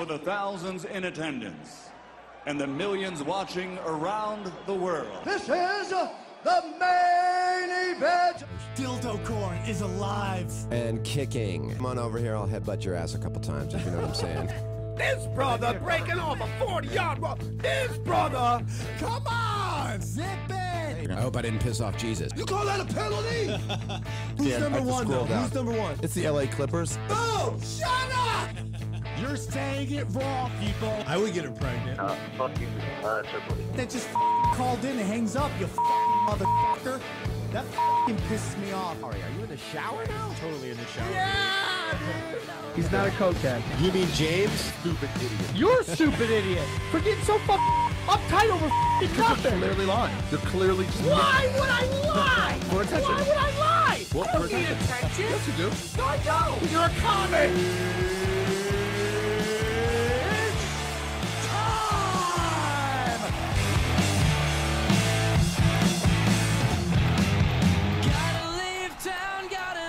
For the thousands in attendance and the millions watching around the world. This is the main event. Dildo Corn is alive. and kicking. Come on over here. I'll headbutt your ass a couple times if you know what I'm saying. This brother breaking off a 40 yard run. This brother, come on, zip it. I hope I didn't piss off Jesus. You call that a penalty? Who's Yeah, number one though? down. Who's number one? It's the LA Clippers. Oh, shut up! You're saying it wrong, people. I would get her pregnant. Uh, fuck you, uh, Triple H. That just f- called in and hangs up, you f- motherfucker. That f***ing pisses me off. Are you in the shower now? Totally in the shower. Ah! He's not a cokehead. You mean James? Stupid idiot. You're a stupid idiot for getting so fucking uptight over f***ing nothing. You're Clearly lying. You're clearly just. Why would I lie? For attention. Why would I lie? Well, I don't need attention. attention. Yes, you do. No, I don't. You're a comic.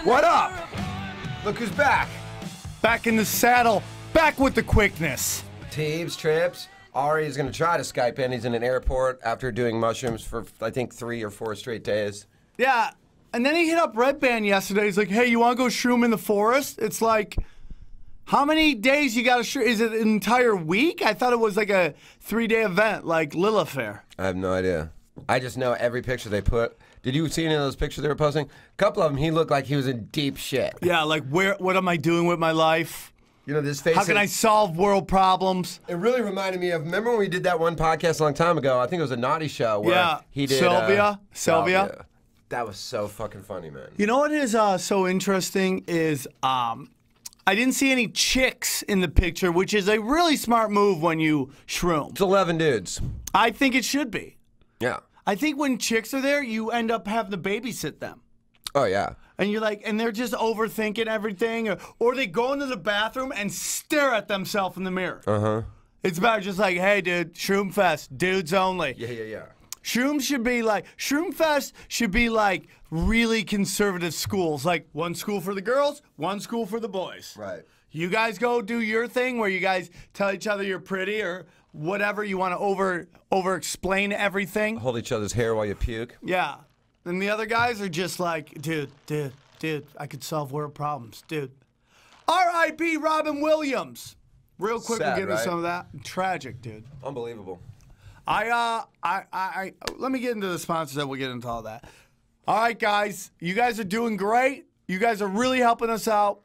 What up? Look who's back. Back in the saddle. Back with the quickness. Teebs, trips. Ari is going to try to Skype in. He's in an airport after doing mushrooms for, I think, three or four straight days. Yeah. And then he hit up Redban yesterday. He's like, hey, you want to go shroom in the forest? It's like, how many days you got to shroom? Is it an entire week? I thought it was like a three day event, like Lilith Fair. I have no idea. I just know every picture they put. Did you see any of those pictures they were posting? A couple of them, he looked like he was in deep shit. Yeah, like, where? what am I doing with my life? You know, this face. How can I solve world problems? It really reminded me of. Remember when we did that one podcast a long time ago? I think it was a naughty show. Where Yeah, he did Sylvia. uh, Sylvia. That was so fucking funny, man. You know what is uh, so interesting is um, I didn't see any chicks in the picture, which is a really smart move when you shroom. It's eleven dudes. I think it should be. Yeah. I think when chicks are there, you end up having to babysit them. Oh yeah. And you're like, and they're just overthinking everything, or, or they go into the bathroom and stare at themselves in the mirror. Uh huh. It's about just like, hey, dude, Shroom Fest, dudes only. Yeah, yeah, yeah. Shroom should be like Shroom Fest should be like really conservative schools, like one school for the girls, one school for the boys. Right. You guys go do your thing where you guys tell each other you're pretty or whatever you want to over over explain everything. Hold each other's hair while you puke. Yeah. And the other guys are just like, dude, dude, dude, I could solve world problems, dude. R.I.P. Robin Williams. Real quick, Sad, we'll get into right? some of that. Tragic, dude. Unbelievable. I uh I, I I let me get into the sponsors and we'll get into all that. All right, guys, you guys are doing great. You guys are really helping us out.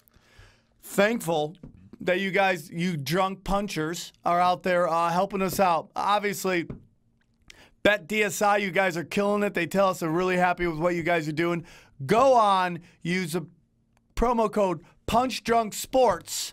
Thankful that you guys, you drunk punchers, are out there uh, helping us out. Obviously, BetDSI, you guys are killing it. They tell us they're really happy with what you guys are doing. Go on, use a promo code Punch Drunk Sports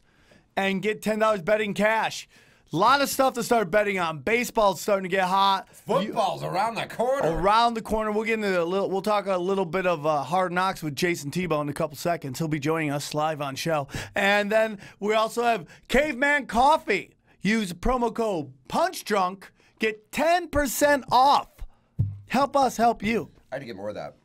and get ten dollars betting cash. A lot of stuff to start betting on. Baseball's starting to get hot. Football's around the corner. Around the corner, we'll get into a little. We'll talk a little bit of uh, hard knocks with Jayson Thibault in a couple seconds. He'll be joining us live on show, and then we also have Caveman Coffee. Use promo code Punch Drunk, get ten percent off. Help us help you. I had to get more of that.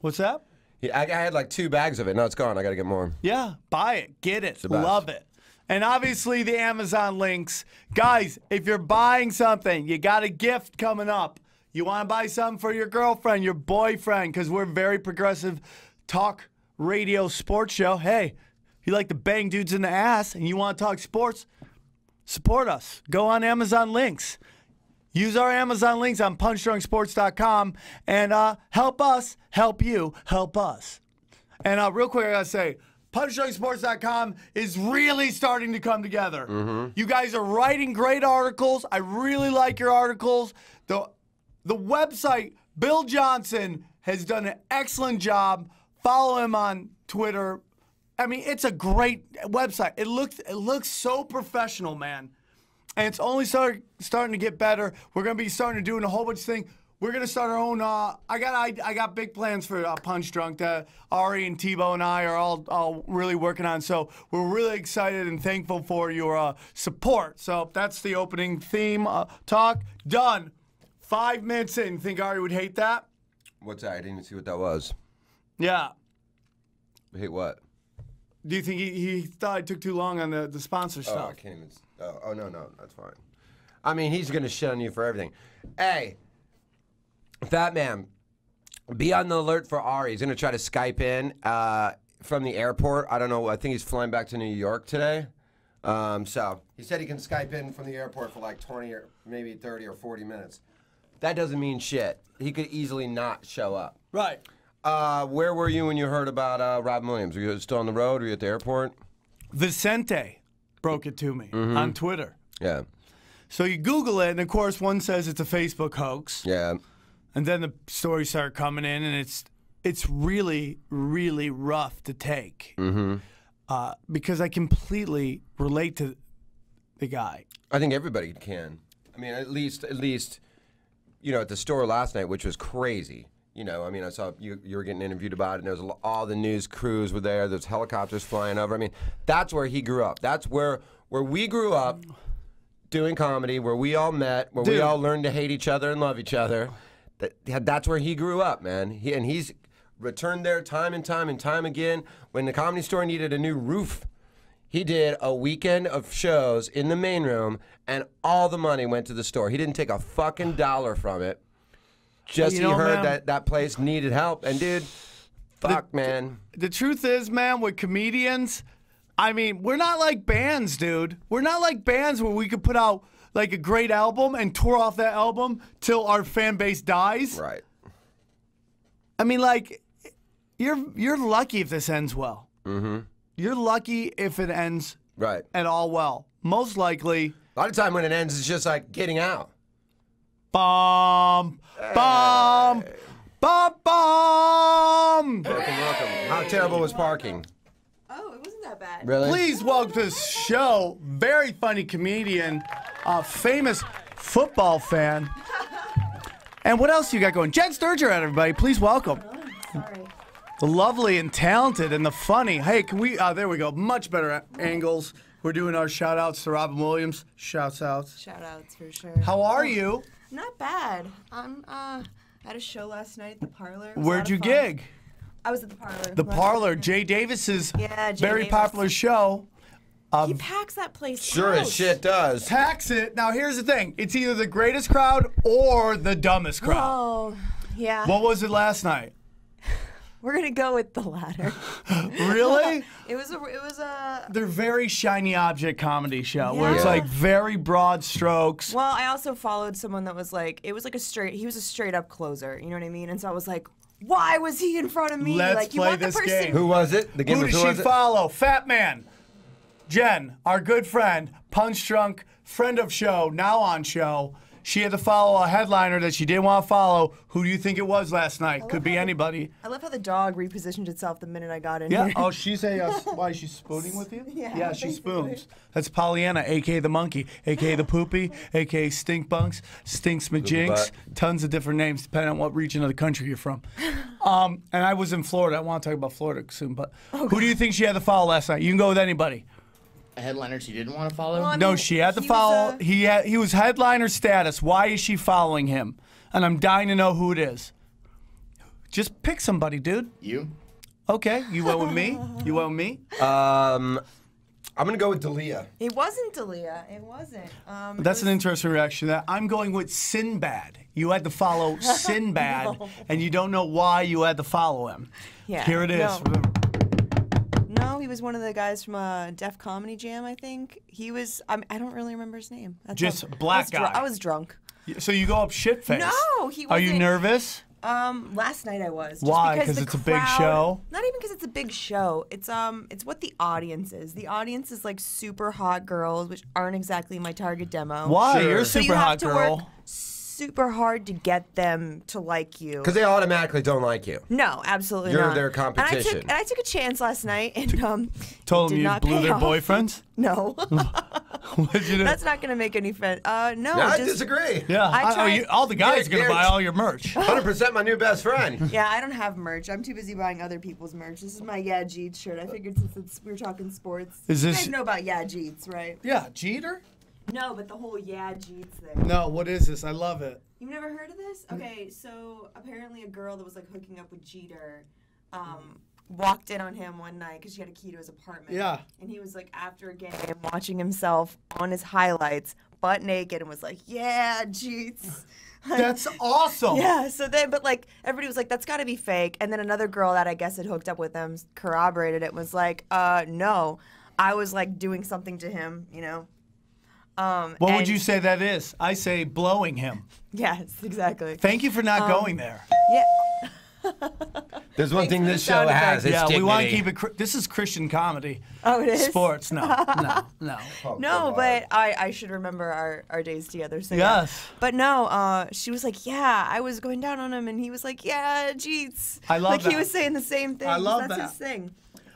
What's that? Yeah, I, I had like two bags of it. Now it's gone. I got to get more. Yeah, buy it, get it, love it. And obviously the Amazon links. Guys, if you're buying something, you got a gift coming up. You want to buy something for your girlfriend, your boyfriend, because we're very progressive talk radio sports show. Hey, you like to bang dudes in the ass and you want to talk sports, support us. Go on Amazon links. Use our Amazon links on punchdrunksports.com and uh, help us help you help us. And uh, real quick, I gotta say, punchdrunksports.com is really starting to come together. Mm-hmm. You guys are writing great articles. I really like your articles. The the website, Bill Johnson has done an excellent job. Follow him on Twitter. I mean, it's a great website. It looks it looks so professional, man and it's only start, starting to get better. We're gonna be starting to doing a whole bunch of things. We're gonna start our own. Uh, I got I, I got big plans for uh, Punch Drunk that Ari and Thibault and I are all all really working on. So we're really excited and thankful for your uh, support. So that's the opening theme uh, talk done. Five minutes in. Think Ari would hate that? What's that? I didn't even see what that was. Yeah. Hate what? Do you think he, he thought I took too long on the, the sponsor Oh, stuff? I can't even. Oh, oh no, no, that's fine. I mean, he's gonna shit on you for everything. Hey, Fat Man, be on the alert for Ari. He's gonna try to Skype in uh, from the airport. I don't know. I think he's flying back to New York today. Um, so he said he can Skype in from the airport for like 20 or maybe 30 or 40 minutes. That doesn't mean shit. He could easily not show up. Right. Uh, where were you when you heard about uh, Rob Williams? Were you still on the road? Were you at the airport? Vicente broke it to me Mm-hmm. on Twitter. Yeah. So you Google it, and of course, one says it's a Facebook hoax, Yeah. And then the stories start coming in, and it's it's really, really rough to take. Mm-hmm. Uh, because I completely relate to the guy. I think everybody can. I mean, at least, at least, you know, at the store last night, which was crazy. You know, I mean, I saw you, you were getting interviewed about it, and there was a, all the news crews were there. There's helicopters flying over. I mean, that's where he grew up. That's where where we grew up doing comedy, where we all met, where we all learned to hate each other and love each other. That, that's where he grew up, man. He, and he's returned there time and time and time again. When the comedy store needed a new roof, he did a weekend of shows in the main room, and all the money went to the store. He didn't take a fucking dollar from it. Just You he know, heard man- that that place needed help, and dude, fuck, man. The truth is, man, with comedians, I mean, we're not like bands, dude. We're not like bands where we could put out like a great album and tour off that album till our fan base dies. Right. I mean, like, you're you're lucky if this ends well. Mm-hmm. You're lucky if it ends Right. at all well. Most likely, A lot of time when it ends, it's just like getting out. bomb, bomb, bomb, bomb. Welcome, welcome. How terrible was parking? Oh, it wasn't that bad. Really? Please welcome to the show, very funny comedian, uh, famous football fan. And what else you got going? Jenn Sterger, everybody. Please welcome. Sorry. The lovely and talented and the funny. Hey, can we? Uh, there we go. Much better angles. We're doing our shout outs to Robin Williams. Shouts outs. Shout outs for sure. How are you? Not bad. Um, uh, I had a show last night at the parlor. A Where'd you gig? I was at the parlor. The parlor. Jay Davis's Yeah, Jay very Davis. popular show. Um, he packs that place. Sure out. as shit does. Tax it. Now here's the thing. It's either the greatest crowd or the dumbest crowd. Oh, yeah. What was it last night? We're gonna go with the latter. Really? it was a. It was a. They're very shiny object comedy show where it's like very broad strokes. Well, I also followed someone that was like, it was like a straight. He was a straight up closer. You know what I mean? And so I was like, why was he in front of me? Let's like, you play want this the person. game. Who was it? The game Who who did she was it? follow? Fat Man. Jenn, our good friend, punch drunk, friend of show, now on show. She had to follow a headliner that she didn't want to follow. Who do you think it was last night? Could be anybody. I love how the dog repositioned itself the minute I got in Yeah. here. Oh, she's a. Uh, why she's spooning with you? Yeah, Yeah, she spoons. That's Pollyanna, aka the monkey, aka the poopy, aka stink bunks, stinks majinks. Tons of different names depending on what region of the country you're from. Um, and I was in Florida. I want to talk about Florida soon, but who do you think she had to follow last night? You can go with anybody. A headliner she didn't want to follow. Well, I No, mean, she had to follow. uh, he had, he was headliner status. Why is she following him? And I'm dying to know who it is. Just pick somebody, dude. you? Okay, you went with me. You went with me. Um, I'm gonna go with Dalia. It wasn't Dalia. It wasn't. Um, it That's an interesting reaction. That I'm going with Sinbad. You had to follow Sinbad, and you don't know why you had to follow him. Yeah, Here it is. no. No, he was one of the guys from uh, Def Comedy Jam. I think he was. I'm, I don't really remember his name. That's Just how- I black was guy. I was drunk. So you go up shit face. No, he was Are you nervous? Um, last night I was. Just Why? Because it's a big show? Not even because it's a big show. It's um, it's what the audience is. The audience is like super hot girls, which aren't exactly my target demo. Why? Sure. You're a So super you have hot girl. Work super hard to get them to like you. Because they automatically don't like you. No, absolutely You're not. their And I competition. took, and I took a chance last night, and um, Told them you not blew their off. boyfriends. No, What'd you do? that's not gonna make any fun. Uh, no, I just, disagree. yeah. I I- oh, you- all the guys are They're- gonna buy all your merch. 100% my new best friend. Yeah, I don't have merch. I'm too busy buying other people's merch. This is my Yeah Jeets shirt. I figured since it's, we were talking sports, Is you this- guys know about Yeah Jeets, right? yeah, Jeter. No, but the whole Yeah Jeets thing. No, what is this? I love it. You've never heard of this? Okay, so apparently a girl that was like hooking up with Jeter, um, walked in on him one night because she had a key to his apartment. Yeah. And he was like after a game watching himself on his highlights, butt naked, and was like, "Yeah, Jeets." That's awesome. Yeah. So then, but like everybody was like, "That's got to be fake." And then another girl that I guess had hooked up with him corroborated it. Was like, "Uh, no, I was like doing something to him, you know." Um, What would you say that is? I say blowing him. Yes, exactly. Thank you for not Um, going there. Yeah. There's one thing this show has. effects. It's yeah, we want to keep it. Cri- this is Christian comedy. Oh, it is? Sports, no, no, no. No, but I, I should remember our, our days together. So Yes. Yeah. But no, uh, she was like, yeah, I was going down on him, and he was like, yeah, Jeets. I love like that. he was saying the same thing. I love That's that. his thing.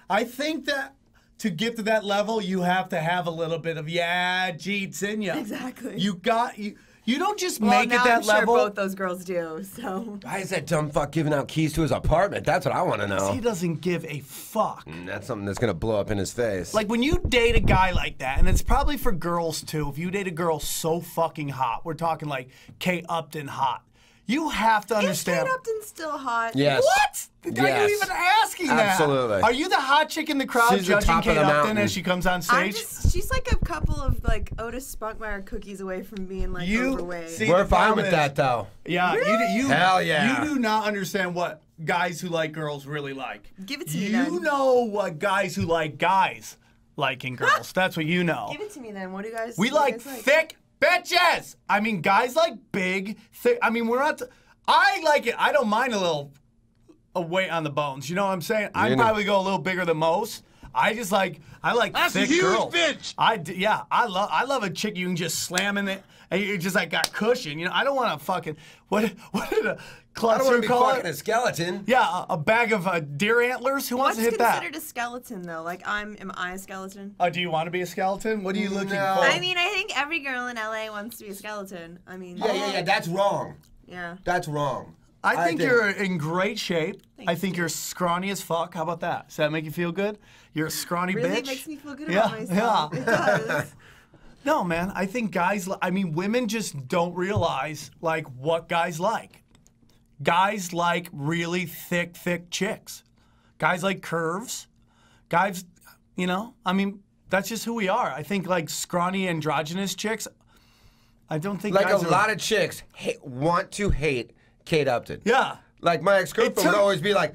I think that to get to that level, you have to have a little bit of yeah, Jeets in you. Exactly. You got you. You don't just Well, make now it that I'm sure level. both those girls do. So Why is that dumb fuck giving out keys to his apartment? That's what I want to know. He doesn't give a fuck. And that's something that's gonna blow up in his face. Like when you date a guy like that, and it's probably for girls too. If you date a girl so fucking hot, we're talking like Kate Upton hot. You have to is understand. Kate Upton still hot? Yes. What? Are you even asking that? Absolutely. Are you the hot chick in the crowd She's the judging top of Kate the Upton mountain. as she comes on I'm stage? just, she's like a couple of like Otis Spunkmeyer cookies away from being like You overweight. see- We're fine with is- that though. Yeah, you do, you Hell yeah. You do not understand what guys who like girls really like. Give it to me You know what guys who like guys like in girls. That's what you know. Give it to me then. What do you guys? We what do you like thick bitches. I mean, guys like big, thick. I mean, we're not. I like it. I don't mind a little a weight on the bones. You know what I'm saying? I You're probably go a little bigger than most. I just like I like That's a huge girls. bitch. I d- yeah. I love I love a chick you can just slam in it and you just like got cushion. You know, I don't want to fucking what what did a I don't want cluster to be call fucking it? a skeleton. Yeah, a, a bag of uh, deer antlers. Who wants What's to hit that? What's considered a skeleton though? Like I'm, am I a skeleton? Oh, do you want to be a skeleton? What are you looking No. for? I mean, I think every girl in LA wants to be a skeleton. I mean, Yeah, yeah, yeah. That's wrong. yeah. That's wrong. I think you're in great shape. I think you're scrawny as fuck. How about that? Does that make you feel good? You're a scrawny Really bitch. makes me feel good yeah, about myself. Yeah. It does. No, man. I think guys. I mean, women just don't realize like what guys like. Guys like really thick, thick chicks. Guys like curves. Guys, you know. I mean, that's just who we are. I think like scrawny androgynous chicks. I don't think Like a are- lot of chicks ha- want to hate Kate Upton. Yeah. Like my ex girlfriend It would always be like,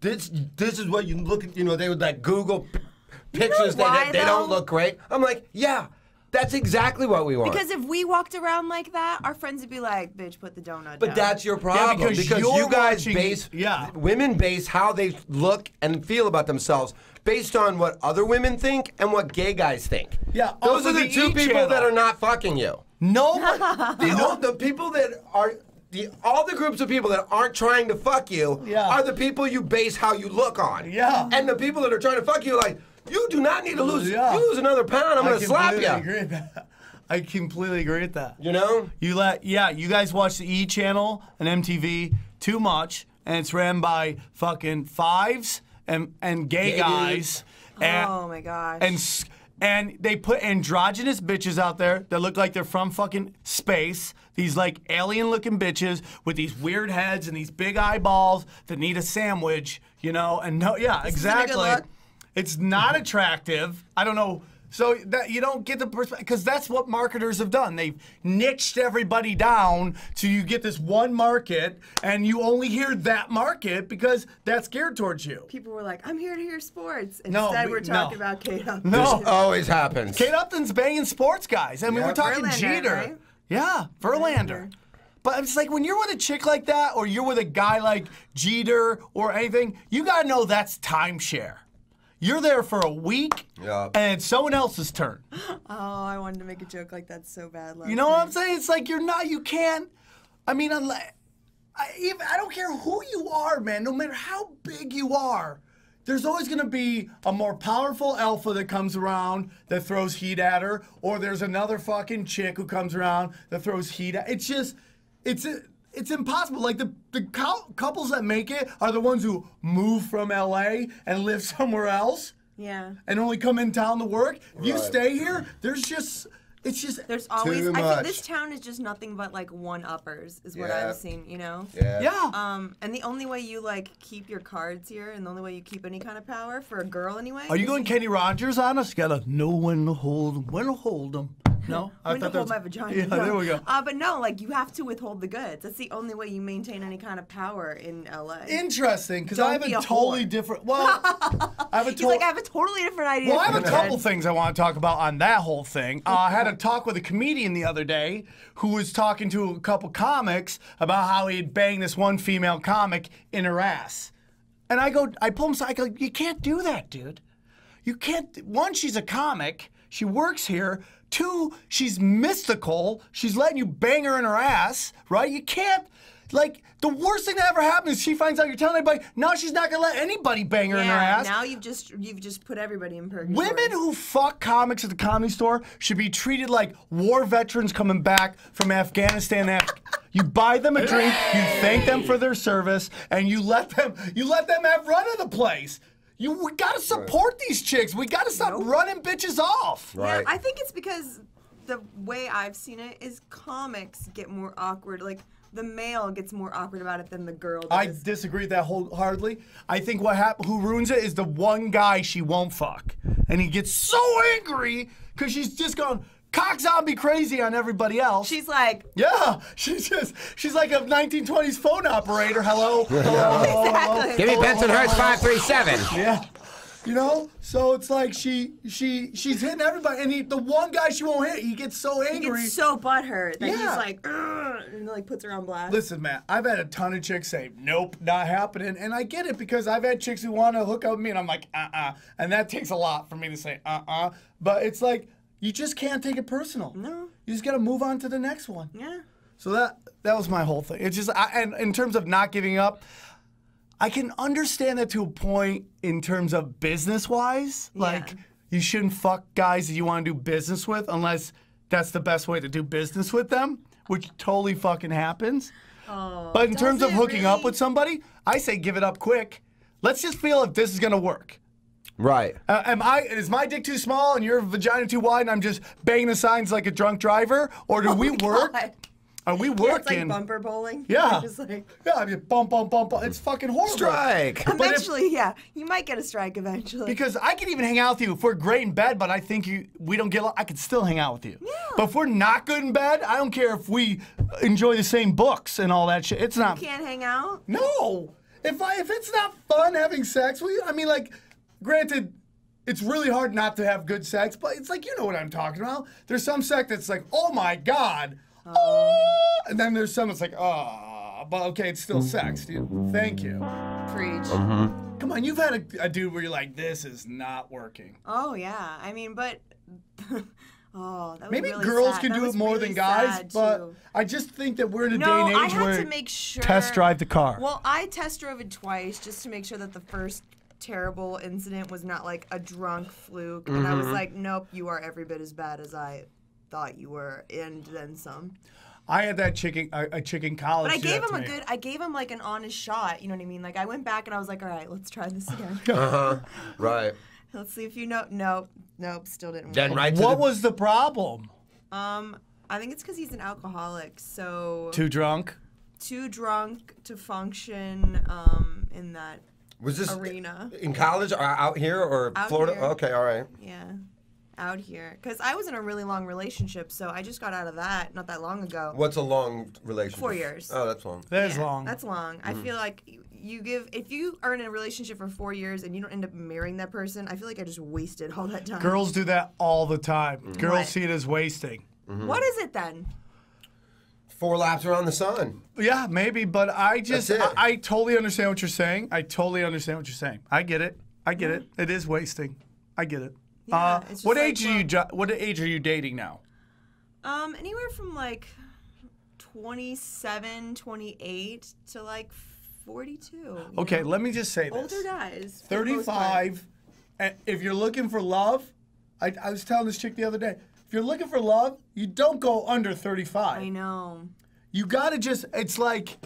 "This, this is what you look at." You know, they would like Google p- pictures why, that they, they don't look great. I'm like, yeah, that's exactly what we want. Because if we walked around like that, our friends would be like, "Bitch, put the donut down. but down." that's your problem because because, you're you guys watching- base yeah. women base how they look and feel about themselves based on what other women think and what gay guys think. Yeah, those are the the two E people channel. that are not fucking you. No. The, o- the people that are the all the groups of people that aren't trying to fuck you Yeah. are the people you base how you look on. Yeah. And the people that are trying to fuck you are like, you do not need to lose. Yeah. You lose another pound, I'm I gonna slap completely you. Agree with that. I completely agree with that. You know? You let yeah, you guys watch the E channel and MTV too much, and it's ran by fucking fives and and gay, Gay guys. And, oh my gosh. and and they put androgynous bitches out there that look like they're from fucking space. These like alien looking bitches with these weird heads and these big eyeballs that need a sandwich, you know? And no, yeah, isn't a good exactly. Look. It's not mm-hmm. attractive. I don't know. So that you don't get the perspective because that's what marketers have done. They've niched everybody down to you get this one market and you only hear that market because that's geared towards you. People were like, "I'm here to hear sports." No, Instead, we- we're talking no. about Kate Upton. No. This always happens. Kate Upton's banging sports guys. I mean, Yeah. we're talking Verlander, Jeter. right? Yeah, Verlander. But it's like when you're with a chick like that, or you're with a guy like Jeter or anything, you gotta know that's timeshare. You're there for a week, Yeah. and it's someone else's turn. Oh, I wanted to make a joke like that so bad. You know what I'm saying? It's like you're not. You can't. I mean, unless I, even, I don't care who you are, man. No matter how big you are, there's always going to be a more powerful alpha that comes around that throws heat at her, or there's another fucking chick who comes around that throws heat at. It's just, it's it's impossible. Like the the couples that make it are the ones who move from LA and live somewhere else Yeah. and only come in town to work. If you stay here, there's just it's just There's always. Too I feel much. this town is just nothing but like one uppers, is what Yeah. I've seen. You know. Yeah. Yeah. Um, and the only way you like keep your cards here, and the only way you keep any kind of power for a girl anyway. Are you going Kenny Rogers on us? You gotta know when to hold 'em, when to hold them. No, When to that hold my vagina. Yeah, no. there we go. Uh, but no, like you have to withhold the goods. That's the only way you maintain any kind of power in LA. Interesting, because I have be a a totally different. Well, I have a to- like, I have a totally different idea. Well, I have a couple things I want to talk about on that whole thing. Uh, I had a talk with a comedian the other day who was talking to a couple comics about how he had banged this one female comic in her ass. And I go, I pull him aside, I go, you can't do that, dude. You can't. One, she's a comic. She works here. Two, she's mystical. She's letting you bang her in her ass, right? You can't. Like the worst thing that ever happened is she finds out you're telling anybody. Now she's not gonna let anybody bang her in her Yeah, ass. now you've just you've just put everybody in purgatory. Women who fuck comics at the comedy store should be treated like war veterans coming back from Afghanistan. Af- you buy them a drink, you thank them for their service, and you let them you let them have run of the place. You we gotta support these chicks. We gotta stop running bitches off. Yeah, Right. I think it's because the way I've seen it is comics get more awkward. Like the male gets more awkward about it than the girl does. I disagree with that wholeheartedly. I think what hap- who ruins it is the one guy she won't fuck, and he gets so angry because she's just gone cock zombie crazy on everybody else. She's like, Yeah, she's just she's like a 1920s phone operator. Hello, hello, hello, hello. exactly. Give me Bensonhurst 537. Yeah, you know. So it's like she she she's hitting everybody, and he, the one guy she won't hit, he gets so He angry. gets so butthurt that Yeah. he's like, "Ugh," and like puts her on blast. Listen, man, I've had a ton of chicks say, nope, not happening. And I get it because I've had chicks who want to hook up with me, and I'm like, uh uh And that takes a lot for me to say, uh uh But it's like, you just can't take it personal. No. You just got to move on to the next one. yeah. So that that was my whole thing. It's just, I, and in terms of not giving up, I can understand that to a point in terms of business wise. Like, Yeah. you shouldn't fuck guys that you want to do business with unless that's the best way to do business with them, which totally fucking happens. Oh, but in terms of hooking up with somebody, I say give it up quick. Let's just feel if this is gonna work. Right. Uh, am I? Is my dick too small and your vagina too wide, and I'm just banging the signs like a drunk driver, or do we work? Oh God. Are we Yeah, working? it's like bumper bowling. Yeah. Just like, Yeah, I mean, bump, bump, bump, bump. It's fucking horrible. Strike. But if- eventually, yeah, you might get a strike eventually. because I can even hang out with you if we're great in bed, but I think you we don't get. along, I can still hang out with you. Yeah. But if we're not good in bed, I don't care if we enjoy the same books and all that shit. It's not. You can't hang out. No. If I if it's not fun having sex with you, I mean, like, granted, it's really hard not to have good sex, but it's like you know what I'm talking about. There's some sex that's like, oh my god, oh, and then there's some that's like, oh, but okay, it's still sex. dude. Thank you. Preach. Mm-hmm. Come on, you've had a, a dude where you're like, this is not working. Oh yeah, I mean, but oh, that was Maybe really girls sad. can That do it more really than guys, but too. I just think that we're in a no, day and I age had where to make sure test drive the car. Well, I test drove it twice just to make sure that the first terrible incident was not like a drunk fluke, and Mm-hmm. I was like, nope, you are every bit as bad as I thought you were, and then some. I had that chicken, a, a chicken college. But I gave him a me. good, I gave him like an honest shot. You know what I mean? Like I went back and I was like, all right, let's try this again. Uh-huh. Right. let's see if you know. Nope, nope, still didn't. Then work. right to What the, was the problem? Um, I think it's because he's an alcoholic, so Too drunk. too drunk to function um, in that was this arena. in college or out here or Out Florida? here. Okay, all right. Yeah, out here. Because I was in a really long relationship, so I just got out of that not that long ago. What's a long relationship? Four years. Oh, that's long. That is Yeah, long. That's long. I feel like you give if you are in a relationship for four years and you don't end up marrying that person. I feel like I just wasted all that time. Girls do that all the time. Mm-hmm. Girls What? see it as wasting. What is it then? Four laps around the sun. Yeah, maybe, but I just I, I totally understand what you're saying. I totally understand what you're saying. I get it. I get it. It is wasting. I get it. Yeah, uh, what like, age are you? What age are you dating now? Um, anywhere from like 27, 28 to like 42. Okay, know? let me just say this. Older guys. for the most part. 35. And if you're looking for love, I, I was telling this chick the other day. If you're looking for love, you don't go under 35. I know. You gotta just. It's like.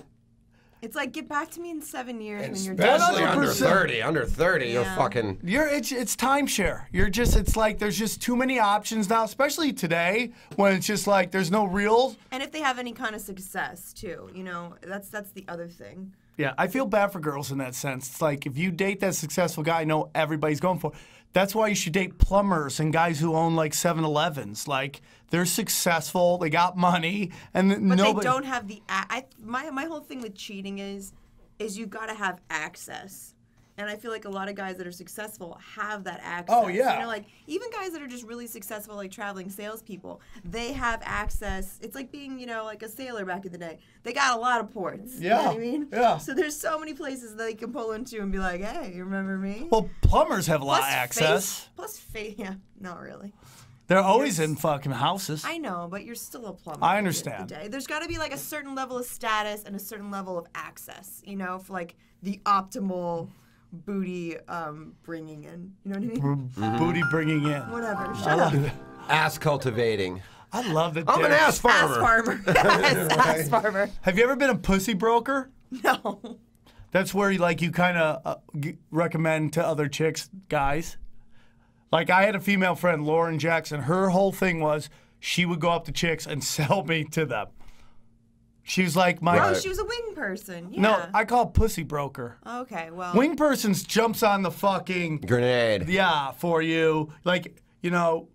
It's like get back to me in seven years when you're Especially under 30. Under 30, you're fucking. You're it's it's timeshare. You're just it's like there's just too many options now, especially today when it's just like there's no real. And if they have any kind of success too, you know, that's that's the other thing. Yeah, I feel bad for girls in that sense. It's like if you date that successful guy, I know everybody's going for. That's why you should date plumbers and guys who own like 7-Elevens. Like they're successful, they got money, and But nobody. they don't have the. a- I my my whole thing with cheating is, is you got to have access. And I feel like a lot of guys that are successful have that access. Oh, yeah. You know, like even guys that are just really successful, like traveling salespeople, they have access. It's like being, you know, like a sailor back in the day. They got a lot of ports. You know Yeah, what I mean? yeah. So there's so many places that they can pull into and be like, hey, you remember me? Well, plumbers have a lot Plus of access. Face, plus face. Yeah, not really. They're always in fucking houses. I know, but you're still a plumber. I at the the understand. day. There's got to be like a certain level of status and a certain level of access, you know, for like the optimal booty um, bringing in. You know what I mean? Booty bringing in. Whatever. Shut up. Ass cultivating. I love the. I'm an ass farmer. Ass farmer. yes, ass farmer. Have you ever been a pussy broker? No. That's where you like you kind of uh, g- recommend to other chicks, guys. Like I had a female friend, Lauren Jackson. Her whole thing was she would go up to chicks and sell me to them. She was like my Oh, she was a wing person. Yeah. no, I call pussy broker. okay, well. Wing persons jumps on the fucking Grenade. yeah for you. Like you know,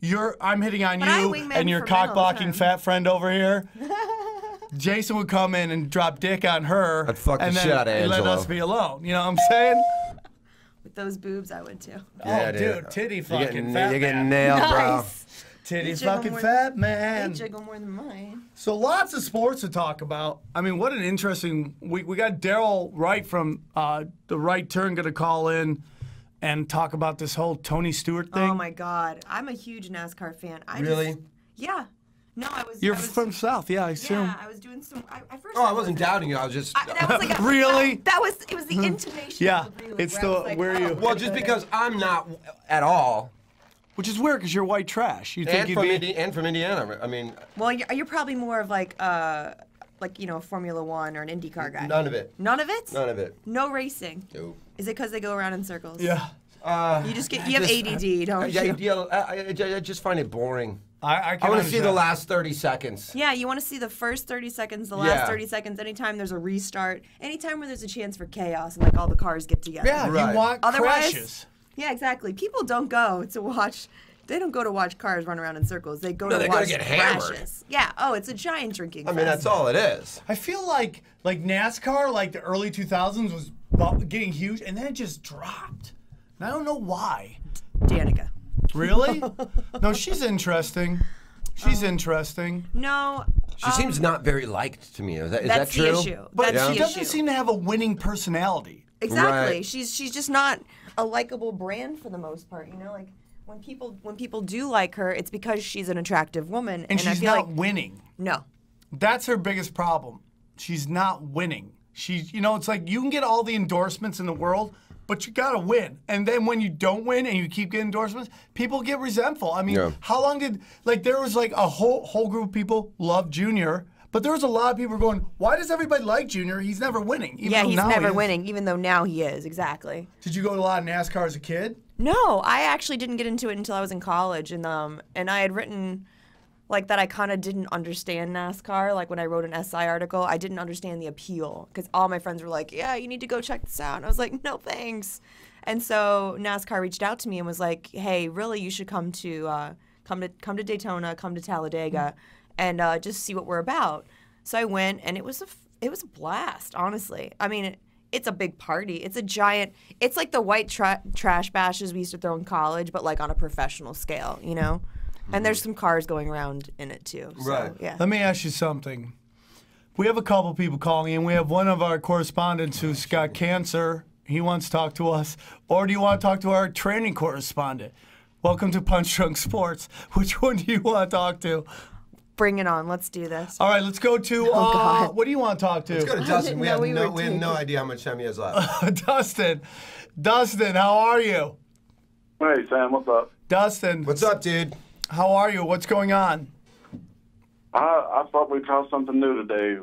you're I'm hitting on But you and your for cock blocking fat friend over here. Jason would come in and drop dick on her. I'd fuck the and then shit out of let us be alone. You know what I'm saying? With those boobs, I would too. oh, dude, titty You're fucking getting, fat you're getting nailed, bro. Nice. Titty They jiggle fucking fat They man. jiggle more than mine. So lots of sports to talk about. I mean, what an interesting. We we got Daryl Wright from uh, the Right Turn going to call in and talk about this whole Tony Stewart thing. Oh my God, I'm a huge NASCAR fan. I Really? Just, yeah. No, I was. You're I was, from South, yeah, I assume. Yeah, I was doing some. I, I first. Oh, I wasn't doubting you. I was just. I, that was like a, Really? That, that was. It was the intonation. Yeah, of the really, it's where I the- like, where oh. you- well, just because I'm not at all. Which is weird because you're white trash. You think And you'd from, be? Indi- and from Indiana. I mean, Well, you're, you're probably more of like uh, like you know, a Formula One or an IndyCar guy. none of it. None of it. None of it. No racing. No. Is it because they go around in circles? yeah. Uh, You just get. You have just- ADD, don't Yeah, you? yeah, I, I, I just find it boring. I, I, I want to see the last 30 seconds. Yeah, you want to see the first 30 seconds, the last Yeah. 30 seconds, anytime there's a restart, anytime where there's a chance for chaos and like all the cars get together. Yeah, Right. you want Otherwise- crashes. Yeah, exactly. People don't go to watch. They don't go to watch cars run around in circles. They go No, to they watch get hammered. crashes. Yeah. Oh, it's a giant drinking. I mean, that's all it is. I feel like like NASCAR, like the early 2000s, was getting huge, and then it just dropped. And I don't know why. Danica. Really? no, she's interesting. She's interesting. No. She seems not very liked to me. Is that, is Um, That's that true? the issue. But That's she the doesn't issue. seem to have a winning personality. Exactly. Right. She's she's just not a likable brand for the most part. You know, like when people when people do like her, it's because she's an attractive woman, And, I she's feel not like winning. no. That's her biggest problem. She's not winning. She's, you know, it's like you can get all the endorsements in the world, but you gotta win. And then when you don't win and you keep getting endorsements, people get resentful. I mean, Yeah. how long did like there was like a whole whole group of people love Junior, but there was a lot of people going, why does everybody like Junior? He's never winning. even Yeah, he's now he never is." winning, even though now he is. Exactly. Did you go to a lot of NASCAR as a kid? No, I actually didn't get into it until I was in college, and um, and I had written like that. I kind of didn't understand NASCAR. Like when I wrote an SI article, I didn't understand the appeal because all my friends were like, "Yeah, you need to go check this out." And I was like, "No, thanks." And so NASCAR reached out to me and was like, "Hey, really, you should come to uh, come to come to Daytona, come to Talladega, and uh, just see what we're about." So I went, and it was a f- it was a blast. Honestly, I mean. It, it's a big party. It's a giant. It's like the white tra- trash bashes we used to throw in college, but like on a professional scale, you know. And there's some cars going around in it too. So, Right. Yeah. Let me ask you something. We have a couple people calling in. We have one of our correspondents who's got cancer. He wants to talk to us. Or do you want to talk to our training correspondent? Welcome to Punch Drunk Sports. Which one do you want to talk to? Bring it on. Let's do this. All right, let's go to. Oh, uh, God. what do you want to talk to? Let's go to Dustin. We have, we no, we have no idea how much time he has left. Dustin. Dustin, how are you? Hey, Sam, what's up? Dustin, What's up, dude? how are you? What's going on? I, I thought we'd try something new today.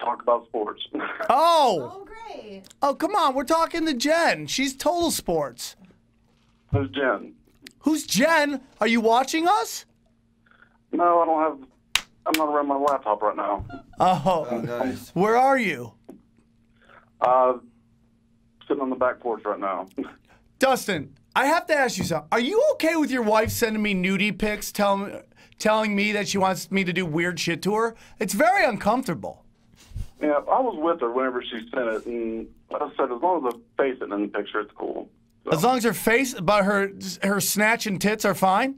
talk about sports. Oh! Oh, great. oh, come on. We're talking to Jenn. She's total sports. Who's Jenn? Who's Jenn? Are you watching us? No, I don't have. I'm not around my laptop right now. Oh, nice. where are you? Uh, sitting on the back porch right now. Dustin, I have to ask you something. Are you okay with your wife sending me nudie pics, telling telling me that she wants me to do weird shit to her? It's very uncomfortable. Yeah, I was with her whenever she sent it, and I said as long as the face isn't in the picture, it's cool. As long as her face, but her her snatch and tits are fine.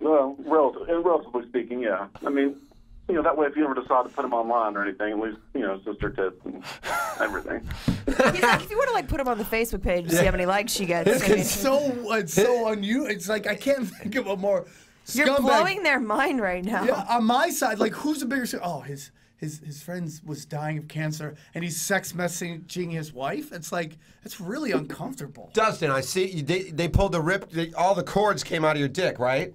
Well, relative, and relatively speaking, yeah. I mean, you know, that way if you ever decide to put them online or anything, at least you know, sister tits and everything. He's like, if you want to like put him on the Facebook page to see how many likes she gets, I mean, It's so it's so unusual. It's like I can't think of a more. you're scumbag- blowing their mind right now. Yeah, on my side, like who's the bigger? Oh, his his his friend was dying of cancer, and he's sex messaging his wife. It's like it's really uncomfortable. Dustin, I see you. They, they pulled the rip. They, all the cords came out of your dick, right?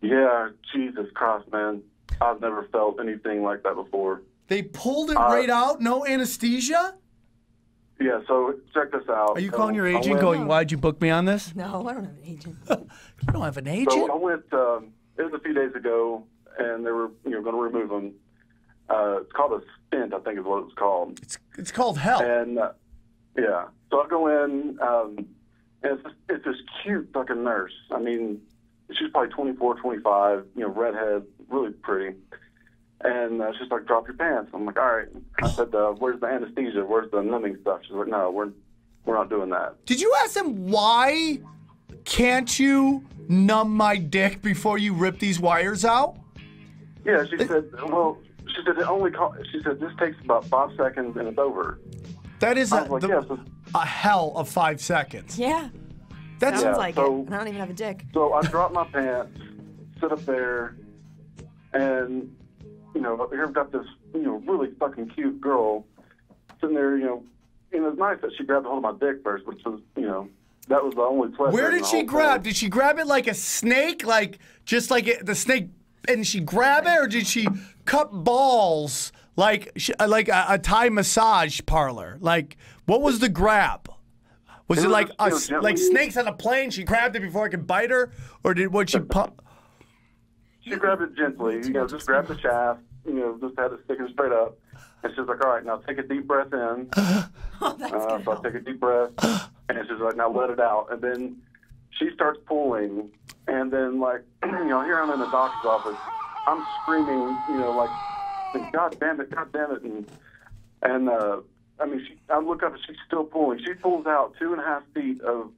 Yeah, Jesus Christ, man, I've never felt anything like that before. They pulled it Uh, right out, no anesthesia. Yeah, so check this out. Are you calling your agent, went- going, "Why'd you book me on this"? No, I don't have an agent. You don't have an agent? So. I went. Um, it was a few days ago, and they were you know going to remove them. Uh, it's called a stint, I think is what it's called. It's it's called hell. And uh, yeah, so I go in, um, and it's this, it's this cute fucking nurse. I mean, she's probably 24, 25, you know, redhead, really pretty. And uh, she's like, "Drop your pants." I'm like, "All right." I said, uh, "Where's the anesthesia? Where's the numbing stuff?" She's like, "No, we're we're not doing that." Did you ask them why can't you numb my dick before you rip these wires out? Yeah, she said. Well, she said it only. Co- she said this takes about five seconds and it's over. That is I a, was like, the- "Yes." a hell of five seconds. Yeah, That sounds Yeah, like so- it. And I don't even have a dick. So I drop my pants, sit up there, and you know, here I've got this you know really fucking cute girl sitting there. You know, and it was nice that she grabbed a hold of my dick first, which was you know that was the only pleasure. Where did she grab? thing. Did she grab it like a snake, like just like it, the snake, and she grab it, or did she cut balls like like a, a Thai massage parlor? Like what was the grab? Was It it, was like a, you know, s- gently- like snakes on a plane? She grabbed it before I could bite her, or did what she pump? She grabbed it gently, you know, just grabbed the shaft, you know, just had it sticking straight up. And she's like, all right, now take a deep breath in. Oh, that's Uh, gonna so I take a deep breath, and she's like, now let it out. And then she starts pulling, and then like you know, here I'm in the doctor's office. I'm screaming, you know, like, God damn it, God damn it, and and uh, I mean, she, I look up and she's still pulling. She pulls out two and a half feet of.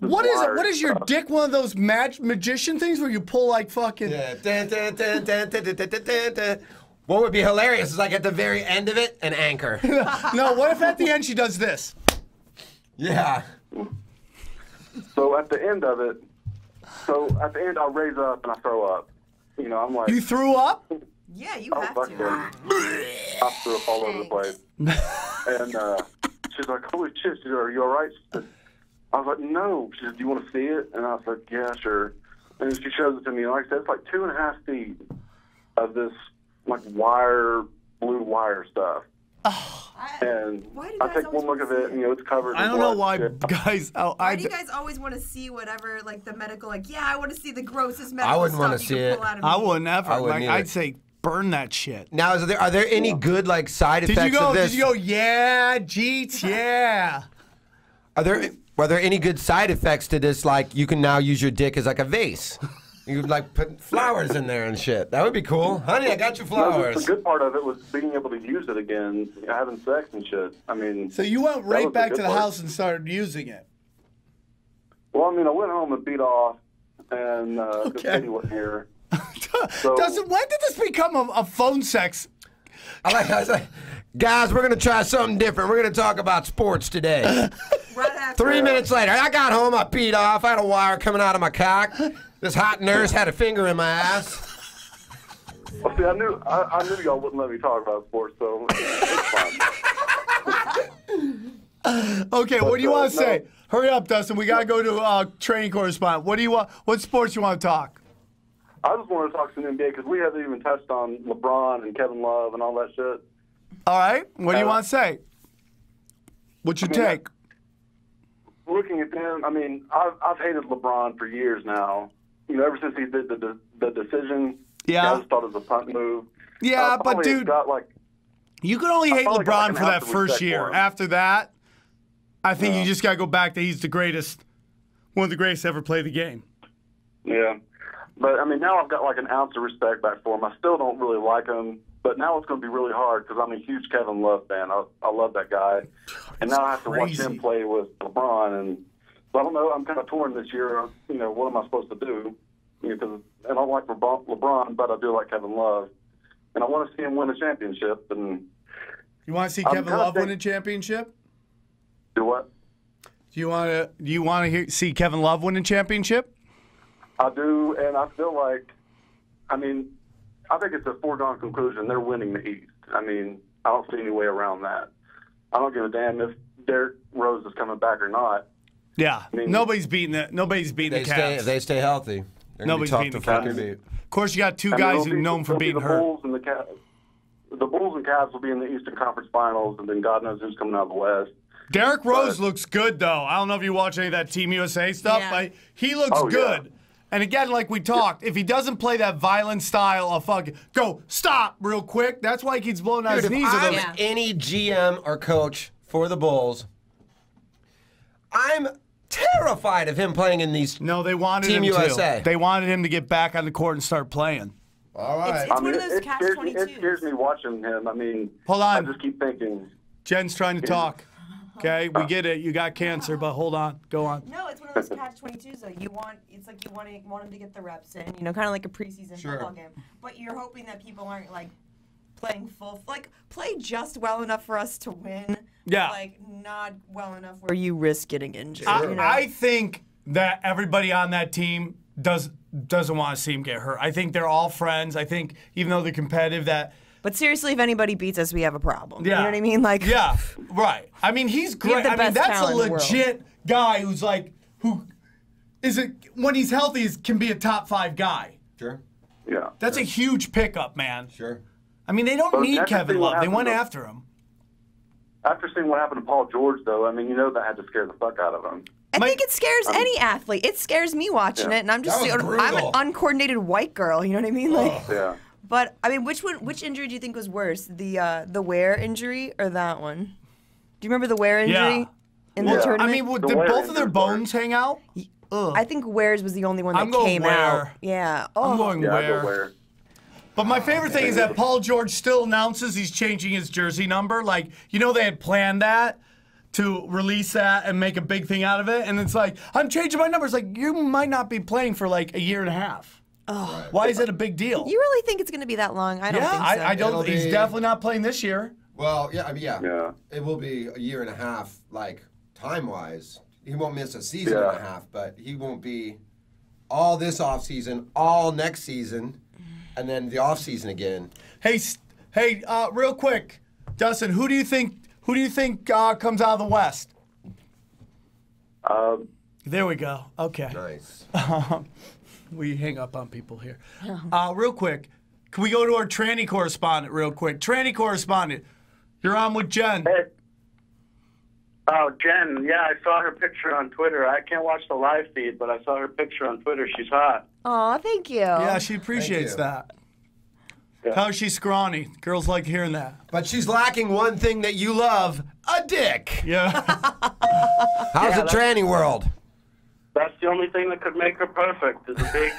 What is it? What is your dick? One of those mag- magician things where you pull like fucking. Yeah. What would be hilarious is like at the very end of it, an anchor. no, what if at the end she does this? Yeah. So at the end of it, so at the end I raise up and I throw up. You know, I'm like, You threw up? Yeah, you oh have fuck to. yeah. I threw up all over the place. and uh, she's like, holy shit, she said, are you all right? I was like, no. She said, do you want to see it? And I was like, yeah, sure. And she shows it to me. And like I said, it's like two and a half feet of this like wire, blue wire stuff. Oh. and Why I guys take one look of wanna it, and you know, it's covered. I don't know blood why, and guys. Oh, Why I. do you guys always want to see whatever, like the medical, like, yeah, I want to see the grossest medical I wouldn't wanna see it. pull out of I me. wouldn't ever. I wouldn't like. I'd say burn that shit. Now, is there are there any good like side Did effects you go? of this? Did you go? Yeah, Jeets. Yeah. Are there are there any good side effects to this? Like you can now use your dick as like a vase. You could like put flowers in there and shit. That would be cool, honey. I got you No, the- flowers. the good part of it was being able to use it again, having sex and shit. I mean, So you went right was the back to the part. house and started using it. well, I mean, I went home and beat off, and uh, Okay. the baby wasn't here. So- Dustin, when did this become a, a phone sex? I like. I was like, guys, we're gonna try something different. We're gonna talk about sports today. Right after. Three minutes later, I got home. I peed off. I had a wire coming out of my cock. This hot nurse had a finger in my ass. Well, see, I knew I, I knew y'all wouldn't let me talk about sports, so it's fine. Okay, what do you uh, want to no. say? Hurry up, Dustin. We gotta go to uh, training correspondent. What do you want? What sports you want to talk? I just wanted to talk to the NBA because we haven't even touched on LeBron and Kevin Love and all that shit. All right. What do you Uh, want to say? What's your I mean, take? Looking at them, I mean, I've I've hated LeBron for years now. You know, ever since he did the the, the decision. Yeah. I just thought it was a punt move. Yeah, Uh, but dude- got like You can only I hate got, like, LeBron for that first year. After that, I think you just got to go back to he's the greatest, one of the greatest ever play the game. Yeah. But I mean, now I've got like an ounce of respect back for him. I still don't really like him, but now it's going to be really hard because I'm a huge Kevin Love fan. I, I love that guy, and now I have to watch him play with LeBron. And so I don't know. I'm kind of torn this year. You know, what am I supposed to do? You know, because I don't like LeBron, LeBron, but I do like Kevin Love, and I want to see him win a championship. And You want to see I'm Kevin Love win a championship? do what? Do you want to? Do you want to hear, see Kevin Love win a championship? I do, and I feel like, I mean, I think it's a foregone conclusion. They're winning the East. I mean, I don't see any way around that. I don't give a damn if Derrick Rose is coming back or not. Yeah. mean- nobody's beating the. Nobody's beating They the stay, Cavs. if they stay healthy. They're Nobody's beating the fucking Cavs. beat. Of course, you got two I mean, guys it'll who are be- known for it'll be the hurt. Bulls and the Cavs. The Bulls and Cavs will be in the Eastern Conference Finals, and then God knows who's coming out of the West. Derrick Rose looks good though. I don't know if you watch any of that Team USA stuff, Yeah. but he looks Oh, yeah. good. And again, like we talked, if he doesn't play that violent style of fucking go stop real quick, that's why he keeps blowing out Dude, his if knees. a I'm little. Yeah. any GM or coach for the Bulls, I'm terrified of him playing in these. No, they wanted Team him USA. to. They wanted him to get back on the court and start playing. All It's, it's I one mean, of it, those it, catch scares me, it scares me watching him. I mean, Hold I on. just keep thinking. Jenn's trying to talk. Okay, we get it. You got cancer, but hold on. Go on. No, it's one of those catch twenty twos though. You want it's like you want to want him to get the reps in, you know, kind of like a preseason Sure. football game. But you're hoping that people aren't like playing full, like play just well enough for us to win. Yeah. But, like not well enough where you risk getting injured. I, you know? I think that everybody on that team does doesn't want to see him get hurt. I think they're all friends. I think even though they're competitive, that but seriously, if anybody beats us, we have a problem. Yeah. You know what I mean? Like yeah, right. I mean, he's great. the I mean, that's a talent in the world. legit guy who's like who is it when he's healthy is, can be a top five guy. Sure. Yeah. That's a huge pickup, man. Sure. I mean, they don't But need Kevin Love. They went after him. After seeing what happened to Paul George, though, I mean, you know that had to scare the fuck out of him. I My- think it scares any athlete. It scares me watching Yeah. it, and I'm just That was I'm an uncoordinated white girl. You know what I mean? Like, Yeah. but I mean, which one? Which injury do you think was worse, the uh, the Ware injury or that one? Do you remember the Ware injury Yeah. in Yeah. the I I mean, what, The did both of their injured part. bones hang out? Ugh. I think Ware's was the only one that I'm going came Ware. out. Yeah. Oh, I'm going Yeah, I go where. But my favorite thing is that Paul George still announces he's changing his jersey number. Like, you know, they had planned that to release that and make a big thing out of it. And it's like, I'm changing my numbers. Like, you might not be playing for like a year and a half. Oh. Why is it a big deal? You really think it's going to be that long? I don't yeah, think so. I, I don't. It'll He's be- definitely not playing this year. Well, yeah, I mean, yeah. Yeah. It will be a year and a half, like time wise. He won't miss a season Yeah. and a half, but he won't be all this off season, all next season, and then the off season again. Hey, hey, uh, real quick, Dustin, who do you think? Who do you think uh, comes out of the West? Um, There we go. Okay. Nice. we hang up on people here. Uh, real quick, can we go to our tranny correspondent real quick? Tranny correspondent, you're on with Jenn. Hey. Oh, Jenn. Yeah, I saw her picture on Twitter. I can't watch the live feed, but I saw her picture on Twitter. She's hot. Aw, thank you. Yeah, she appreciates that. Yeah. How's she scrawny? Girls like hearing that. But she's lacking one thing that you love a dick. Yeah. How's the tranny world? That's the only thing that could make her perfect is a big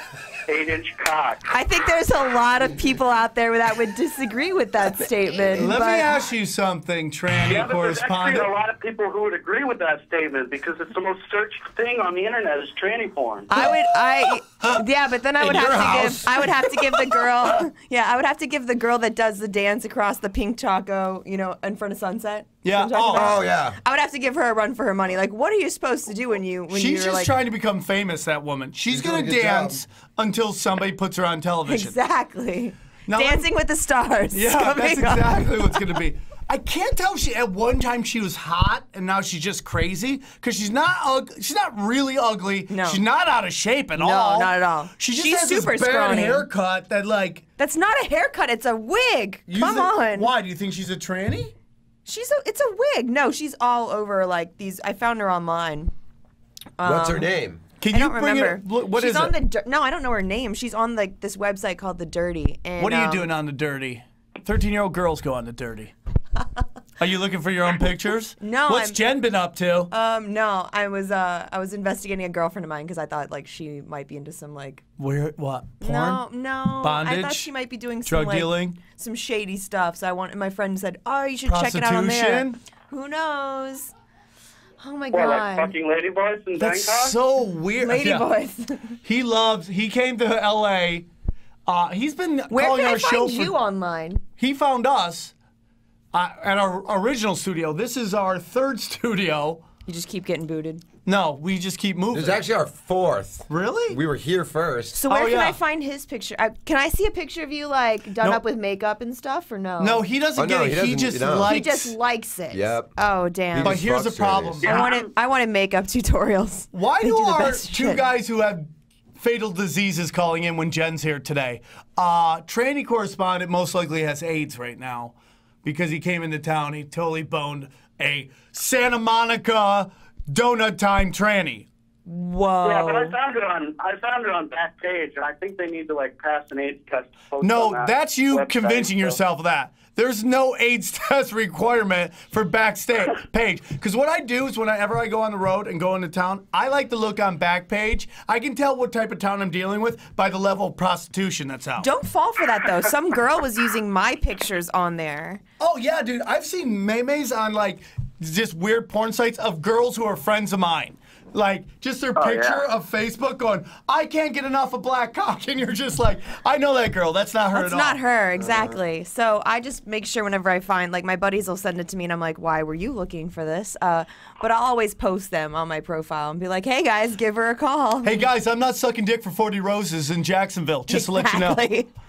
eight-inch cock. I think there's a lot of people out there that would disagree with that statement. Let but me ask you something, tranny Yeah, but there's actually a lot of people who would agree with that statement because it's the most searched thing on the internet is tranny porn. I would, I, yeah, but then I In would have to house. give, I would have to give the girl, yeah, I would have to give the girl that does the dance across the pink taco, you know, in front of sunset. Yeah. what I'm talking oh, about? Oh yeah. I would have to give her a run for her money. Like, what are you supposed to do when you, when She's you're just like, trying to become famous, that woman. She's, She's gonna dance. job. Dance until somebody puts her on television. exactly, Now Dancing with the Stars. Yeah, that's up. exactly what's going to be. I can't tell if she at one time she was hot and now she's just crazy because she's not ug- she's not really ugly. No. she's not out of shape at No, all. No, not at all. She just She's has super this bad scrawny. haircut that like. That's not a haircut. It's a wig. Come thi- on. Why do you think she's a tranny? She's a. It's a wig. No, she's all over like these. I found her online. What's her Um, name? Can I you don't remember. it? What she's is on it? the. No, I don't know her name. She's on like this website called The Dirty. And, what are you um, doing on the dirty? Thirteen-year-old girls go on the dirty. Are you looking for your own pictures? No, What's I'm- Jen been up to? Um, no, I was uh, I was investigating a girlfriend of mine because I thought like she might be into some like. Where? What? Porn? No, no. I thought she might be doing some Drug like, dealing? some shady stuff. So I want. And my friend said, "Oh, you should check it out on there." Who knows? Oh my What, like god. fucking ladyboys in That's Bangkok? so weird. Lady Yeah. boys. He loves. He came to L.A. Uh, he's been Where calling can I our show find for. you online? He found us uh, at our original studio. This is our third studio. You just keep getting booted. No, we just keep moving. This is actually our fourth. really? We were here first. So where Oh, can yeah. I find his picture? I, can I see a picture of you like done Nope. up with makeup and stuff, or no? no, he doesn't Oh, get no, it. he He, doesn't- just no. likes. he just likes it. Yep. Oh damn. But here's the problem. trannies. I wanted I wanted makeup tutorials. Why do do our two shit. guys who have fatal diseases calling in when Jenn's here today? Uh, tranny correspondent most likely has AIDS right now because he came into town. He totally boned a Santa Monica donut time tranny. Whoa. Yeah, but I found it on I found it on Backpage, and I think they need to like pass an AIDS test. to No, that that's you website, convincing so- yourself of that. There's no AIDS test requirement for backstage page. Because what I do is whenever I go on the road and go into town, I like to look on Backpage. I can tell what type of town I'm dealing with by the level of prostitution that's out. Don't fall for that though. Some girl was using my pictures on there. Oh yeah, dude. I've seen memes on like just weird porn sites of girls who are friends of mine. Like just their picture yeah. of Facebook going, I can't get enough of black cock, and you're just like, I know that girl. That's not her That's at not all. her, exactly. So I just make sure whenever I find, like, my buddies will send it to me, and I'm like, why were you looking for this? Uh, but I'll always post them on my profile and be like, hey guys, give her a call. Hey guys, I'm not sucking dick for 40 roses in Jacksonville. Just to let you know.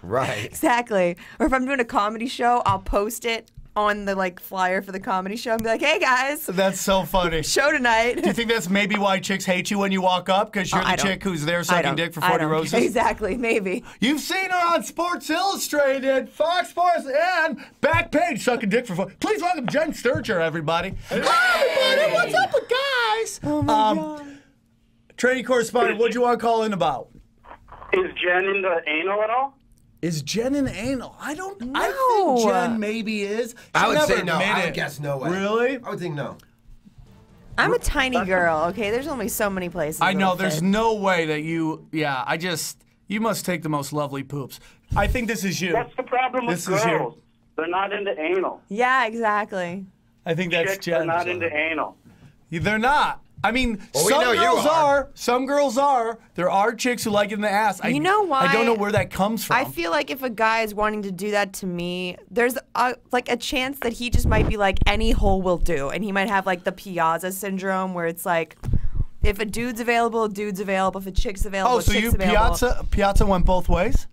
Right. Exactly. Or if I'm doing a comedy show, I'll post it on the like flyer for the comedy show and be like, hey guys, That's so funny. show tonight. Do you think that's maybe why chicks hate you when you walk up? Because you're Oh, the chick who's there I sucking don't- dick for 40 don't- roses? Exactly, maybe. You've seen her on Sports Illustrated, Fox Sports, and Backpage sucking dick for 40. Please welcome Jenn Sterger, everybody. Hi, everybody. What's up, guys? Oh my Um, god. Training correspondent, what do you want to call in about? Is Jenn into anal at all? Is Jenn an anal? I don't. I think Jenn maybe is. I She'll would say no. I would it. guess no way. Really? I would think no. I'm a tiny girl, okay? There's only so many places. I know. There's fit. no way that you. Yeah. I just. You must take the most lovely poops. I think this is you. What's the problem with This is you. girls? They're not into anal. Yeah, exactly. I think that's Chicks Jenn. are not into anal. They're not. I mean, Well, some know you girls are. are. Some girls are. There are chicks who like it in the ass. I, You know why? I don't know where that comes from. I feel like if a guy is wanting to do that to me, there's a, like a chance that he just might be like any hole will do, and he might have like the Piazza syndrome where it's like, if a dude's available, a dude's available. If a chick's available, oh, so chick's you available. Piazza Piazza went both ways?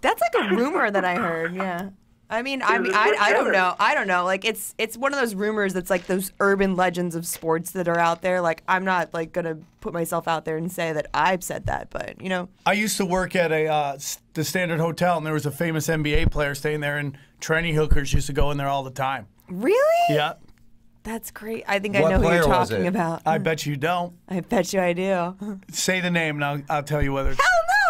That's like a rumor that I heard. Yeah. I mean, I mean, I, I don't know. I don't know. Like it's it's one of those rumors that's like those urban legends of sports that are out there. Like I'm not like gonna put myself out there and say that I've said that, but you know, I used to work at a uh, the Standard Hotel, and there was a famous NBA player staying there, and tranny hookers used to go in there all the time. really, Yeah, that's great. I think What I know who you're talking about. I bet you don't. I bet you I do. Say the name, and I'll, I'll tell you whether. It's,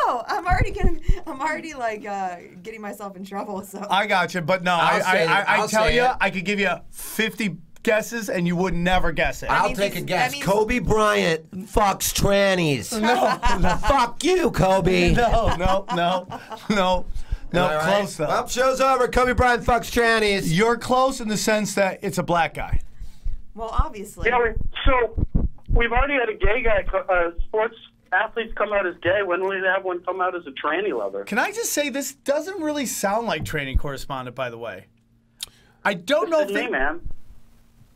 Hell no! I'm already getting. I'm already like uh, getting myself in trouble. So I got you, but no, I, I'll I, say it. I, I I'll tell say you, it. I could give you 50 guesses, and you would never guess it. I'll means take a guess. means- Kobe Bryant fucks trannies. no, no, Fuck you, Kobe. no, no, no, no, no, Am I right? close though. Well, show's over. Kobe Bryant fucks trannies. You're close in the sense that it's a black guy. well, obviously. Yeah, so we've already had a gay guy, co- uh, sports athletes come out as gay. When will we have one come out as a tranny lover? Can I just say this doesn't really sound like training correspondent, by the way. I don't know if It's they, me, man.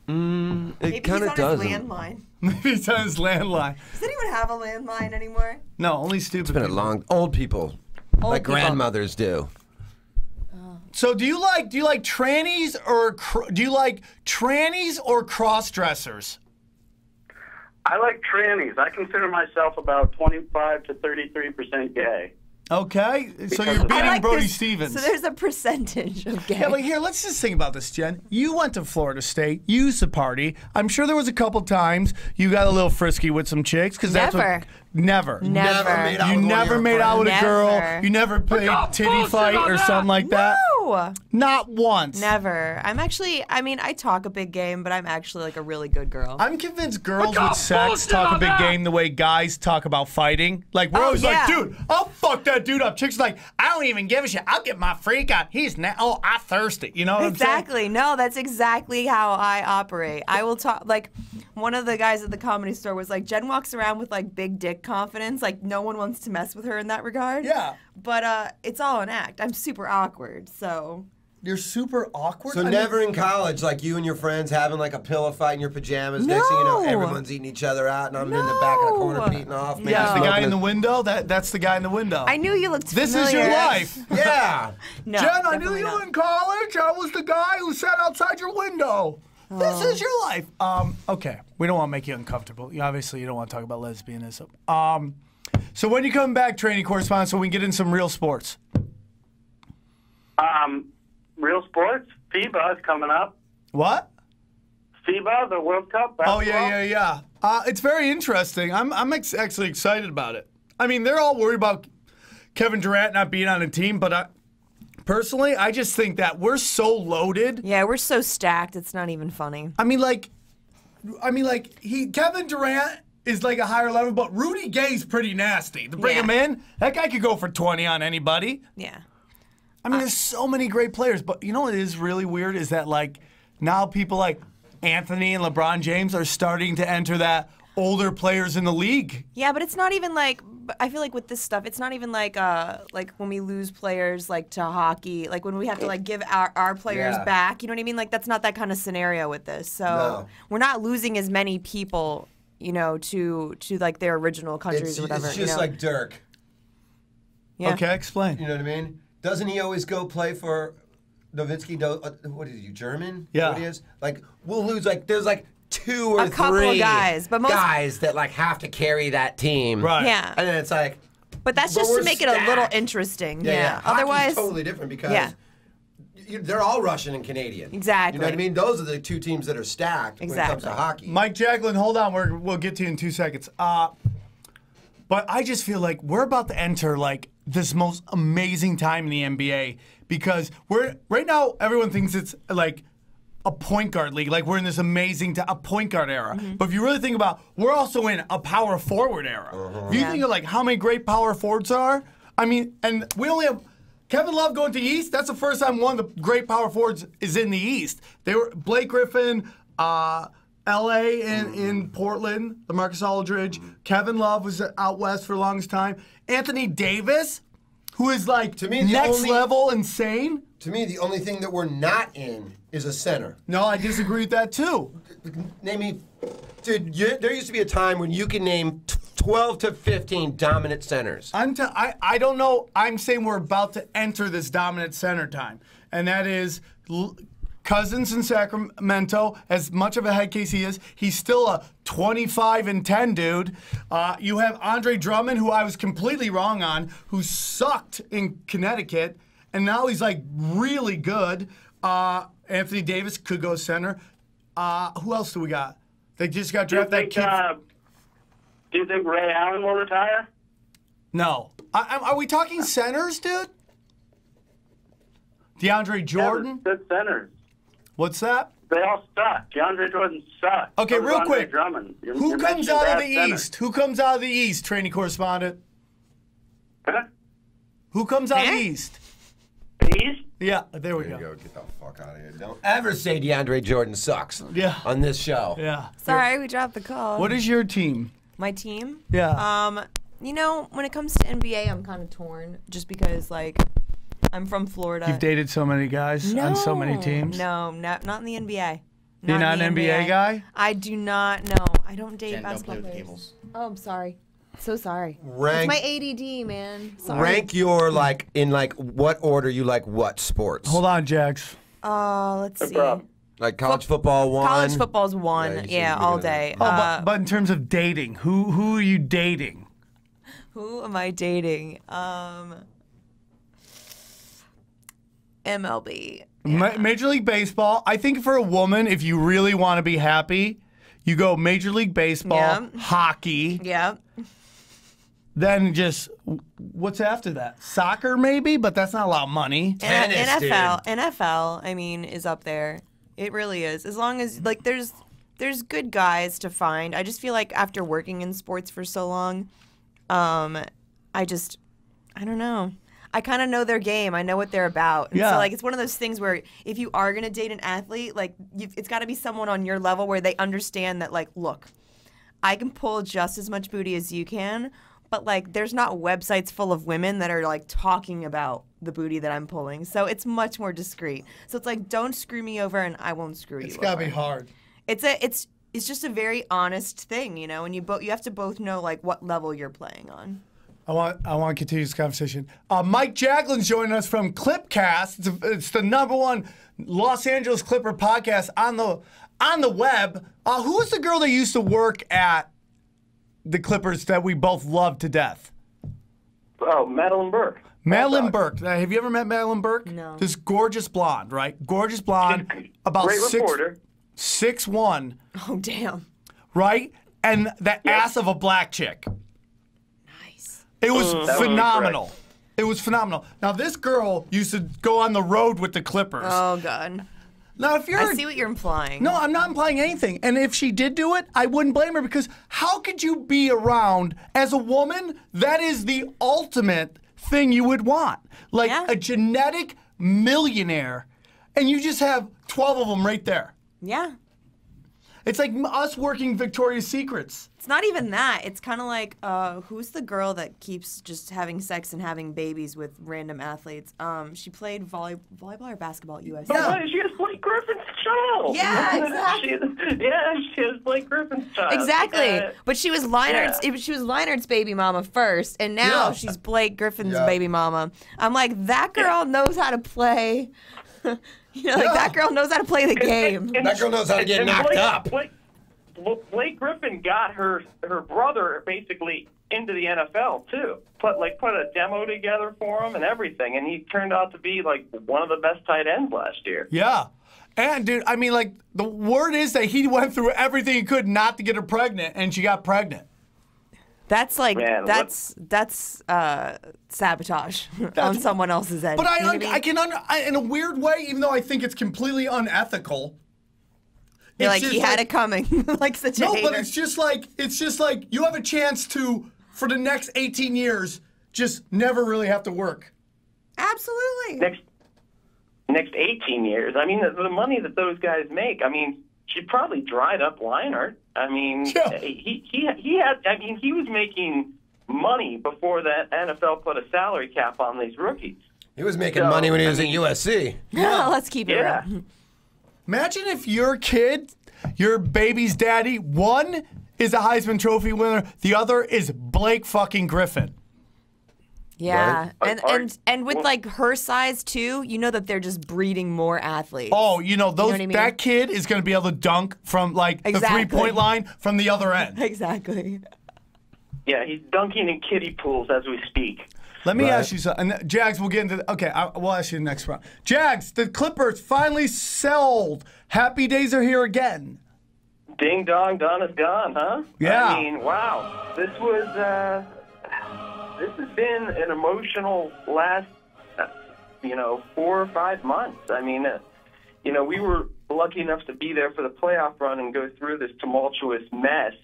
Mm, it Maybe kind he's of on his doesn't. landline. maybe it's on his landline. Does anyone have a landline anymore? No, only stupid. It's been a long. Old people, like people. grandmothers do. Oh. So do you like do you like trannies or cr- do you like trannies or cross dressers? I like trannies. I consider myself about 25 to 33 percent gay. Okay, so you're beating like Brody this- Stevens. So there's a percentage of gay. Yeah, but here, let's just think about this, Jenn. You went to Florida State. You used to party. I'm sure there was a couple times you got a little frisky with some chicks because that's Never. what. Never. Never. made out You with never your made out with a girl. Never. You never played titty fight or something like that. no, Not once. never. I'm actually. I mean, I talk a big game, but I'm actually like a really good girl. I'm convinced girls with sex talk a big game the way guys talk about fighting. Like we're Oh, always yeah. like, dude, I'll fuck that dude up. Chicks like, I don't even give a shit. I'll get my freak out. He's now. Oh, I thirsty. You know what I'm saying? Exactly. No, that's exactly how I operate. I will talk like one of the guys at the comedy store was like Jenn walks around with like big dick confidence, like no one wants to mess with her in that regard. Yeah. But uh it's all an act. I'm super awkward, so You're super awkward. So I mean- never in college, like you and your friends having like a pillow fight in your pajamas. Next thing you know, No. everyone's eating each other out, and I'm in the back of the corner beating off. maybe Yeah, the guy in the window. That that's the guy in the window. I knew you looked This familiar. is your life. Yeah. No, Jenn, I knew you not. in college. I was the guy who sat outside your window. This is your life. Um, okay, we don't want to make you uncomfortable. You, obviously, you don't want to talk about lesbianism. Um, so when you come back, training correspondent, so we can get in some real sports. Um, real sports. FIBA is coming up. What? FIBA, the World Cup. Oh yeah, yeah, yeah. Uh, it's very interesting. I'm I'm ex- actually excited about it. I mean, they're all worried about Kevin Durant not being on a team, but I, personally, I just think that we're so loaded. Yeah, we're so stacked. It's not even funny. I mean, like, I mean, like he Kevin Durant is like a higher level, but Rudy Gay's pretty nasty. To bring Yeah. him in, that guy could go for twenty on anybody. Yeah. I mean, there's so many great players, but you know what is really weird is that like now people like Anthony and LeBron James are starting to enter that older players in the league. Yeah, but it's not even like but I feel like with this stuff, it's not even like uh like when we lose players like to hockey, like when we have to like give our, our players Yeah. back. You know what I mean? Like that's not that kind of scenario with this. So No. we're not losing as many people, you know, to to like their original countries It's, or whatever. it's you just know? like Dirk. yeah. Okay, explain. You know what I mean? Doesn't he always go play for Nowitzki? Do, uh, what is he? German? Yeah. What he is? Like we'll lose. Like there's like two or A couple three guys, but most- guys that like have to carry that team. Right. Yeah. And then it's like. But that's But just to we're make it a little interesting. Yeah, Yeah. yeah. Otherwise, totally different because Yeah. you, they're all Russian and Canadian. Exactly. You know what I mean? Those are the two teams that are stacked when it comes to hockey. Mike Jaglin, hold on. We're, we'll get to you in two seconds. Uh, but I just feel like we're about to enter like this most amazing time in the NBA because we're right now. Everyone thinks it's like a point guard league, like we're in this amazing t- a point guard era. Mm-hmm. But if you really think about, we're also in a power forward era. If you Yeah. think of like how many great power forwards are, I mean, and we only have. Kevin Love going to the East. That's the first time one of the great power forwards is in the East. They were Blake Griffin, uh, L.A. in, mm-hmm. in Portland, LaMarcus Aldridge. Kevin Love was out west for the longest time. Anthony Davis, who is like To me, the next only- level insane. to me, the only thing that we're not in is a center. No, I disagree with that too. Name me, dude. You, there used to be a time when you could name 12 to 15 dominant centers. I'm t- I, I don't know. I'm saying we're about to enter this dominant center time, and that is L- Cousins in Sacramento. As much of a head case he is, he's still a 25 and 10 dude. Uh, you have Andre Drummond, who I was completely wrong on, who sucked in Connecticut, and now he's like really good. Uh, Anthony Davis could go center. Uh, who else do we got? They just got drafted. think? That kid. Uh, do you think Ray Allen will retire? No. I, I- are we talking centers, dude? DeAndre Jordan? Yeah, good centers. What's that? They all suck. DeAndre Jordan sucks. Okay, So real Andre quick. Drummond. You're- Who you're comes out of the centers. East? Who comes out of the East, training correspondent? Huh? Who comes out of the Eh? East? East? Yeah, there we There you go. go. Get the fuck out of here. Don't ever say DeAndre Jordan sucks. Yeah. On this show. Yeah. sorry, we dropped the call. What is your team? my team? Yeah. Um, you know, when it comes to NBA, I'm kind of torn, just because like I'm from Florida. You've dated so many guys on so many teams. No, not not in the NBA. You're not in an the NBA guy? I do not know. I don't date Jenn, don't basketball players. Oh, I'm sorry. So sorry. Rank- It's my ADD, man. Sorry. Rank your like in like what order you like what sports? Hold on, Jags. Uh, let's see. problem. Like college football one. College football's one. Yeah, Yeah, you said you all day. Oh, Uh, but, but in terms of dating, who who are you dating? who am I dating? Um, MLB. Ma- Major League Baseball. I think for a woman, if you really want to be happy, you go Major League Baseball, Yeah. hockey, Yeah. then just what's after that? Soccer, maybe, but that's not a lot of money. And Tennis, NFL, NFL, I mean, is up there. It really is. As long as like there's there's good guys to find. I just feel like after working in sports for so long, um, I just I don't know. I kind of know their game. I know what they're about. And Yeah. So like it's one of those things where if you are gonna date an athlete, like you've, it's got to be someone on your level where they understand that like, look, I can pull just as much booty as you can, but like there's not websites full of women that are like talking about the booty that I'm pulling. So it's much more discreet. So it's like don't screw me over and I won't screw It's you It's gotta over. be hard. It's a it's it's just a very honest thing, you know, and you both you have to both know like what level you're playing on. I want I want to continue this conversation. Uh, Mike Jaglin's joining us from Clipcast. It's, it's the number one Los Angeles Clipper podcast on the on the web. Uh, who was the girl that used to work at the Clippers that we both loved to death? Oh, Madeline Burke. Madeline Burke. Now, have you ever met Madeline Burke? No. This gorgeous blonde, right? Gorgeous blonde, about Great six reporter. six one, Oh damn. right? And the ass of a black chick. Nice. It was mm. was phenomenal. It was phenomenal. Now this girl used to go on the road with the Clippers. Oh god. now if you're I see what you're implying. no, I'm not implying anything. And if she did do it, I wouldn't blame her because how could you be around as a woman? That is the ultimate thing you would want. Like Yeah. a genetic millionaire, and you just have 12 of them right there. Yeah. It's like us working Victoria's Secrets. It's not even that. It's kind of like uh, who's the girl that keeps just having sex and having babies with random athletes? Um, she played volley- volleyball or basketball at USC. Oh, She has Blake Griffin's child. Yeah, exactly. She- yeah, she has Blake Griffin's child. Exactly. Uh, but she was Leinart's yeah. she was Leinart's baby mama first, and now Yeah. she's Blake Griffin's Yeah. baby mama. I'm like, that girl knows how to play. you know, like Yeah. that girl knows how to play the game. and- That girl knows how to get and knocked Blake, up. Blake, Blake Griffin got her her brother basically into the NFL too. Put like put a demo together for him and everything, and he turned out to be like one of the best tight ends last year. Yeah. And dude, I mean, like the word is that he went through everything he could not to get her pregnant, and she got pregnant. That's like Man, what- that's that's uh, sabotage on someone else's end. But I, You know what un- mean? I can, under, I, in a weird way, even though I think it's completely unethical. You're like he had it coming, like such a No, but it's just like it's just like you have a chance to, for the next 18 years, just never really have to work. Absolutely. Next next 18 years, I mean, the, the money that those guys make, I mean, she probably dried up Leinart. I mean, Yeah. he he he had. I mean, he was making money before the NFL put a salary cap on these rookies. He was making So, money when he I was mean- at USC. Yeah, let's keep it Yeah. real. Imagine if your kid, your baby's daddy, one is a Heisman Trophy winner, the other is Blake fucking Griffin. Yeah, Right. and Are- and and with well- like her size too, you know that they're just breeding more athletes. Oh, you know those what I mean? that kid is going to be able to dunk from like the three point line from the other end. exactly. Yeah, he's dunking in kiddie pools as we speak. Let me Right. ask you something. Jags, we'll get into. The, okay, I, we'll ask you the next round. Jags, the Clippers finally sold. Happy days are here again. Ding dong, Don is gone, huh? Yeah. I mean, wow. This was, uh, this has been an emotional last, uh, you know, four or five months. I mean, uh, you know, we were lucky enough to be there for the playoff run and go through this tumultuous mess.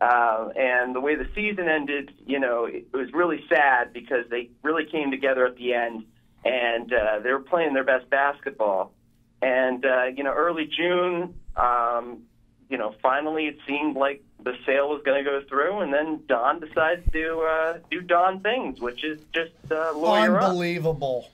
Uh, and the way the season ended, you know, it was really sad because they really came together at the end and uh, they were playing their best basketball. And, uh, you know, early June, um, you know, finally it seemed like the sale was going to go through, and then Don decides to uh, do Don things, which is just uh, lawyer up. Unbelievable.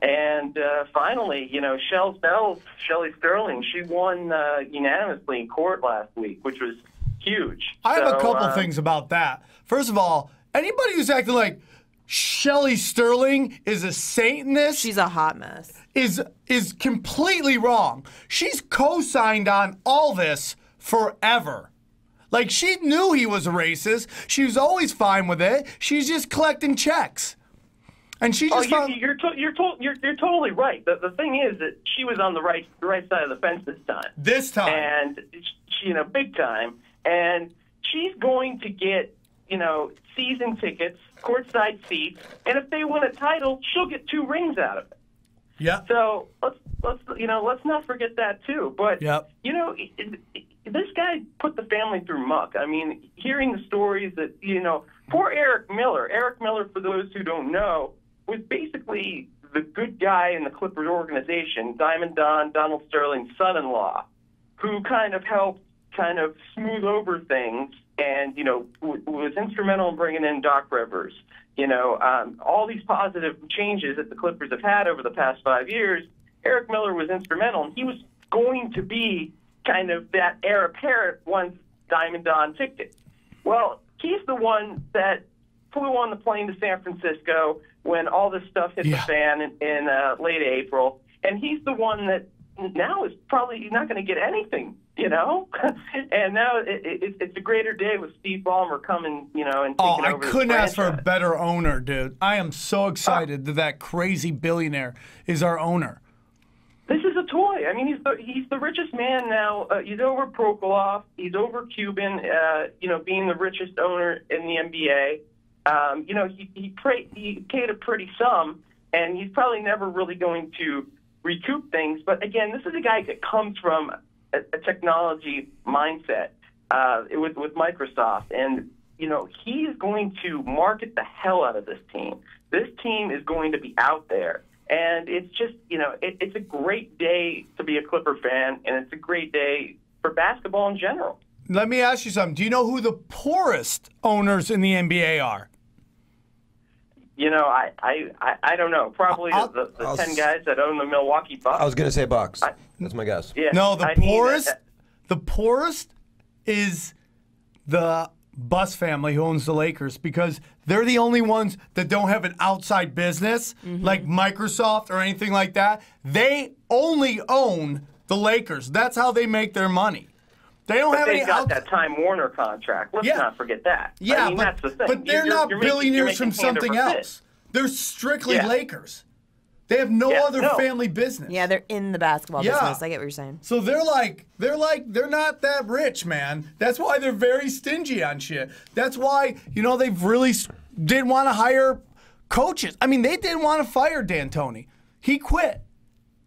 And uh, finally, you know, Shell's Bells, Shelly Sterling, she won uh, unanimously in court last week, which was huge. I have a couple um, things about that. First of all, anybody who's acting like Shelly Sterling is a Satanist She's a hot mess. is is completely wrong. She's co-signed on all this forever. Like she knew he was a racist. She was always fine with it. She's just collecting checks. And she Oh, just you, found, you're to, you're, to, you're you're totally right. The the thing is that she was on the right the right side of the fence this time. this time. and she, you know, big time. And she's going to get, you know, season tickets, courtside seats, and if they win a title, she'll get two rings out of it. yeah. So let's let's you know let's not forget that too. But Yep. you know, it, it, this guy put the family through muck. I mean, hearing the stories that you know, poor Eric Miller. Eric Miller, for those who don't know, was basically the good guy in the Clippers organization, Diamond Don, Donald Sterling's son-in-law, who kind of helped kind of smooth over things and you know w- was instrumental in bringing in Doc Rivers. You know, um, all these positive changes that the Clippers have had over the past five years. Eric Miller was instrumental, and he was going to be kind of that heir apparent once Diamond Don picked it. Well, he's the one that flew on the plane to San Francisco when all this stuff hit Yeah. the fan in, in uh, late April, and he's the one that now is probably not going to get anything, you know. and now it, it, it's a greater day with Steve Ballmer coming, you know, and Oh, taking I couldn't ask for a better owner, dude. I am so excited that that crazy billionaire is our owner. This is a toy. I mean, he's the he's the richest man now. Uh, he's over Prokhorov. He's over Cuban. Uh, you know, being the richest owner in the NBA. Um, you know, he he, pray, he paid a pretty sum, and he's probably never really going to recoup things. But again, this is a guy that comes from a, a technology mindset uh, with with Microsoft, and you know, he is going to market the hell out of this team. This team is going to be out there. And it's just, you know, it, it's a great day to be a Clipper fan, and it's a great day for basketball in general. Let me ask you something. Do you know who the poorest owners in the NBA are? You know, I I, I, I don't know. Probably I'll- the, the I'll ten guys that own the Milwaukee Bucks. I was gonna say Bucks. That's my guess. yeah. No, the I mean, poorest, uh, the poorest is the Buss family who owns the Lakers because they're the only ones that don't have an outside business mm-hmm. like Microsoft or anything like that. They only own the Lakers. That's how they make their money. They don't but have they've any got outs- that Time Warner contract. Let's Yeah. not forget that. Yeah, I mean, but, that's the thing. but they're You're- not you're billionaires from making hand something over fist. else. They're strictly Yeah. Lakers. They have no Yeah, other no. family business. Yeah, they're in the basketball Yeah. business. I get what you're saying. So they're like, they're like, they're not that rich, man. That's why they're very stingy on shit. That's why, you know, they've really didn't want to hire coaches. I mean, they didn't want to fire D'Antoni. He quit.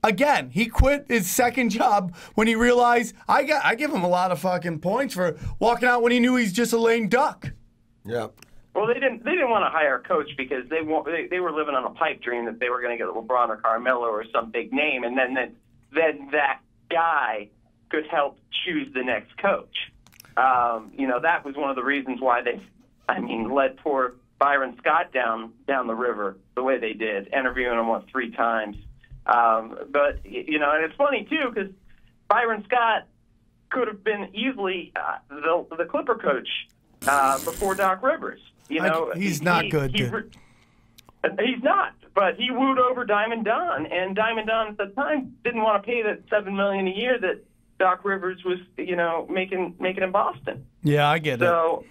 Again, he quit his second job when he realized I got I give him a lot of fucking points for walking out when he knew he's just a lame duck. Yeah. Well, they didn't. They didn't want to hire a coach because they wa- they, they were living on a pipe dream that they were going to get LeBron or Carmelo or some big name, and then then, then that guy could help choose the next coach. Um, you know, that was one of the reasons why they, I mean, led poor Byron Scott down down the river the way they did, interviewing him what three times. Um, but you know, and it's funny too because Byron Scott could have been easily uh, the the Clipper coach uh, before Doc Rivers. You I- he's he- not he- good, he He's not, but he wooed over Diamond Don, and Diamond Don at the time didn't want to pay that seven million a year that Doc Rivers was, you know, making making in Boston. Yeah, I get it. So,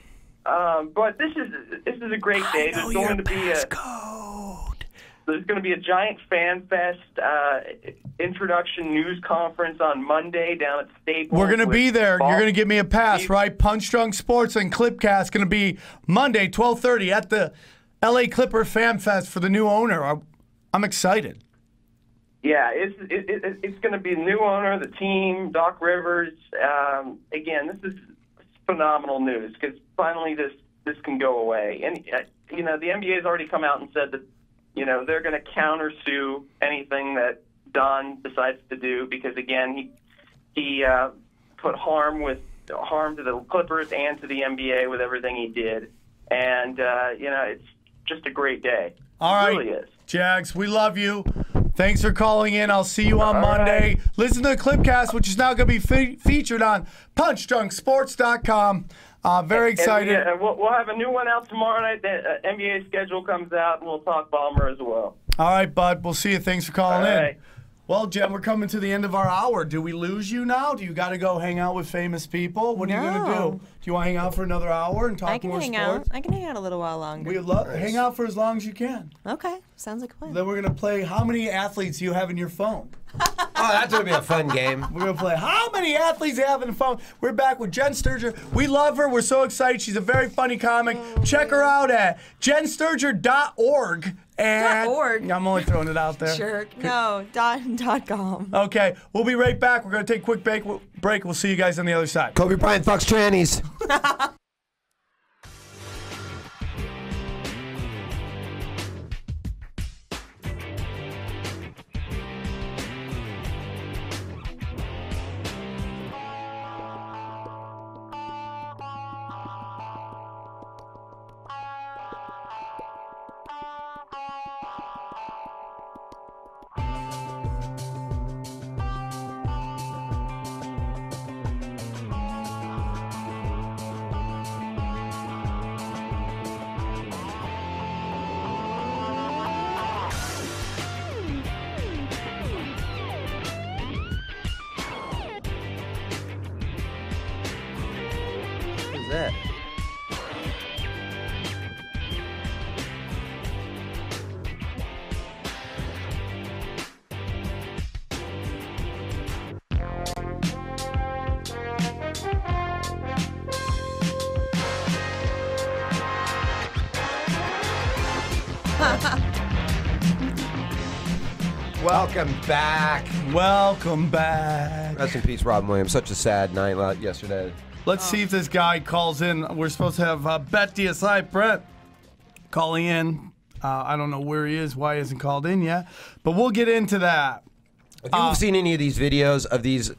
um, but this is this is a great day. know There's your going to be a there's going to be a giant fan fest uh, introduction news conference on Monday down at Staples. We're gonna be there. Ball- You're gonna give me a pass, right? Punch Drunk Sports and Clipcast gonna be Monday, 12:30 at the LA Clipper Fan Fest for the new owner. I'm- I'm excited. Yeah, it's it, it, it's going to be the new owner, the team, Doc Rivers. Um, again, this is phenomenal news because finally this this can go away. And uh, you know, the NBA has already come out and said that you know they're going to countersue anything that Don decides to do because again he he uh, put harm with harm to the Clippers and to the NBA with everything he did. And uh, you know, it's just a great day. All right. It really is. Jags, we love you. Thanks for calling in. I'll see you on All Monday. right. Listen to the Clipcast, which is now going to be fe- featured on PunchDrunkSports.com. Uh, very excited. And, and we'll, we'll have a new one out tomorrow night. The uh, NBA schedule comes out, and we'll talk Ballmer as well. All right, bud. We'll see you. Thanks for calling All in. right. Well, Jenn, we're coming to the end of our hour. Do we lose you now? Do you got to go hang out with famous people? What are you going to No. do? Do you want to hang out for another hour and talk I can more hang sports? out. I can hang out a little while longer. We love hang out for as long as you can. Okay, sounds like a plan. Then we're gonna play. How many athletes do you have in your phone? Oh, that's gonna be a fun game. We're gonna play. How many athletes do you have in the phone? We're back with Jenn Sterger. We love her. We're so excited. She's a very funny comic. Check her out at jensturger.org. And .org? I'm only throwing it out there. Jerk. No. Dot dot com. Okay, we'll be right back. We're gonna take a quick break. Break. We'll see you guys on the other side. Kobe Bryant fucks trannies. Welcome back. Welcome back. Rest in peace, Robin Williams. Such a sad night uh, yesterday. Let's see if this guy calls in. We're supposed to have uh, BetDSI Brett calling in. Uh, I don't know where he is, why he hasn't called in yet, but we'll get into that. If you've seen any of these videos of these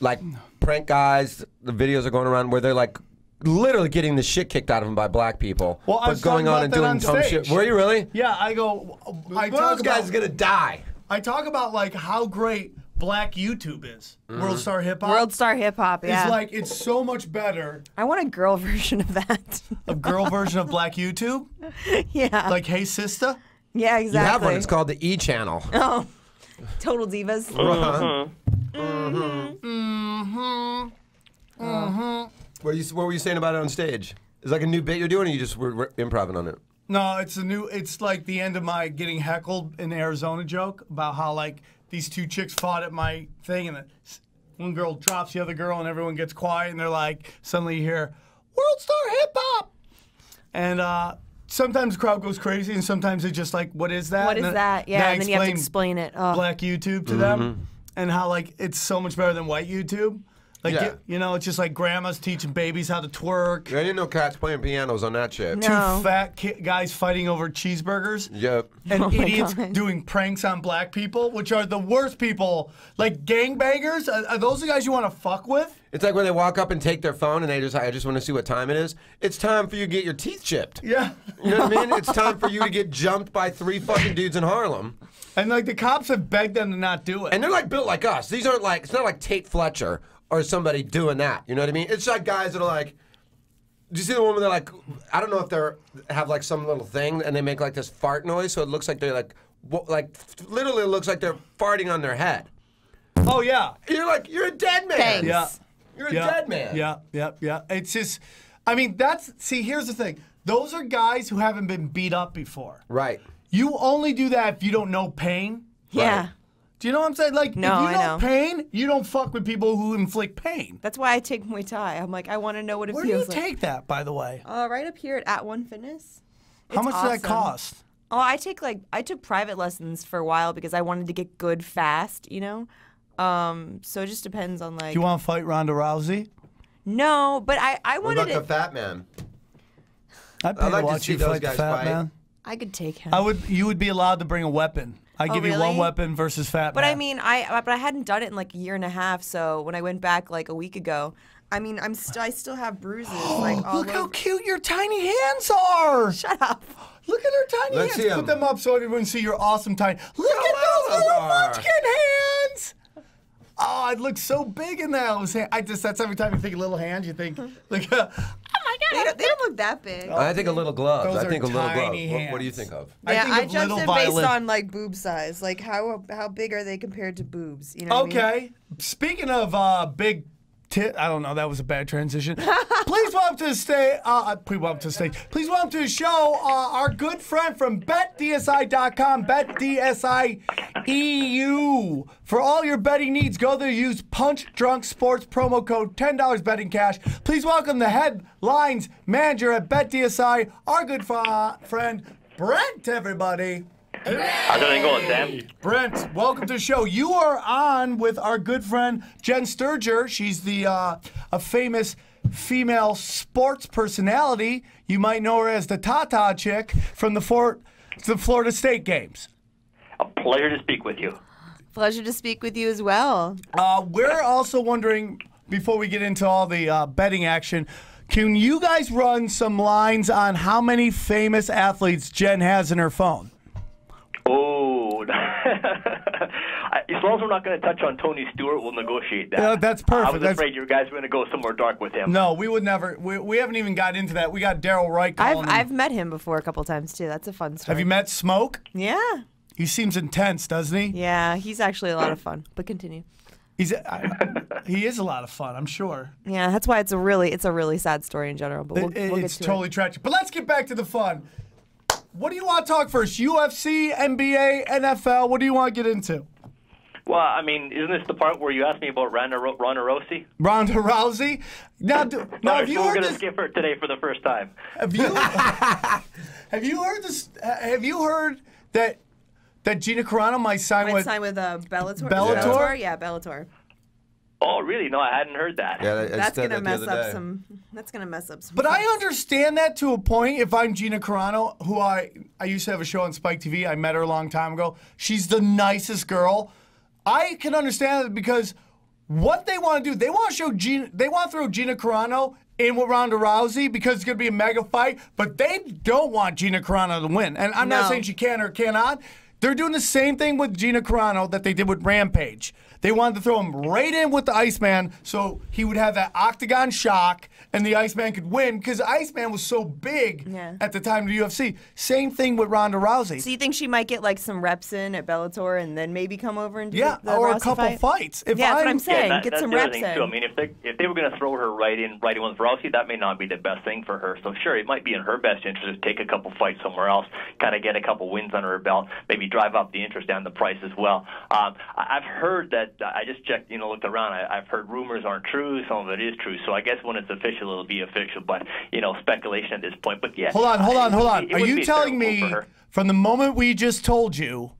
like prank guys, the videos are going around where they're like literally getting the shit kicked out of them by black people, Well, I but was going on and doing dumb shit. Were you really? Yeah, I go. I One of talk those guys is gonna die. I talk about like how great Black YouTube is. Mm-hmm. World Star Hip Hop. World Star Hip Hop. Yeah. It's like it's so much better. I want a girl version of that. A girl version of Black YouTube, yeah. like Hey Sister. yeah. exactly. You Exactly. have one. It's called the E Channel. Oh. Total divas. Mm-hmm. Mm-hmm. Mm-hmm. What, are you, what were you saying about it on stage? Is it like a new bit you're doing, or you just were, were improvising on it? No, it's a new. It's like the end of my getting heckled in Arizona joke about how like these two chicks fought at my thing, and the, one girl drops the other girl, and everyone gets quiet, and they're like, suddenly you hear "World Star Hip Hop," and uh, sometimes the crowd goes crazy, and sometimes they just like, "What is that?" What is And that? Yeah, and then you have to explain it. Oh. Black YouTube to Mm-hmm. them, and how like it's so much better than white YouTube. Like Yeah. you, you know, it's just like grandmas teaching babies how to twerk. I didn't know cats playing pianos on that shit. No. Two fat ki- guys fighting over cheeseburgers Yep. and Oh idiots God. doing pranks on black people, which are the worst people. Like gangbangers, are, are those the guys you want to fuck with? It's like when they walk up and take their phone and they just, I just want to see what time it is. It's time for you to get your teeth chipped. Yeah. You know what I mean? It's time for you to get jumped by three fucking dudes in Harlem. And like the cops have begged them to not do it. And they're like built like us. These aren't like, it's not like Tate Fletcher or somebody doing that. You know what I mean? It's like guys that are like, do you see the one where they're like, I don't know if they're, have like some little thing and they make like this fart noise so it looks like they're like, wo- like literally it looks like they're farting on their head. oh yeah. You're like, you're a dead man. Thanks. Yeah. You're a yeah. dead man. Yeah, yeah, yeah. It's just, I mean, that's, see, here's the thing. Those are guys who haven't been beat up before. Right. You only do that if you don't know pain. Yeah. Do you know what I'm saying? Like, No, if you I know, know. pain, you don't fuck with people who inflict pain. That's why I take Muay Thai. I'm like, I want to know what it Where do you feels like. take that, by the way? Uh, right up here at At One Fitness. How It's much does that cost? Oh, I take like I took private lessons for a while because I wanted to get good fast, you know. Um, so it just depends on like. Do you want to fight Ronda Rousey? no, but I I What wanted about the it. fat man? I'd pay I'd like to to watch see you those fight the guys fat fight. man. I could take him. I would. You would be allowed to bring a weapon. I Oh, give you one weapon versus fat But man. I mean, I but I hadn't done it in like a year and a half. So when I went back like a week ago, I mean, I'm st- I still have bruises. like all Look how cute your tiny hands are. Shut up. Look at her tiny Let's hands. see Put 'em. them up so everyone can see your awesome tiny. Look at those those little munchkin hands. Oh, I'd look so big in those hands. I just that's every time you think of little hands, you think like. Uh, They don't, they don't look that big. I think a little gloves. Those I think are a little gloves. tiny What, what do you think of? I yeah, think I, of judge them violet- based on like boob size. Like how how big are they compared to boobs? You know. what I mean? Okay. Speaking of uh, big tit, I don't know. That was a bad transition. please welcome to the stage. Uh, please welcome to the stage. Please welcome to the show uh, our good friend from BetDSI.com, BetDSI EU. For all your betting needs, go there. Use Punch Drunk Sports promo code ten dollars betting cash. Please welcome the headlines manager at BetDSI, our good fr- friend Brent. Everybody. How's everything going, Sam? Brent, welcome to the show. You are on with our good friend Jenn Sterger. She's the uh, a famous female sports personality. You might know her as the Tata chick from the Fort the Florida State games. A pleasure to speak with you. Pleasure to speak with you as well. Uh, we're also wondering before we get into all the uh, betting action. Can you guys run some lines on how many famous athletes Jenn has in her phone? Oh, as long as we're not going to touch on Tony Stewart, we'll negotiate that. Yeah, that's perfect. I was That's- afraid you guys were going to go somewhere dark with him. No, we would never. We, we haven't even got into that. We got Daryl Wright I've calling. I've met him before a couple times too. That's a fun story. Have you met Smoke? Yeah. He seems intense, doesn't he? Yeah, he's actually a lot of fun. But continue. He's I, he is a lot of fun, I'm sure. Yeah, that's why it's a really it's a really sad story in general. But we'll, It- it- we'll get it's to totally it. tragic. But let's get back to the fun. What do you want to talk first? UFC, NBA, NFL? What do you want to get into? Well, I mean, isn't this the part where you asked me about Ronda, Ro- Ronda Rousey? Ronda Rousey? Now, do, now have you we're heard going to this? skip her today for the first time. Have you have you heard this? Have you heard that that Gina Carano might sign Might with? sign with uh, Bellator. Bellator? Yeah, Bellator. Oh, really? No, I hadn't heard that. Yeah, That's gonna that mess up day. some. That's gonna mess up some. But I understand that to a point. If I'm Gina Carano, who I I used to have a show on Spike TV, I met her a long time ago. She's the nicest girl. I can understand it because what they want to do, they want to show Gina, they want to throw Gina Carano in with Ronda Rousey because it's going to be a mega fight, but they don't want Gina Carano to win. And I'm not saying she can or cannot. They're doing the same thing with Gina Carano that they did with Rampage. They wanted to throw him right in with the Iceman so he would have that octagon shock and the Iceman could win because Iceman was so big Yeah. at the time of the UFC. Same thing with Ronda Rousey. So you think she might get like some reps in at Bellator and then maybe come over and do yeah, the, the or a couple fight? fights. If yeah, that's what I'm- I'm saying. that- get that's some the other reps thing in. too. I mean, if they if they were going to throw her right in, right in with Rousey, that may not be the best thing for her. So sure, it might be in her best interest to take a couple fights somewhere else, kind of get a couple wins under her belt, maybe drive up the interest and the price as well. Um, I've heard that. I just checked, you know, looked around. I, I've heard rumors aren't true. Some of it is true. So I guess when it's official, it'll be official. But you know, speculation at this point. But yeah, Hold on, hold on, hold on. be- it Are you telling me from the moment we just told you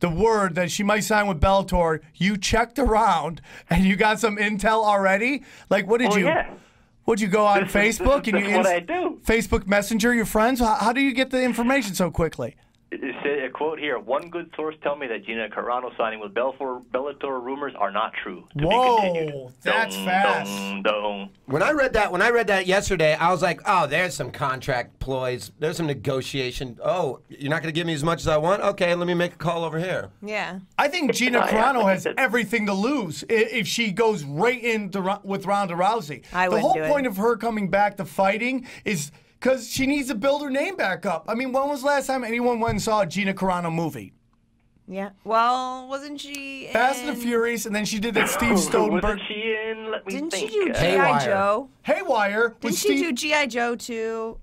the word that she might sign with Bellator, you checked around and you got some intel already? Like, what did Oh, you? yeah. Would you go on This is- this Facebook and you what I do. Facebook Messenger your friends? How, how do you get the information so quickly? It a quote here: "One good source tell me that Gina Carano signing with Bellator, Bellator rumors are not true." To be. Whoa, that's Dun, fast. dun, dun. When I read that, when I read that yesterday, I was like, "Oh, there's some contract ploys. There's some negotiation. Oh, you're not going to give me as much as I want? Okay, let me make a call over here." yeah. I think Gina Carano has everything to lose if she goes right into Ro- with Ronda Rousey. I the whole do it. point of her coming back to fighting is because she needs to build her name back up. I mean, when was the last time anyone went and saw a Gina Carano movie? Yeah. Well, wasn't she? Fast and the Furious, and then she did that Steve Stoneberg Wasn't she in? Let me Didn't she do GI Joe? Haywire. with Didn't she Steve- do GI Joe too?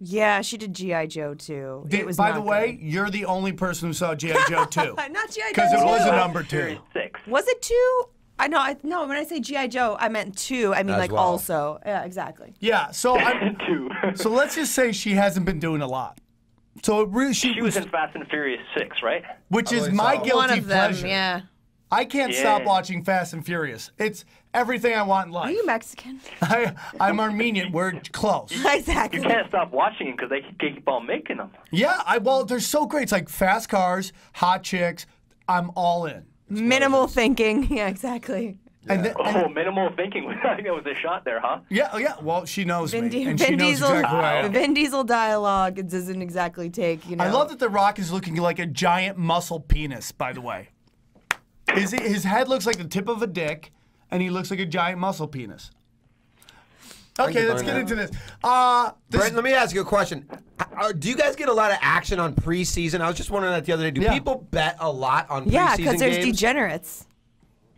Yeah, she did GI Joe too. Did- it was by not the way, good. you're the only person who saw G.I. Joe too. not GI Joe. Because it was a number two. Six. Was it two? I know. I, no, when I say GI Joe, I meant two. I mean As like well. also. Yeah, exactly. Yeah, so I'm, Two. so let's just say she hasn't been doing a lot. So it really she, she was in Fast and Furious six, right? which is my so. guilty One of them. pleasure. Yeah. I can't Yeah. stop watching Fast and Furious. It's everything I want in life. Are you Mexican? I, I'm Armenian. We're close. exactly. You can't stop watching them because they keep on making them. Yeah, I well, they're so great. It's like fast cars, hot chicks. I'm all in. Minimal thinking. Yeah, exactly. And then, Oh, minimal thinking. I think that was a shot there, huh? yeah, oh, yeah. Well, she knows Vin, me, Di- and Vin she knows Diesel, exactly who I am. Vin Diesel dialogue it doesn't exactly take. You know, I love that The Rock is looking like a giant muscle penis. By the way, his his head looks like the tip of a dick, and he looks like a giant muscle penis. Okay, let's get that. into this. Uh, this Brent, let me ask you a question. Do you guys get a lot of action on preseason? I was just wondering that the other day. Do Yeah. people bet a lot on yeah, preseason because there's games? degenerates.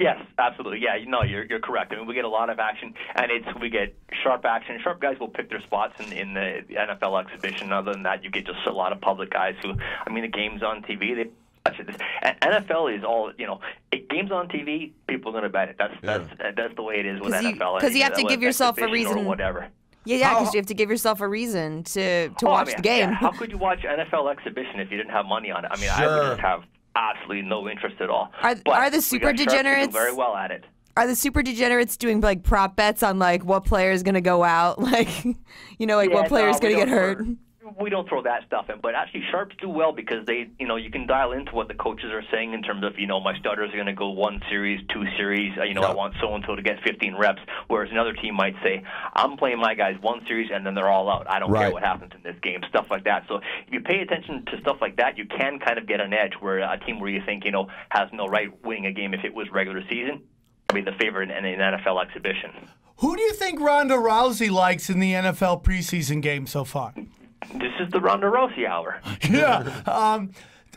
Yes, absolutely. Yeah, you know, you're you're correct. I mean, we get a lot of action, and it's we get sharp action. Sharp guys will pick their spots in in the NFL exhibition. Other than that, you get just a lot of public guys who, I mean, the games on TV. They watch it. And NFL is all you know. It, games on TV, people are going to bet it. That's that's that's the way it is with 'Cause you- NFL. 'cause you have to give yourself a reason- or whatever. Yeah, yeah, because you have to give yourself a reason to to Oh, I watch mean, the game. yeah, how could you watch NFL exhibition if you didn't have money on it? I mean, I would just have absolutely no interest at all. Are- But are the super got sharps who do degenerates- very well at it? Are the super degenerates doing like prop bets on like what player is gonna go out? Like, you know, like Yeah, what player is no, gonna get don't hurt? We don't throw that stuff in, but actually sharps do well because they, you know, you can dial into what the coaches are saying in terms of, you know, my starters are going to go one series, two series. Uh, you know, I want so and so to get 15 reps. Whereas another team might say, I'm playing my guys one series and then they're all out. I don't care what happens in this game. Stuff like that. So if you pay attention to stuff like that, you can kind of get an edge where a team where you think, you know, has no right winning a game if it was regular season. Be the favorite in an NFL exhibition. who do you think Ronda Rousey likes in the NFL preseason game so far? This is the Ronda Rousey hour. yeah. Um,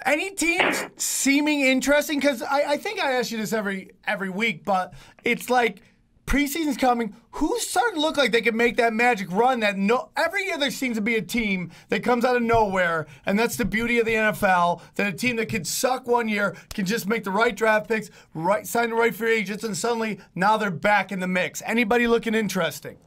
any teams seeming interesting? Because I, I think I ask you this every every week, but it's like preseason's coming. Who's starting to look like they can make that magic run? That no, every year there seems to be a team that comes out of nowhere, and that's the beauty of the NFL. That a team that could suck one year can just make the right draft picks, right sign the right free agents, and suddenly now they're back in the mix. Anybody looking interesting?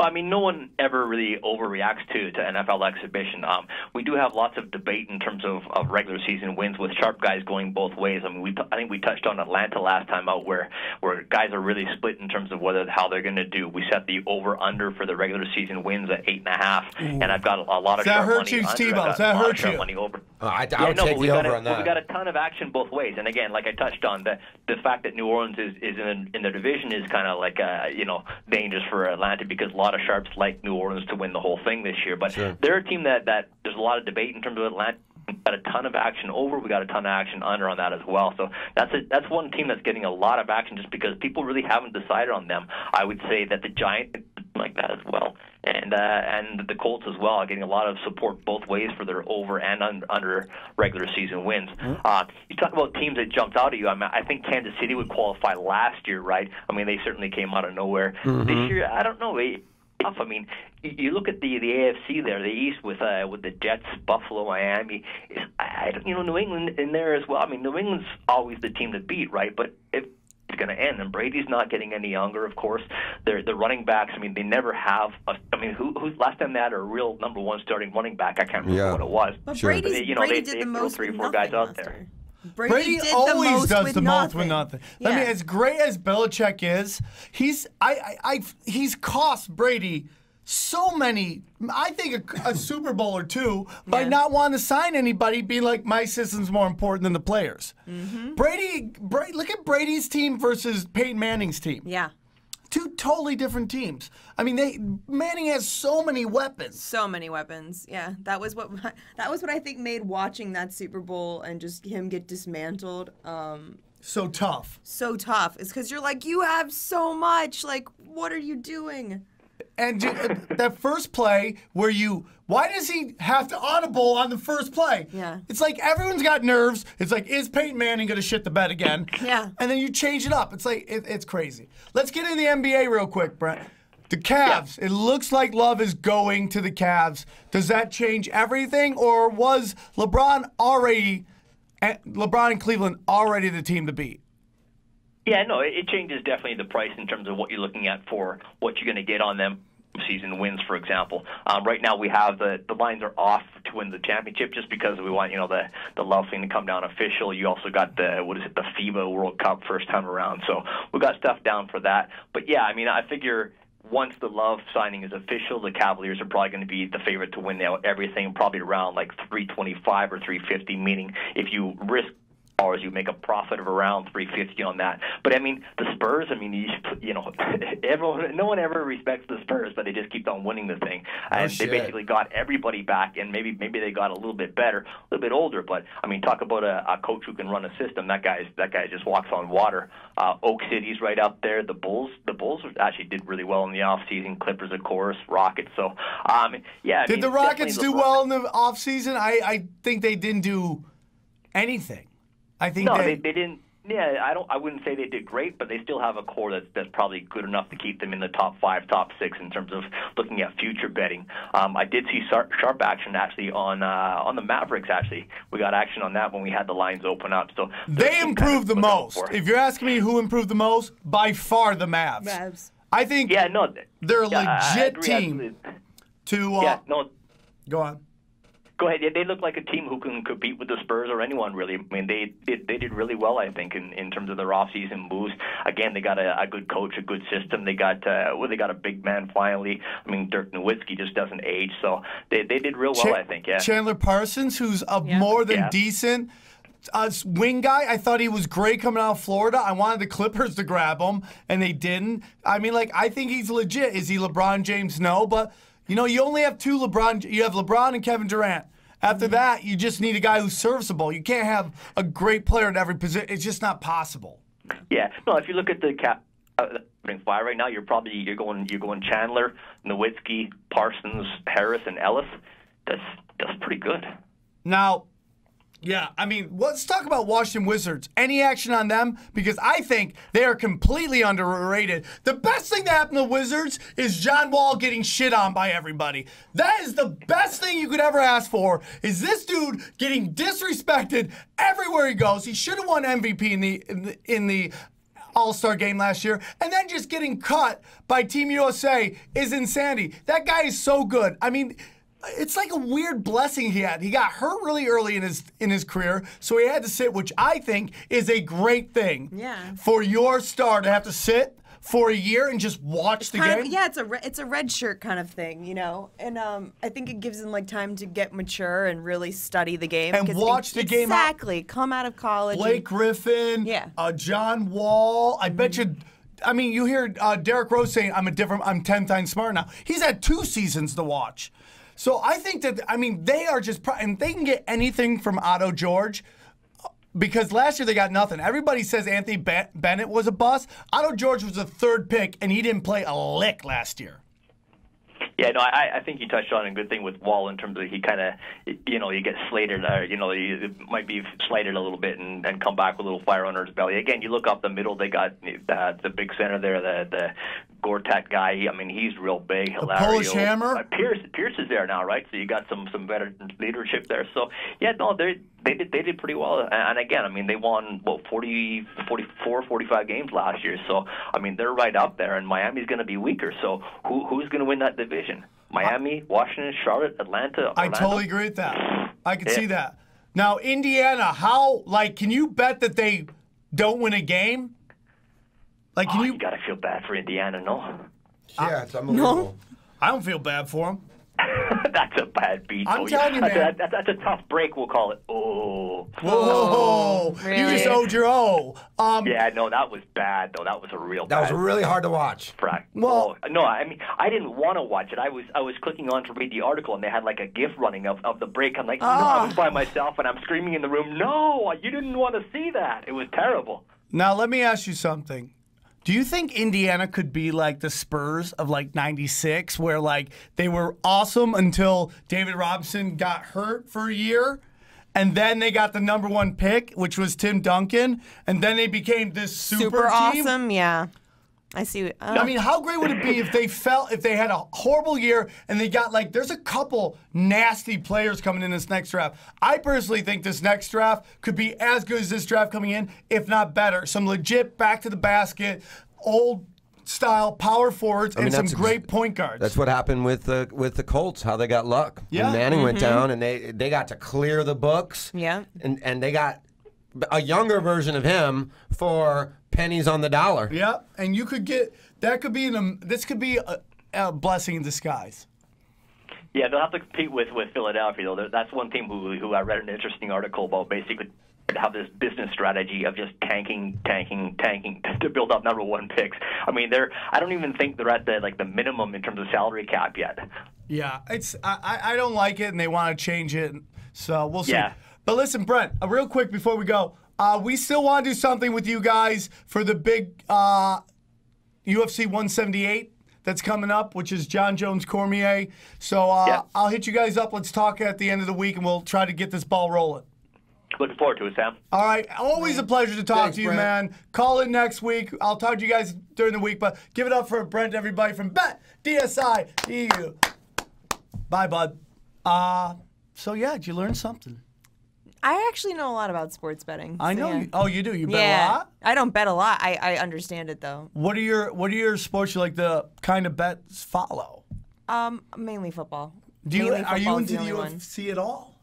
Well, I mean, no one ever really overreacts to to NFL exhibition. Um, we do have lots of debate in terms of, of regular season wins with sharp guys going both ways. I mean, we t- I think we touched on Atlanta last time out, where where guys are really split in terms of whether how they're going to do. We set the over under for the regular season wins at eight and a half, and I've got a, a lot of Does that sharp hurt money you, under. Steve-O? I've Does that a lot of hurt you? money over. Oh, I, I Yeah, would no, take the got over a, on that. We got a ton of action both ways, and again, like I touched on, the the fact that New Orleans is is in in the division is kind of like uh, you know dangerous for Atlanta because a lot of sharps like New Orleans to win the whole thing this year. But they're a team that that there's a lot of debate in terms of Atlanta. We got a ton of action over. We got a ton of action under on that as well. So that's a, that's one team that's getting a lot of action just because people really haven't decided on them. I would say that the Giants like that as well, and uh, and the Colts as well, are getting a lot of support both ways for their over and un- under regular season wins. Uh, you talk about teams that jumped out at you. I mean, I think Kansas City would qualify last year, right? I mean, they certainly came out of nowhere. This year, I don't know. They, tough. I mean, you you look at the the AFC there, the East with uh, with the Jets, Buffalo, Miami. It's, I, I don't, you know, New England in there as well. I mean, New England's always the team to beat, right? But if it's going to end, and Brady's not getting any younger, of course. They're the running backs. I mean, they never have. A, I mean, who who's last time they had a real number one starting running back? I can't remember Yeah. what it was. But Sure. Brady's, They- you know, Brady they- did they the throw most three or four guys out last there. Brady, Brady did the always most does with the nothing. most with nothing. I mean, as great as Belichick is, he's I, I, I he's cost Brady so many. I think a, a Super Bowl or two by Yeah. not wanting to sign anybody, being like my system's more important than the players. Mm-hmm. Brady, Brady, look at Brady's team versus Peyton Manning's team. yeah, Two totally different teams. I mean, they Manning has so many weapons. so many weapons. Yeah, that was what that was what I think made watching that Super Bowl and just him get dismantled um, So tough. so tough. Is because you're like, you have so much. Like, what are you doing? And ju- uh, that first play where you, why does he have to audible on the first play? Yeah. It's like everyone's got nerves. It's like, is Peyton Manning going to shit the bed again? Yeah. And then you change it up. It's like, it, it's crazy. Let's get in the NBA real quick, Brent. The Cavs. It looks like Love is going to the Cavs. Does that change everything, or was LeBron already, eh, LeBron and Cleveland already the team to beat? Yeah, no, it it changes definitely the price in terms of what you're looking at for what you're going to get on them. Season wins, for example. Um, right now, we have the the lines are off to win the championship just because we want you know the the love thing to come down official. You also got the what is it the FIBA World Cup first time around, so we got stuff down for that. But yeah, I mean, I figure once the love signing is official, the Cavaliers are probably going to be the favorite to win now everything, probably around like 325 or 350. Meaning, if you risk dollars. You make a profit of around three fifty on that. But I mean, the Spurs. I mean, you, you know, everyone, no one ever respects the Spurs, but they just keep on winning the thing, and they shit. basically got everybody back, and maybe maybe they got a little bit better, a little bit older. But I mean, talk about a, a coach who can run a system. That guy's that guy just walks on water. Uh, Oak City's right up there. The Bulls, the Bulls actually did really well in the off season. Clippers, of course, Rockets. So, um, yeah. I Did mean, the Rockets do LeBron- well in the offseason? I, I think they didn't do anything. I think No, they, they, they didn't. Yeah, I don't. I wouldn't say they did great, but they still have a core that's that's probably good enough to keep them in the top five, top six in terms of looking at future betting. Um, I did see sharp, sharp action actually on uh, on the Mavericks. Actually, we got action on that when we had the lines open up. So they improved the most. If you're asking me who improved the most, by far the Mavs. Mavs. I think yeah, no, they're a yeah, I- I legit team to. Uh, Yeah, no, Go on. Go ahead. Yeah, they look like a team who can compete with the Spurs or anyone really. I mean, they did they did really well, I think, in, in terms of their off-season moves. Again, they got a, a good coach, a good system. They got uh, well, they got a big man finally. I mean, Dirk Nowitzki just doesn't age, so they they did real well, Cha- I think. Yeah. Chandler Parsons, who's a more than Yeah. decent uh, wing guy. I thought he was great coming out of Florida. I wanted the Clippers to grab him, and they didn't. I mean, like, I think he's legit. Is he LeBron James? No, but you know, you only have two LeBron. You have LeBron and Kevin Durant. After Mm-hmm. that, you just need a guy who's serviceable. You can't have a great player at every position. It's just not possible. Yeah. No, if you look at the cap. Uh, opening five right now, you're probably you're going you're going Chandler, Nowitzki, Parsons, Harris, and Ellis. That's that's pretty good. Now, yeah, I mean, let's talk about Washington Wizards. Any action on them? Because I think they are completely underrated. The best thing that happened to the Wizards is John Wall getting shit on by everybody. That is the best thing you could ever ask for. Is this dude getting disrespected everywhere he goes? He should have won MVP in the in the, in the all Star game last year, and then just getting cut by Team USA is insanity. That guy is so good. I mean, it's like a weird blessing he had. He got hurt really early in his in his career, so he had to sit, which I think is a great thing. Yeah. For your star to have to sit for a year and just watch the game. Of, yeah, it's a re- it's a red shirt kind of thing, you know. And um, I think it gives him like time to get mature and really study the game And watch the game out- exactly. Come out of college. and- Blake Griffin, Yeah. uh, John Wall. I bet you. I mean, you hear uh, Derrick Rose saying, "I'm a different. I'm ten times smarter now." He's had two seasons to watch, so I think that I mean they are just and they can get anything from Otto George. Because last year they got nothing. Everybody says Anthony Bennett was a bust. Otto George was a third pick, and he didn't play a lick last year. Yeah, no, I, I think you touched on a good thing with Wall in terms of he kind of, you know, you get slated, or you know, he might be slighted a little bit and, and come back with a little fire under his belly. Again, you look up the middle, they got uh, the big center there, the the Gortat guy. I mean, he's real big. Hilario. Polish Hammer? Uh, Pierce, Pierce is there now, right? So you got some some better leadership there. So yeah, no, they they did they did pretty well. And, and again, I mean, they won what 40, 44, 45 games last year. So I mean, they're right up there. And Miami's going to be weaker. So who who's going to win that division? Miami, Washington, Charlotte, Atlanta. I totally agree with that. I can Yeah. see that. Now, Indiana, how like can you bet that they don't win a game? Like, can Oh, you? you got to feel bad for Indiana, no? Yeah, it's unbelievable. no. I don't feel bad for them. that's a bad beat. I'm though. telling you, that's, man. A, that's, that's a tough break. We'll call it. Oh. Whoa! You really? just owed your O. Um, Yeah, no, that was bad though. That was a real. That was really hard to watch. Frack. Well- Oh, no, I mean, I didn't want to watch it. I was, I was clicking on to read the article, and they had like a GIF running of, of the break. I'm like, no, I was by myself, and I'm screaming in the room, no, you didn't want to see that. It was terrible. Now let me ask you something. Do you think Indiana could be like the Spurs of like 96 where like they were awesome until David Robinson got hurt for a year and then they got the number 1 pick which was Tim Duncan and then they became this super, super awesome. Yeah, I see. Uh, I mean, how great would it be if they felt if they had a horrible year and they got like there's a couple nasty players coming in this next draft. I personally think this next draft could be as good as this draft coming in, if not better. Some legit back to the basket, old style power forwards mean, and some that's ex- great point guards. That's what happened with the with the Colts. How they got luck. Yeah. When Manning went down, and they they got to clear the books. Yeah. And and they got a younger version of him for pennies on the dollar. yeah, and you could get that could be an um, this could be a, a blessing in disguise. Yeah, they'll have to compete with, with Philadelphia though. That's one team who who I read an interesting article about basically have this business strategy of just tanking, tanking, tanking to build up number one picks. I mean, they're I don't even think they're at the like the minimum in terms of salary cap yet. Yeah, it's I, I I don't like it, and they want to change it. So we'll see. Yeah. But listen, Brent, uh, real quick before we go, uh, we still want to do something with you guys for the big uh, UFC 178 that's coming up, which is Jon Jones Cormier. So uh, Yeah. I'll hit you guys up. Let's talk at the end of the week, and we'll try to get this ball rolling. Looking forward to it, Sam. All right. Always a pleasure to talk Thanks, to you, Brent. man. Call in next week. I'll talk to you guys during the week, but give it up for Brent, everybody from Bet DSI EU. Bye, bud. Uh, so, yeah, did you learn something? I actually know a lot about sports betting. I so know. yeah. You, oh, you do? You bet yeah. a lot? I don't bet a lot. I, I understand it though. What are your What are your sports you like to kind of bets follow? Um, mainly football. Do you Mainly Are you into the, one. UFC at all?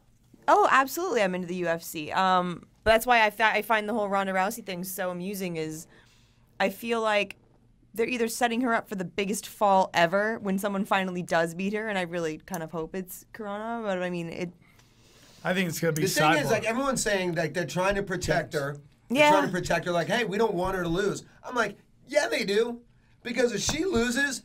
Oh, absolutely. I'm into the UFC. Um, but that's why I, I find the whole Ronda Rousey thing so amusing. Is I feel like they're either setting her up for the biggest fall ever when someone finally does beat her, and I really kind of hope it's Carano. But I mean, it. I think it's gonna be The thing Cyborg. is, like everyone's saying, like they're trying to protect her. They're Yeah. trying to protect her. Like, hey, we don't want her to lose. I'm like, yeah, they do, because if she loses,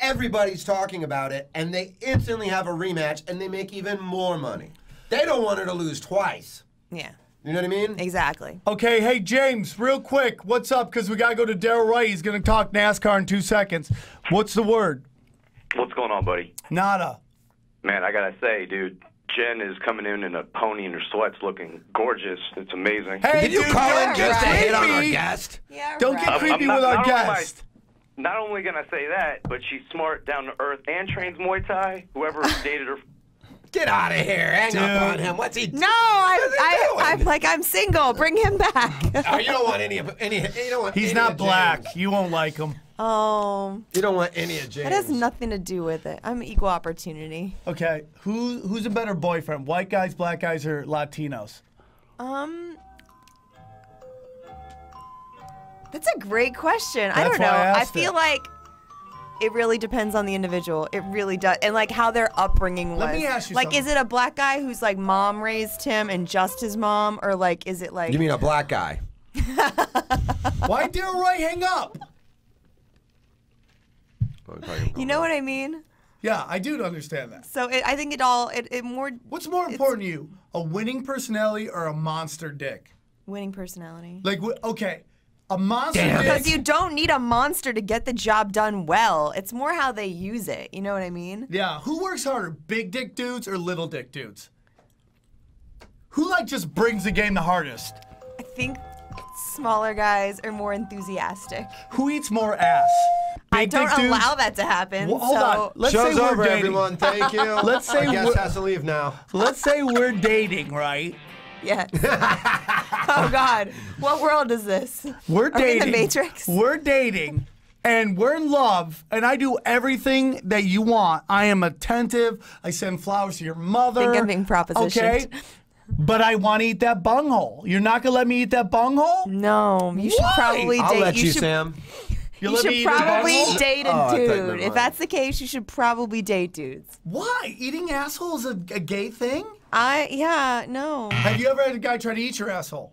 everybody's talking about it, and they instantly have a rematch, and they make even more money. They don't want her to lose twice. Yeah. You know what I mean? Exactly. Okay, hey James, real quick, what's up? Because we gotta go to Daryl Wright. He's gonna talk NASCAR in two seconds. What's the word? What's going on, buddy? Nada. Man, I gotta say, dude, Jenn is coming in in a pony in her sweats, looking gorgeous. It's amazing. Hey, Did you dude, call don't in get just to hit on our guest? Yeah. Don't get creepy not- with our not only guest. Not only gonna say that, but she's smart, down to earth, and trains Muay Thai. Whoever dated her. Get out of here! Hang Dude. up on him. What's he? No, I, he I, doing? I'm like I'm single. Bring him back. Oh, you don't want any of any. You don't want. He's any not of black. James. You won't like him. oh, You don't want any of James. that has nothing to do with it. I'm equal opportunity. Okay, who who's a better boyfriend? White guys, black guys, or Latinos? Um, that's a great question. I don't know. why I I, feel it. like it really depends on the individual. It really does, and like how their upbringing was. Let me ask you like, something. is it a black guy who's like mom raised him and just his mom, or like is it like You mean a black guy? Why Daryl Wright hang up? you know what I mean? Yeah, I do understand that. So it, I think it all it, it more What's more important to you, a winning personality or a monster dick? winning personality. Like, wh- okay, a monster Damn. dick. Because you don't need a monster to get the job done well. It's more how they use it. You know what I mean? Yeah, who works harder, big dick dudes or little dick dudes? Who like just brings the game the hardest? I think smaller guys are more enthusiastic. Who eats more ass? I don't dick dudes? allow that to happen. Well, hold so on. Let's Show's say we're over, dating. everyone. Thank you. Let's say Our guest has to leave now. Let's say we're dating, right? Yes. oh God, what world is this? We're Are we in dating. the Matrix? We're dating. And we're in love, and I do everything that you want. I am attentive. I send flowers to your mother. Think I'm being propositioned. Okay, but I want to eat that bunghole. You're not gonna let me eat that bunghole? No, you should Why? probably I'll date. let you, should, Sam. You, You me should eat your probably date Oh, I a thought you dude. meant If that's the case, you should probably date dudes. Why? Eating asshole is a, a gay thing? I yeah no Have you ever had a guy try to eat your asshole?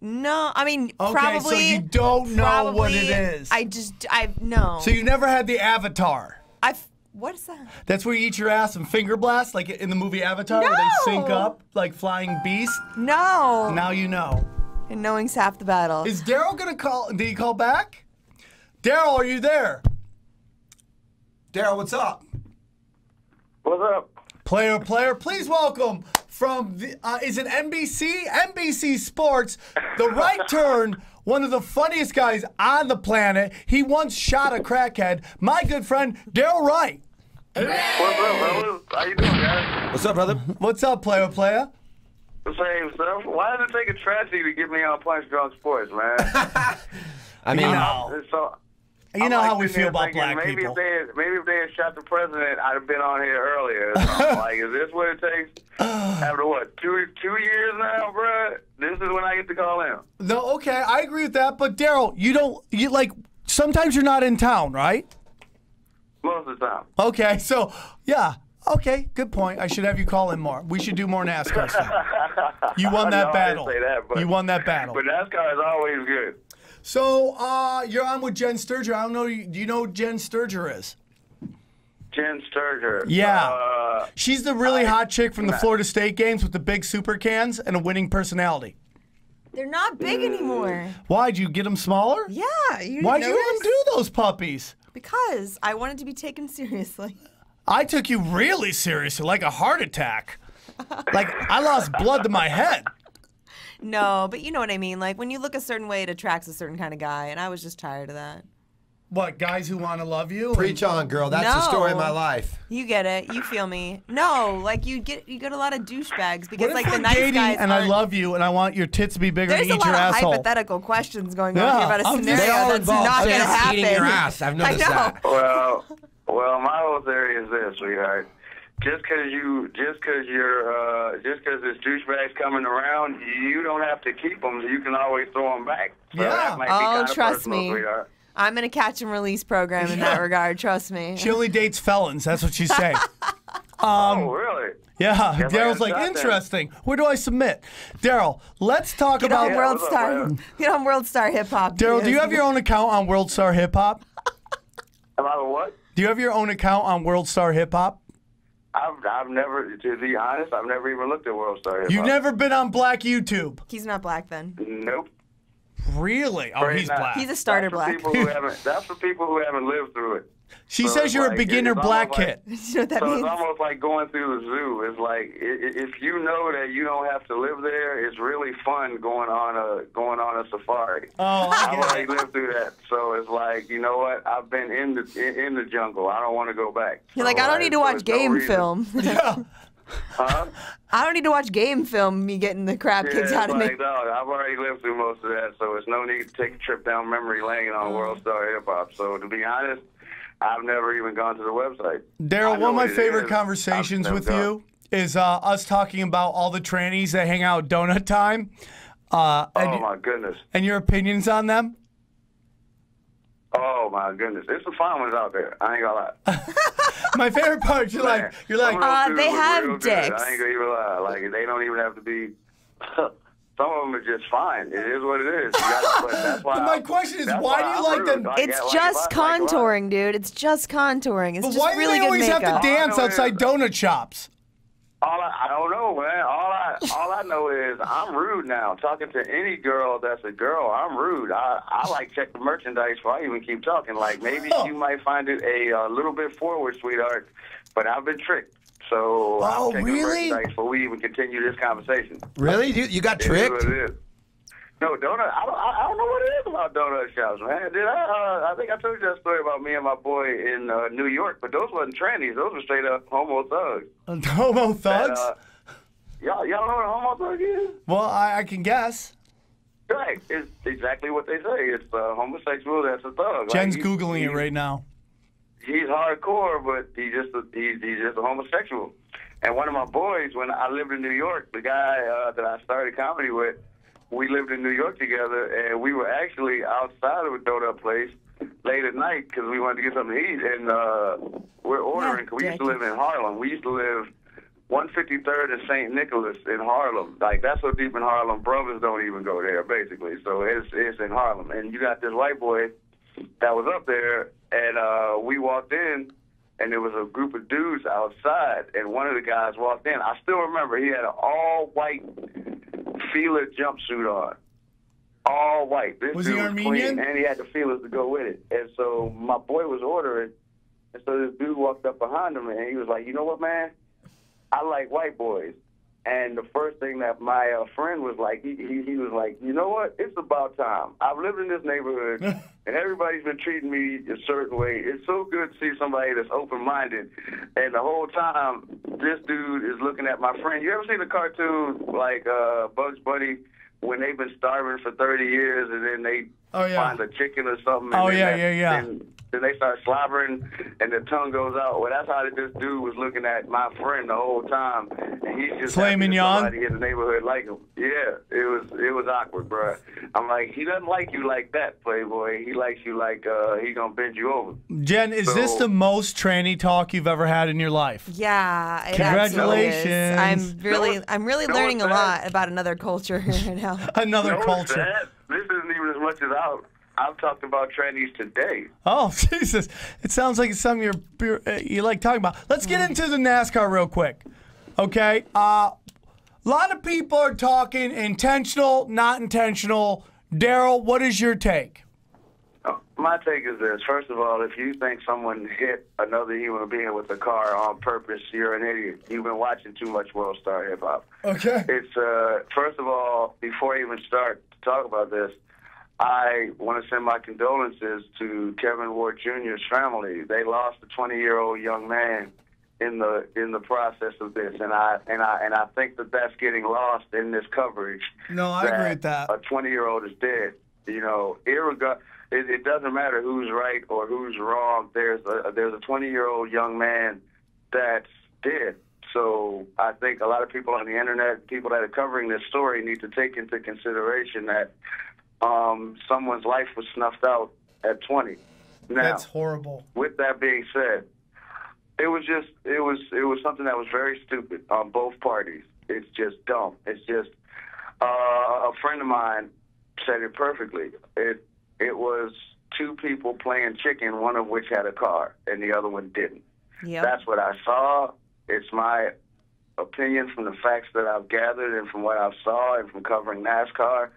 no. I mean Okay, probably. so you don't know what it probably- is. I just I no. So you never had the avatar. I've what is that? That's where you eat your ass and finger blast, like in the movie Avatar, where they sync No. up like flying beasts. No. Now you know. And knowing's half the battle. Is Daryl gonna call? Did he call back? Daryl, are you there? Daryl, what's up? What's up? Player, player, please welcome from the, uh, is it NBC? NBC Sports, the right turn, one of the funniest guys on the planet. He once shot a crackhead. My good friend Daryl Wright. What's up, bro? How you doing, guys? What's up, brother? What's up, player, player? Same stuff. Why does it take a tragedy to get me on Punch Drunk Sports, man? I mean, You know, It's so, you know I'm how like we feel about thinking, black maybe people. If they had, maybe if they had shot the president, I'd have been on here earlier. So like, is this what it takes? After what, two two years now, bruh? This is when I get to call in. No, okay, I agree with that. But Daryl, you don't, you like, sometimes you're not in town, right? Most of the time. Okay, so yeah, okay, good point. I should have you call in more. We should do more NASCAR stuff. You won that battle. that, but, You won that battle. But NASCAR is always good. So uh, you're on with Jenn Sterger. I don't know. Do you know who Jenn Sterger is? Jenn Sterger. Yeah. Uh, She's the really hot chick from the. Florida State games with the big super cans and a winning personality. They're not big anymore. Why'd you get them smaller? Yeah. You Why'd you undo those puppies? Because I wanted to be taken seriously. I took you really seriously, like a heart attack. Like I lost blood to my head. No, but you know what I mean. Like when you look a certain way, it attracts a certain kind of guy, and I was just tired of that. What guys who want to love you? Preach on, girl. That's the story of my No. life. You get it. You feel me? No, like you get you get a lot of douchebags because What if like we're the nice dating guys and I aren't- love you and I want your tits to be bigger There's than a eat lot your of asshole? hypothetical questions going Yeah, on here about a I'm just- scenario They all that's involve not going to sex happen. eating your ass. I've noticed I know. that. Well, well, my whole theory is this, sweetheart. Just because you, just because you're, uh, just because this douchebag's coming around, you don't have to keep them. You can always throw them back. So Yeah. That might be Oh, kinda trust me. I'm in a catch and release program in that regard. Trust me. She only dates felons. That's what she's saying. oh, really? Yeah, Guess I like shot then. interesting. Where do I submit? Daryl, let's talk Get about on World what's up, Star. man? Get on World Star Hip Hop. Daryl. Do you have your own account on World Star Hip Hop? About what? Do you have your own account on World Star Hip Hop? I've, I've never, to be honest, I've never even looked at World Star Hip You've never been on Black YouTube. He's not black then. Nope. Really? Oh, Afraid he's not. black. He's a starter That's black. People that's for people who haven't lived through it. She So says you're a beginner black almost like- kid. you know what that so means? it's almost like going through the zoo. It's like i- i- if you know that you don't have to live there, it's really fun going on a going on a safari. Oh, I I've get already it. lived through that, so it's like you know what? I've been in the in, in the jungle. I don't want to go back. You're So, like, I don't need to watch there's no game reason. film. Yeah. Huh? I don't need to watch game film. Me getting the crap Yeah, kicked it's out of me. like, dog, I've already lived through most of that, so it's no need to take a trip down memory lane on World Star Hip Hop. So to be honest, I've never even gone to the website. Daryl, one of my favorite is. conversations with never you is uh, us talking about all the trannies that hang out Donut Time, uh, and, Oh my goodness. and your opinions on them. Oh my goodness. There's some fine ones out there. I ain't gonna lie. My favorite part, you're like, you're like, some Uh, they have real good. dicks. I ain't gonna even lie. Like they don't even have to be. Some of them are just fine. It is what it is. You gotta- but that's why But my I- question is, that's why do you I'm like them- It's like, just if I- like, if contouring, dude. It's just contouring. It's but just why do really they good always makeup. have to dance outside donut shops? All I, I don't know, man. All I all I know is I'm rude now. Talking to any girl that's a girl, I'm rude. I I like check the merchandise before I even keep talking. Like maybe Oh. you might find it a uh, little bit forward, sweetheart, but I've been tricked. So Oh, I'm checking really? the merchandise before we even continue this conversation. Really? You, you got It is tricked? What it is. No, donut. I don't. I don't know what it is about donut shops, man. Did I? Uh, I think I told you that story about me and my boy in uh, New York, but those wasn't trannies. Those were straight up homo thugs. Homo That, thugs? uh, y'all, y'all know what a homo thug is? well, I, I can guess. Right. It's exactly what they say. It's uh, homosexual that's a thug. Jenn's like, googling he- it right now. He's hardcore, but he's just a, he's, he's just a homosexual. And one of my boys, when I lived in New York, the guy uh, that I started comedy with, we lived in New York together, and we were actually outside of a donut place late at night because we wanted to get something to eat, and uh, we're ordering. 'cause we used to live in Harlem. We used to live 153rd and St. Nicholas in Harlem. Like that's so deep in Harlem, brothers don't even go there, basically. So it's it's in Harlem, and you got this white boy that was up there, and uh, we walked in, and there was a group of dudes outside, and one of the guys walked in. I still remember he had an all Fila jumpsuit on. All white. This Was dude he Armenian? clean, and he had the feelers to go with it. And so my boy was ordering, and so this dude walked up behind him, and he was like, "You know what, man? I like white boys." And the first thing that my uh, friend was like, he, he he was like, "You know what? It's about time. I've lived in this neighborhood, and everybody's been treating me a certain way. It's so good to see somebody that's open-minded." And the whole time, this dude is looking at my friend. You ever seen the cartoon like uh, Bugs Bunny? when they've been starving for 30 years and then they Oh, yeah. find a chicken or something. Oh, and then yeah, that- yeah, yeah. Then, then they start slobbering and the tongue goes out. Well, that's how this dude was looking at my friend the whole time, and he's just Filet happy that mignon? somebody in the neighborhood like him. Yeah, it was it was awkward, bro. I'm like, he doesn't like you like that, Playboy. He likes you like uh, he gonna bend you over. Jenn, is this the most tranny talk you've ever had in your life? Yeah, it is. Congratulations. I'm really, I'm really No, learning a lot about another culture right now. Another No, culture. sad. This isn't even as much as I I've talked about trannies today. Oh Jesus! It sounds like it's something you're, you're uh, you like talking about. Let's get into the NASCAR real quick, okay? Uh, a lot of people are talking intentional, not intentional. Daryl, what is your take? My take is this. First of all, if you think someone hit another human being with a car on purpose, you're an idiot. You've been watching too much World Star Hip Hop. Okay. It's uh first of all, before I even start talk about this, I want to send my condolences to Kevin Ward Jr.'s family. They lost a 20-year-old young man in the in the process of this, and I and I and I think that that's getting lost in this coverage. No, I agree with that. A 20-year-old is dead. You know. It, it doesn't matter who's right or who's wrong. There's a there's a 20-year-old young man that's dead. So I think a lot of people on the internet, people that are covering this story, need to take into consideration that um, someone's life was snuffed out at 20. Now, That's horrible. with that being said, it was just it was it was something that was very stupid on both parties. It's just dumb. It's just uh, a friend of mine said it perfectly. It it was two people playing chicken, one of which had a car and the other one didn't. Yep. That's what I saw. It's my opinion from the facts that I've gathered and from what I saw and from covering NASCAR.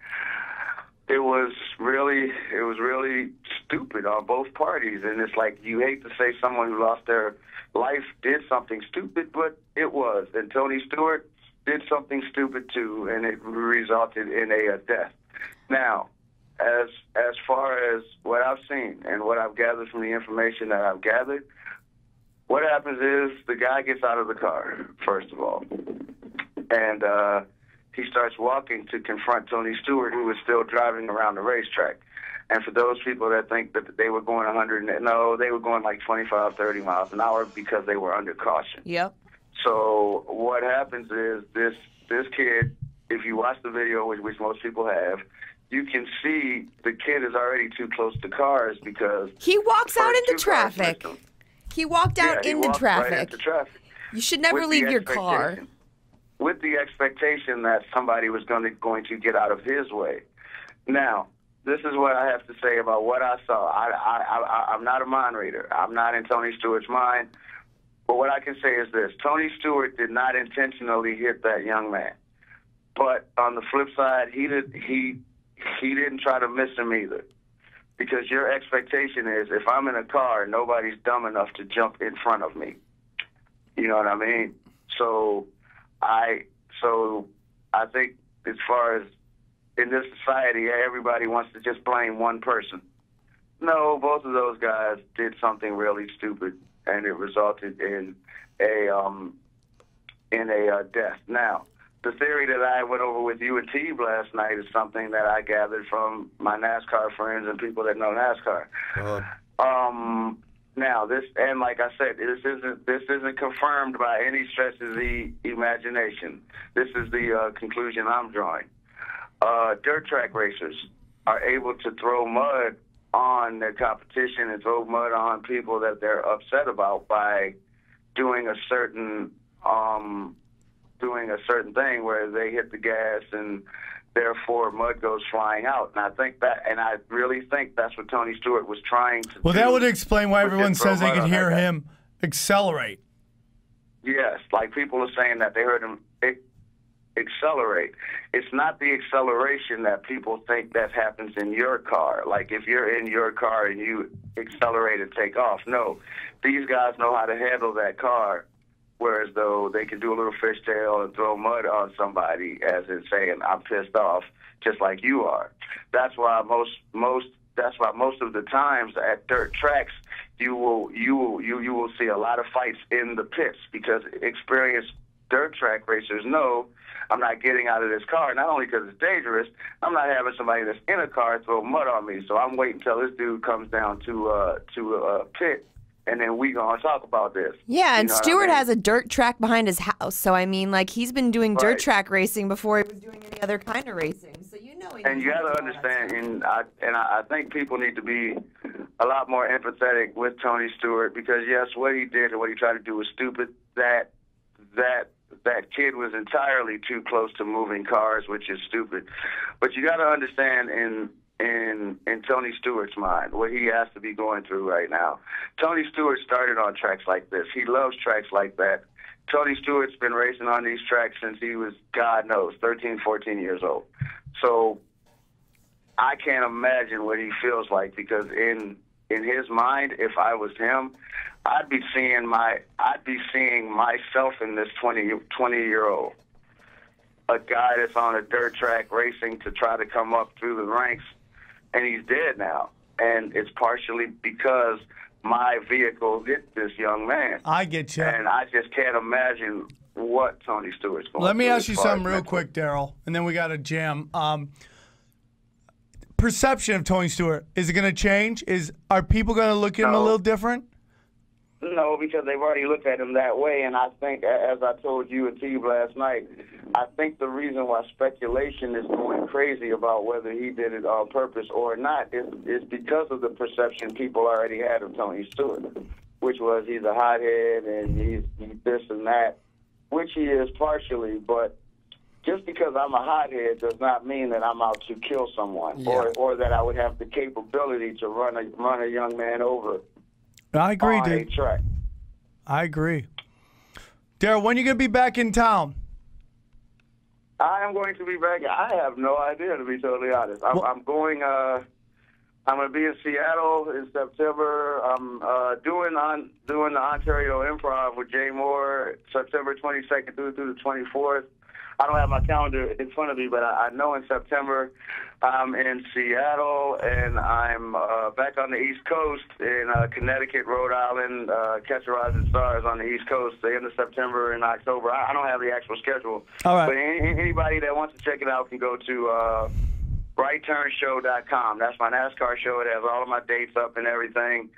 It was really, it was really stupid on both parties, and it's like you hate to say someone who lost their life did something stupid, but it was. And Tony Stewart did something stupid too, and it resulted in a, uh death. Now, as as far as what I've seen and what I've gathered from the information that I've gathered, what happens is the guy gets out of the car first of all, and uh, he starts walking to confront Tony Stewart, who was still driving around the racetrack. And for those people that think that they were going 100, no, they were going like 25, 30 miles an hour because they were under caution. Yep. So what happens is this this kid, if you watch the video, which, which most people have, you can see the kid is already too close to cars because He walks out into traffic. He walked out Yeah, into walked right traffic. into traffic. You should never leave your car. With the expectation that somebody was going to going to get out of his way. Now, this is what I have to say about what I saw. I, I, I, I'm not a mind reader. I'm not in Tony Stewart's mind. But what I can say is this: Tony Stewart did not intentionally hit that young man. But on the flip side, he did he he didn't try to miss him either. Because your expectation is if I'm in a car, nobody's dumb enough to jump in front of me. You know what I mean? So I so I think as far as in this society, everybody wants to just blame one person. No, both of those guys did something really stupid, and it resulted in a um, in a uh, death. Now, the theory that I went over with you and Steve last night is something that I gathered from my NASCAR friends and people that know NASCAR. Um, now this, and like I said, this isn't this isn't confirmed by any stretch of the imagination. This is the uh, conclusion I'm drawing. Uh, dirt track racers are able to throw mud on their competition and throw mud on people that they're upset about by doing a certain um, doing a certain thing where they hit the gas and therefore mud goes flying out. And I think that, and I really think that's what Tony Stewart was trying to Well, that would explain why everyone says they could hear him accelerate. Yes, like people are saying that they heard him accelerate. It's not the acceleration that people think that happens in your car. Like if you're in your car and you accelerate and take off. No, these guys know how to handle that car. Whereas though they can do a little fishtail and throw mud on somebody, as in saying I'm pissed off, just like you are. That's why most most that's why most of the times at dirt tracks you will you will you you will see a lot of fights in the pits because experienced dirt track racers know I'm not getting out of this car. Not only because it's dangerous, I'm not having somebody that's in a car throw mud on me. So I'm waiting till this dude comes down to uh, to a pit, and then we gonna talk about this. Yeah, You and know what I Stewart mean? has a dirt track behind his house. So I mean, like he's been doing dirt track racing before he was doing any other kind of racing. So you know. He And you got to understand, and I and I, think people need to be a lot more empathetic with Tony Stewart because yes, what he did and what he tried to do was stupid. That that that kid was entirely too close to moving cars, which is stupid. But you got to understand in in in Tony Stewart's mind what he has to be going through right now. Tony Stewart started on tracks like this. He loves tracks like that. Tony Stewart's been racing on these tracks since he was, God knows, 13, 14 years old. So I can't imagine what he feels like because in in his mind, if I was him, I'd be seeing my I'd be seeing myself in this 20, 20 year old, a guy that's on a dirt track racing to try to come up through the ranks, and he's dead now, and it's partially because my vehicle hit this young man. I get you. And I just can't imagine what Tony Stewart's going. Let me ask you something real quick, Daryl, and then we got a jam. Um, perception of Tony Stewart is it going to change? Is are people going to look at him a little different? No, because they've already looked at him that way, and I think, as I told you and Steve last night, I think the reason why speculation is going crazy about whether he did it on purpose or not is, is because of the perception people already had of Tony Stewart, which was he's a hothead and he's, he's this and that, which he is partially, but just because I'm a hothead does not mean that I'm out to kill someone or, or that I would have the capability to run a run a young man over I agree, dude. track. I agree. Daryl, when are you going to be back in town? I am going to be back. I have no idea, to be totally honest. I'm, I'm going. Uh, I'm going to be in Seattle in September. I'm uh, doing on doing the Ontario Improv with Jay Mohr September 22nd through through the 24th. I don't have my calendar in front of me, but I, I know in September I'm in Seattle and I'm uh, back on the East Coast in uh, Connecticut, Rhode Island, uh, Catch a Rising Stars on the East Coast the end of September and October. I, I don't have the actual schedule. All right. But any, anybody that wants to check it out can go to uh, RightTurnShow.com. That's my NASCAR show. It has all of my dates up and everything.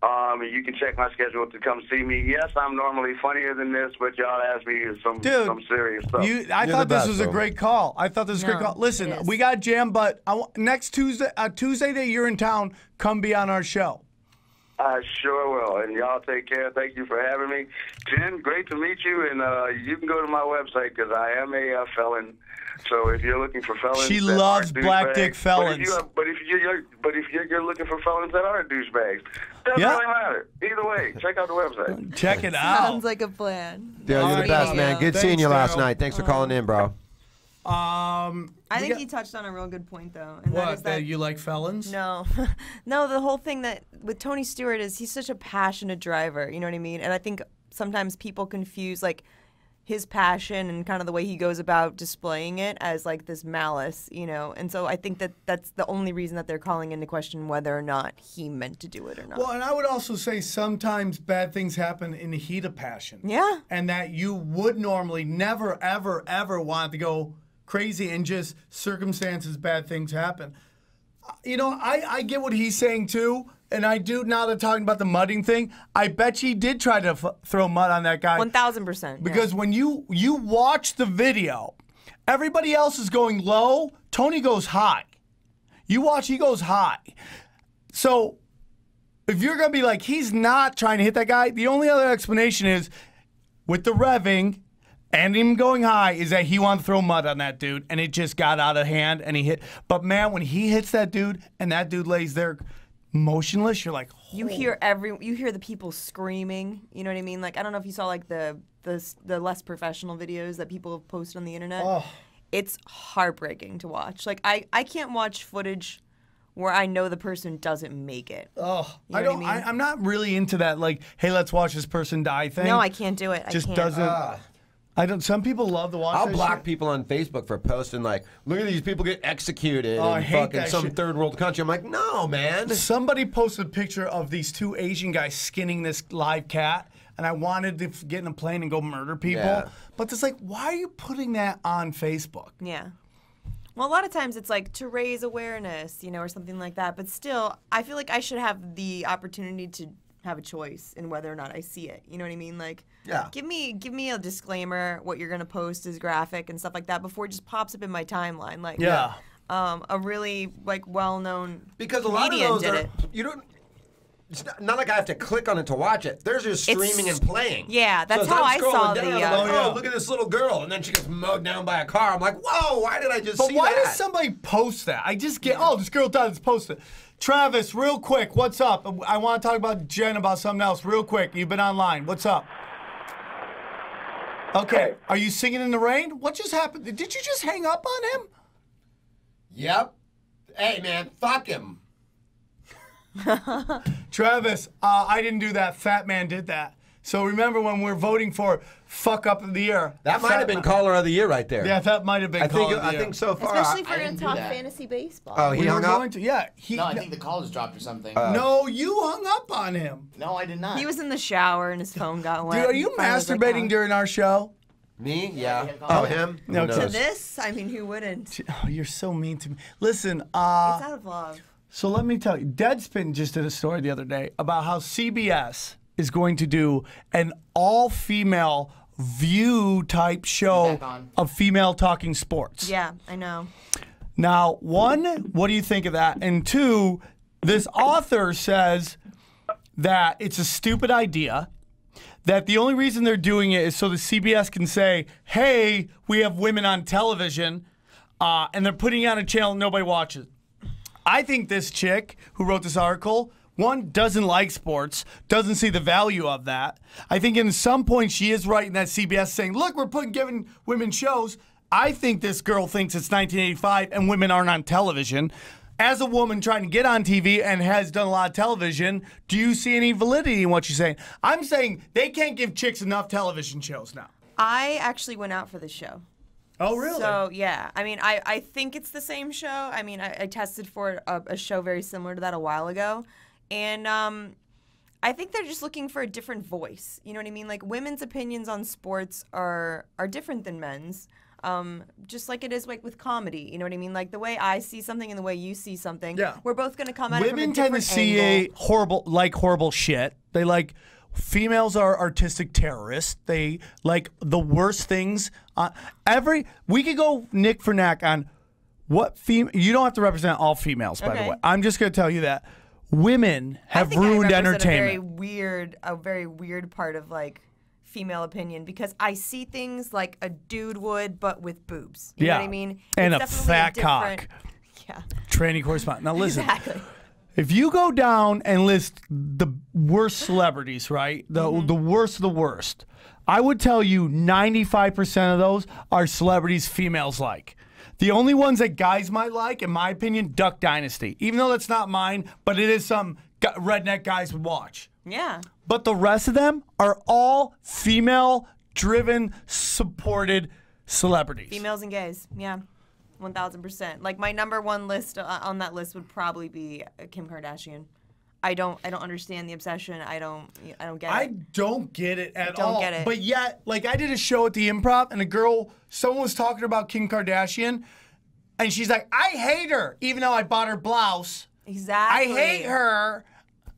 Um, and you can check my schedule to come see me. Yes, I'm normally funnier than this, but y'all ask me some Dude, some serious stuff. You, I thought this was a great call. I thought this was a great call. Listen, we got jam, but I, next Tuesday, uh, Tuesday that you're in town, come be on our show. I sure will. And y'all take care. Thank you for having me. Jenn, great to meet you. And uh, you can go to my website because I am a uh, felon. So if you're looking for felons, She loves black douchebags- dick But felons. if, you are, but if you're, you're but if you're, you're looking for felons that aren't douchebags, doesn't Yeah. really matter. Either way, check out the website. Check it out. Sounds like a plan. Daryl, you're the best, man. Good seeing you last night. Thanks for calling in, bro. Um, I think got- he touched on a real good point though. And that what? is That that you like felons? No, no. The whole thing that with Tony Stewart is he's such a passionate driver. You know what I mean? And I think sometimes people confuse like his passion and kind of the way he goes about displaying it as like this malice, you know. And so I think that that's the only reason that they're calling into question whether or not he meant to do it or not. Well, and I would also say sometimes bad things happen in the heat of passion. Yeah. And that you would normally never, ever, ever want to go crazy and just circumstances, bad things happen. You know, I, I get what he's saying too. And I do now that talking about the mudding thing. I bet he did try to f- throw mud on that guy. One thousand percent. Because when you you watch the video, everybody else is going low. Tony goes high. You watch, he goes high. So if you're gonna be like, he's not trying to hit that guy, the only other explanation is with the revving and him going high is that he wanted to throw mud on that dude and it just got out of hand and he hit. But man, when he hits that dude and that dude lays there motionless, you're like, You hear every you hear the people screaming. You know what I mean? Like I don't know if you saw like the the the less professional videos that people have posted on the internet. Oh. It's heartbreaking to watch. Like I I can't watch footage where I know the person doesn't make it. Oh, You know I what I don't. mean? I, am not really into that. Like, hey, let's watch this person die thing. No, I can't do it. I Just can't. doesn't. Ah. I don't. Some people love to watch. I'll block shit. people on Facebook for posting like, "Look at these people get executed Oh, in fucking some shit. third world country." I'm like, "No, man." Somebody posted a picture of these two Asian guys skinning this live cat. and I wanted to get in a plane and go murder people. Yeah. But it's like, why are you putting that on Facebook? Yeah. Well, a lot of times it's like to raise awareness, you know, or something like that. But still, I feel like I should have the opportunity to have a choice in whether or not I see it. You know what I mean? Like, Yeah. give me give me a disclaimer what you're gonna post is graphic and stuff like that before it just pops up in my timeline. Like, Yeah. um, a really like well-known Because a lot of comedian those did are it. you don't. It's not, not like I have to click on it to watch it. There's just It's- streaming and playing. yeah, that's so how I'm I scrolling saw down, the, uh, like, Oh, oh, yeah. look at this little girl, and then she gets mowed down by a car. I'm like, whoa, why did I just But see why that? does somebody post that? I just get, oh, this girl died, let's post it. Travis, real quick, what's up? I want to talk about Jenn about something else, real quick. You've been online. What's up? Okay, are you singing in the rain? What just happened? Did you just hang up on him? Yep. Hey man, fuck him. Travis, uh, I didn't do that. Fat Man did that. So remember when we're voting for fuck up of the year? That might have been Man- caller of the year right there. Yeah, that uh, might have been. I think Caller of the I Year. think so far. Especially if I we're gonna talk fantasy baseball. oh, he we hung were up. going to. Yeah, he. No, I think the call just dropped or something. no, you hung up on him. no, I did not. He was in the shower and his phone got wet. Dude, are you Finally was like, masturbating "Oh." during our show? Me? Yeah. he had Oh, him? No, to To this, I mean, who wouldn't? Oh, you're so mean to me. Listen, uh, out of love. so let me tell you, Deadspin just did a story the other day about how CBS is going to do an all-female view type show of female talking sports. Yeah, I know. Now, one, what do you think of that? And two, this author says that it's a stupid idea. That the only reason they're doing it is so the CBS can say, "Hey, we have women on television," uh, and they're putting it on a channel nobody watches. I think this chick who wrote this article, one, doesn't like sports, doesn't see the value of that. I think in some point she is right in that CBS saying, look, we're putting giving women shows. I think this girl thinks it's 1985 and women aren't on television. As a woman trying to get on TV and has done a lot of television, do you see any validity in what she's saying? I'm saying they can't give chicks enough television shows now. I actually went out for the show. Oh, really? So yeah, I mean, I, I think it's the same show. I mean, I, I tested for a, a show very similar to that a while ago, and um, I think they're just looking for a different voice. You know what I mean? Like women's opinions on sports are are different than men's. Um, just like it is like with comedy. You know what I mean? Like the way I see something and the way you see something. Yeah. We're both gonna come at it from a Women tend to see angle. a horrible, like horrible shit. They like females are artistic terrorists. They like the worst things. Uh, every we could go Nick for Knack on what female. You don't have to represent all females, by the way. I'm just going to tell you that women have ruined entertainment. A very weird, a very weird part of like female opinion because I see things like a dude would, but with boobs. You yeah, know what I mean? and It's a fat different- cock. Yeah, Training correspondent. Now listen. exactly. If you go down and list the worst celebrities, right? The Mm-hmm. the worst of the worst. I would tell you 95% of those are celebrities females like. The only ones that guys might like, in my opinion, Duck Dynasty. Even though that's not mine, but it is some redneck guys would watch. Yeah. But the rest of them are all female driven, supported celebrities. Females and gays. Yeah. One thousand percent. Like my number one list uh, on that list would probably be Kim Kardashian. I don't. I don't understand the obsession. I don't. I don't get it. I don't get it at don't all. get it. But yet, like I did a show at the improv and a girl, someone was talking about Kim Kardashian, and she's like, I hate her, even though I bought her blouse. Exactly. I hate her.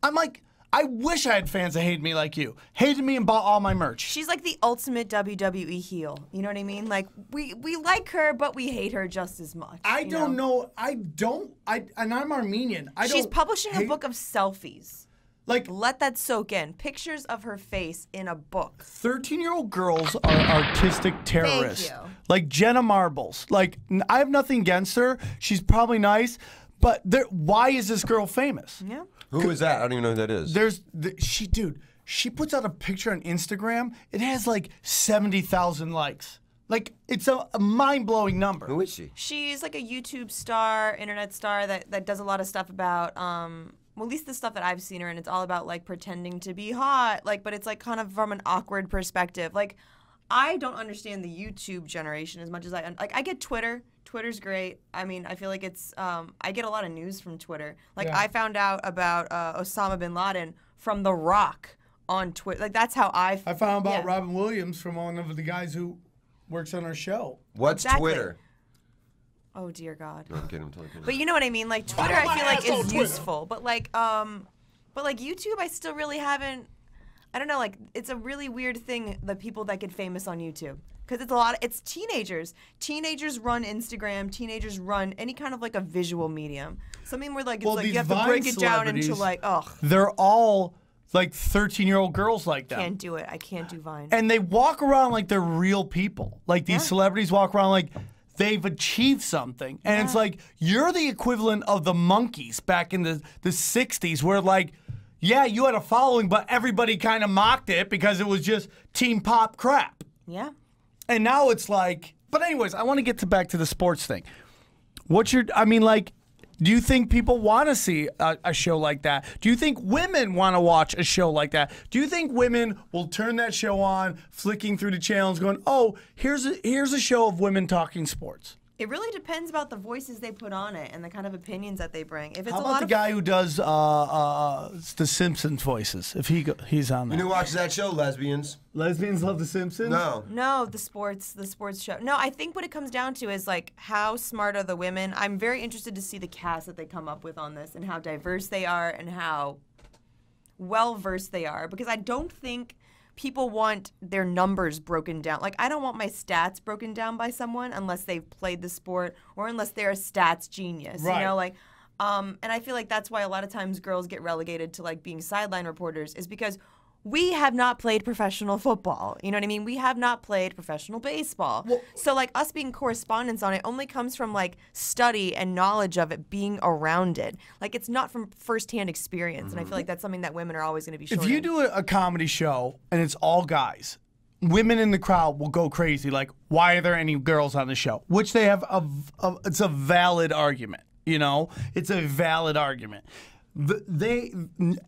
I'm like, I wish I had fans that hated me like you. Hated me and bought all my merch. She's like the ultimate WWE heel. You know what I mean? Like we we like her, but we hate her just as much. I don't know. I don't. I and I'm Armenian. I She's publishing a book of selfies. Like Let that soak in. Pictures of her face in a book. 13 year old girls are artistic terrorists. Like Jenna Marbles. Like, I have nothing against her. She's probably nice. But there, why is this girl famous? Yeah. Who is that? I don't even know who that is. There's, the, she, dude, she puts out a picture on Instagram. It has like 70,000 likes. Like, it's a, a mind blowing number. Who is she? She's like a YouTube star, internet star that, that does a lot of stuff about um well at least the stuff that I've seen her and it's all about like pretending to be hot, like but it's like kind of from an awkward perspective. Like I don't understand the YouTube generation as much as I like I get Twitter. Twitter's great. I mean, I feel like it's um I get a lot of news from Twitter. Like Yeah. I found out about uh, Osama bin Laden from The Rock on Twitter. Like that's how I. I found about yeah. Robin Williams from one of the guys who works on our show. What's Exactly. Twitter? Oh dear God. No, I'm kidding. I'm totally kidding. But you know what I mean? Like Twitter, I feel like is useful, but like um, but like YouTube, I still really haven't. I don't know. Like it's a really weird thing. The people that get famous on YouTube. Because it's a lot. Of, it's teenagers. Teenagers run Instagram. Teenagers run any kind of like a visual medium. Something where like it's Well, like you have to break it down into like, oh. They're all like 13 year old girls like that. can't do it. I can't do Vine. and they walk around like they're real people. Like these celebrities walk around like they've achieved something. And it's like you're the equivalent of the monkeys back in the, the 60s where like yeah, you had a following but everybody kind of mocked it because it was just teen pop crap. yeah. And now it's like but anyways, I want to get to back to the sports thing. What's your I mean like do you think people want to see a, a show like that? Do you think women want to watch a show like that? Do you think women will turn that show on, flicking through the channels, going, "Oh, here's a, here's a show of women talking sports"? It really depends about the voices they put on it and the kind of opinions that they bring. If it's How a about lot the of guy who does uh, uh, the Simpsons voices? If he go, he's on You there. know who watches that show? Lesbians. Lesbians love the Simpsons. No. No, the sports, the sports show. No, I think what it comes down to is like how smart are the women. I'm very interested to see the cast that they come up with on this and how diverse they are and how well versed they are because I don't think people want their numbers broken down. Like I don't want my stats broken down by someone unless they've played the sport or unless they're a stats genius. You know, like um and I feel like that's why a lot of times girls get relegated to like being sideline reporters is because we have not played professional football. You know what I mean? We have not played professional baseball. so like us being correspondents on it only comes from like study and knowledge of it being around it. Like it's not from firsthand experience. And I feel like mm-hmm. that's something that women are always going to be short If you in. do a, a comedy show and it's all guys, women in the crowd will go crazy. Like, why are there any girls on the show? Which they have a, a it's a valid argument. You know, it's a valid argument. Th- They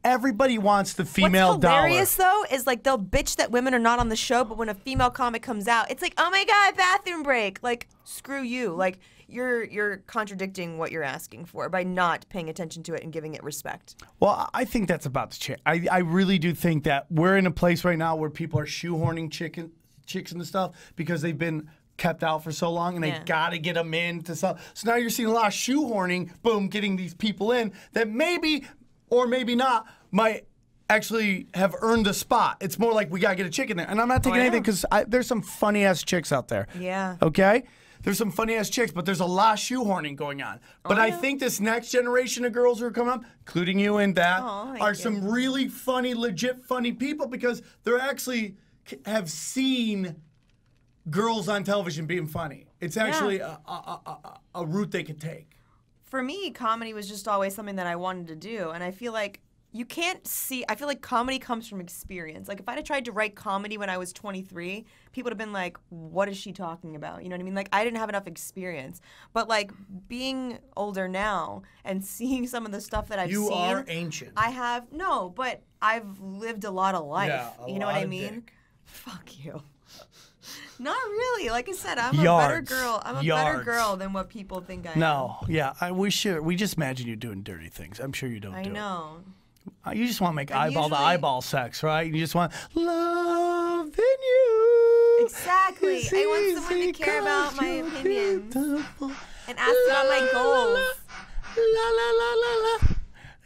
everybody wants the female What's dollar. hilarious though is like they'll bitch that women are not on the show, but when a female comic comes out, it's like, oh my god, bathroom break. Like, screw you. Like you're you're contradicting what you're asking for by not paying attention to it and giving it respect. Well, I think that's about to change. I, I really do think that we're in a place right now where people are shoehorning chicken, chicks and stuff because they've been kept out for so long and Yeah. they got to get them in to stuff. So now you're seeing a lot of shoehorning, boom, getting these people in that maybe or maybe not might actually have earned a spot. It's more like we got to get a chick in there. And I'm not taking oh, yeah. anything because there's some funny ass chicks out there. Yeah. Okay? There's some funny ass chicks, but there's a lot of shoehorning going on. Oh, but I think this next generation of girls who are coming up, including you and that, oh, thank are you. some really funny, legit funny people because they're actually have seen girls on television being funny. It's actually a, a, a, a, a route they could take. For me, comedy was just always something that I wanted to do, and I feel like you can't see. I feel like comedy comes from experience. Like if I'd have tried to write comedy when I was 23, people would have been like, "What is she talking about?" You know what I mean? Like I didn't have enough experience. But like being older now and seeing some of the stuff that I've You seen, are ancient. I have no, but I've lived a lot of life. Yeah, you know what I mean? dick. Fuck you. Not really. Like I said, I'm a better girl. I'm a better girl than what people think I am. No, yeah, I, we should. We just imagine you doing dirty things. I'm sure you don't I do know. it. Uh, You just want to make I eyeball to eyeball sex, right? You just want love in you. Exactly. It's I want someone to care about my opinions beautiful. and ask about my goals. La la la la la. La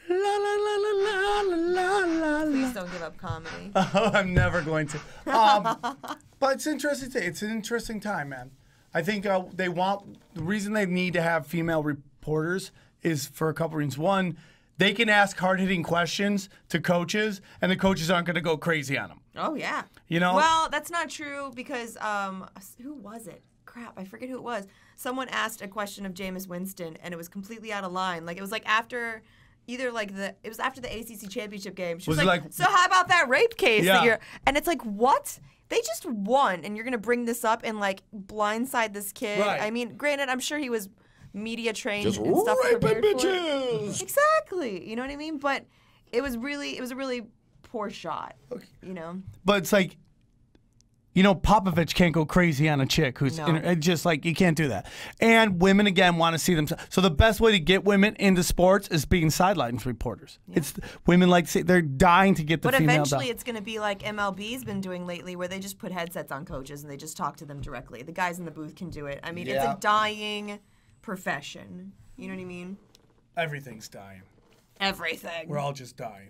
la la la la la la la. Please don't give up comedy. Oh, I'm never going to. Um, but it's interesting. To, it's an interesting time, man. I think uh, they want the reason they need to have female reporters is for a couple reasons. One, they can ask hard hitting questions to coaches, and the coaches aren't going to go crazy on them. Oh yeah. You know? Well, that's not true because um, who was it? Crap, I forget who it was. Someone asked a question of Jameis Winston, and it was completely out of line. Like it was like after. Either like the it was after the ACC championship game. She was, Was it like, like- "So how about that rape case Yeah. that you're?" And it's like, "What? They just won, and you're gonna bring this up and like blindside this kid?" Right. I mean, granted, I'm sure he was media trained Just and stuff raping prepared for it. bitches. Exactly. You know what I mean? But it was really it was a really poor shot. Okay. You know. But it's like, You know, Popovich can't go crazy on a chick who's No. in, just like you can't do that. And women again want to see them. So the best way to get women into sports is being sidelines reporters. It's women like see, they're dying to get the But female. eventually, down. it's going to be like MLB's been doing lately, where they just put headsets on coaches and they just talk to them directly. The guys in the booth can do it. I mean, Yeah. it's a dying profession. You know what I mean? Everything's dying. Everything. We're all just dying.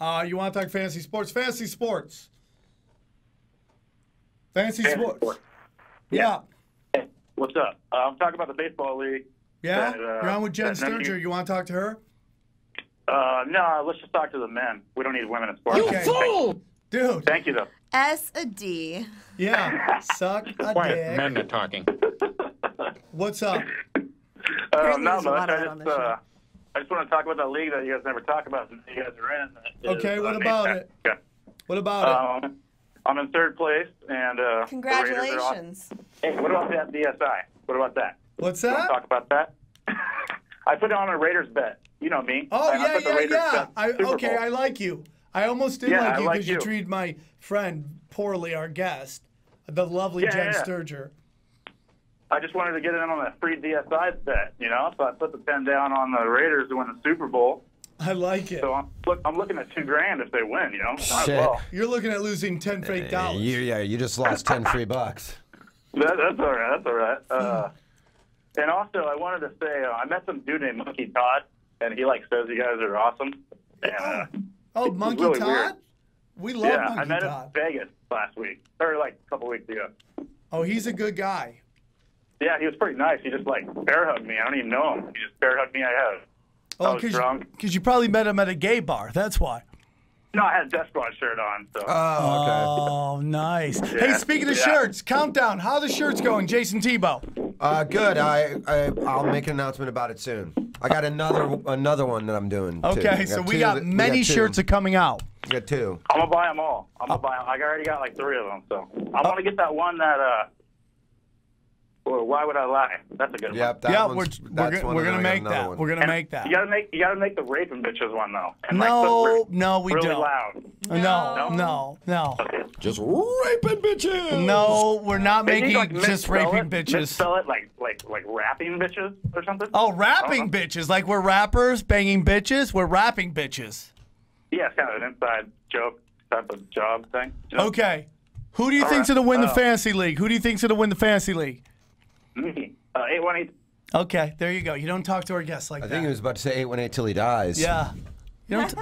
Uh, you want to talk fantasy sports? Fantasy sports. Fantasy Fantasy sports. sports. Yeah. What's up? Uh, I'm talking about the baseball league. Yeah. that, uh, You're on with Jenn that you- Sterger. You want to talk to her? Uh, no, let's just talk to the men. We don't need women in sports. You fool! Dude. Thank you, though. S a D. Yeah. Suck a Quiet, dick. men are talking. What's up? Uh, no, there's a but lot I of that on just, uh, I just want to talk about that league that you guys never talk about that you guys are in. that is, Okay, what uh, about named- it? Okay. What about Um, I'm in third place, and uh, the Raiders are awesome. Congratulations. Hey, what about that DSI? What about that? What's You wanna that? Talk about that. I put it on a Raiders bet. You know me. Oh I- I yeah, put the yeah, yeah. I, okay, Bowl. I like you. I almost did Yeah, like I you like because you you. treated my friend poorly, our guest, the lovely Yeah, Jenn yeah. Sterger. I just wanted to get in on that free DSI bet, you know. So I put the pen down on the Raiders to win the Super Bowl. I like it. So I'm look, I'm looking at two grand if they win, you know. Shit. well. You're looking at losing ten fake Uh, dollars. you, yeah, you just lost ten free bucks. That, that's all right. That's all right. Uh, and also, I wanted to say uh, I met some dude named Monkey Todd, and he like says you guys are awesome. And, uh, Oh, Monkey really Todd? weird. We love yeah, I Monkey met him in Vegas last week, or like a couple weeks ago. Oh, he's a good guy. Yeah, he was pretty nice. He just like bear hugged me. I don't even know him. He just bear hugged me. I have. I Oh, was because drunk. you probably met him at a gay bar. That's why. No, I had a Death Squad shirt on. So. Oh, okay. Oh, nice. Hey, speaking of yeah. shirts, countdown. How the shirts going, Jayson Thibault? Uh, good. I, I I'll make an announcement about it soon. I got another another one that I'm doing. too. Okay, so we got that- many two. shirts are coming out. We got two. I'm gonna buy them all. I'm gonna buy 'em. I already got like three of them. So I want to get that one that. uh well, why would I lie? That's a good Yep, one. that yeah, we're, one's- we're, that's gonna- we're gonna then make that. one. We're gonna And make that. You gotta make you gotta make the raping bitches one though. And like, No, the, no, we really don't. loud. No, no, no. Just raping bitches. No, we're not They making to, like, just raping it, bitches. Misspell it like like like rapping bitches or something. Oh, I rapping don't bitches. Like we're rappers banging bitches. We're rapping bitches. Yeah, it's kind of an inside joke type of job thing. you know? Okay. Who do you All think's right. gonna win the Uh, fantasy league? Who do you think's gonna win the fantasy league? Me. Uh, eight one eight. Okay, there you go. You don't talk to our guests like I that. I think he was about to say eight one eight till he dies. Yeah. You don't.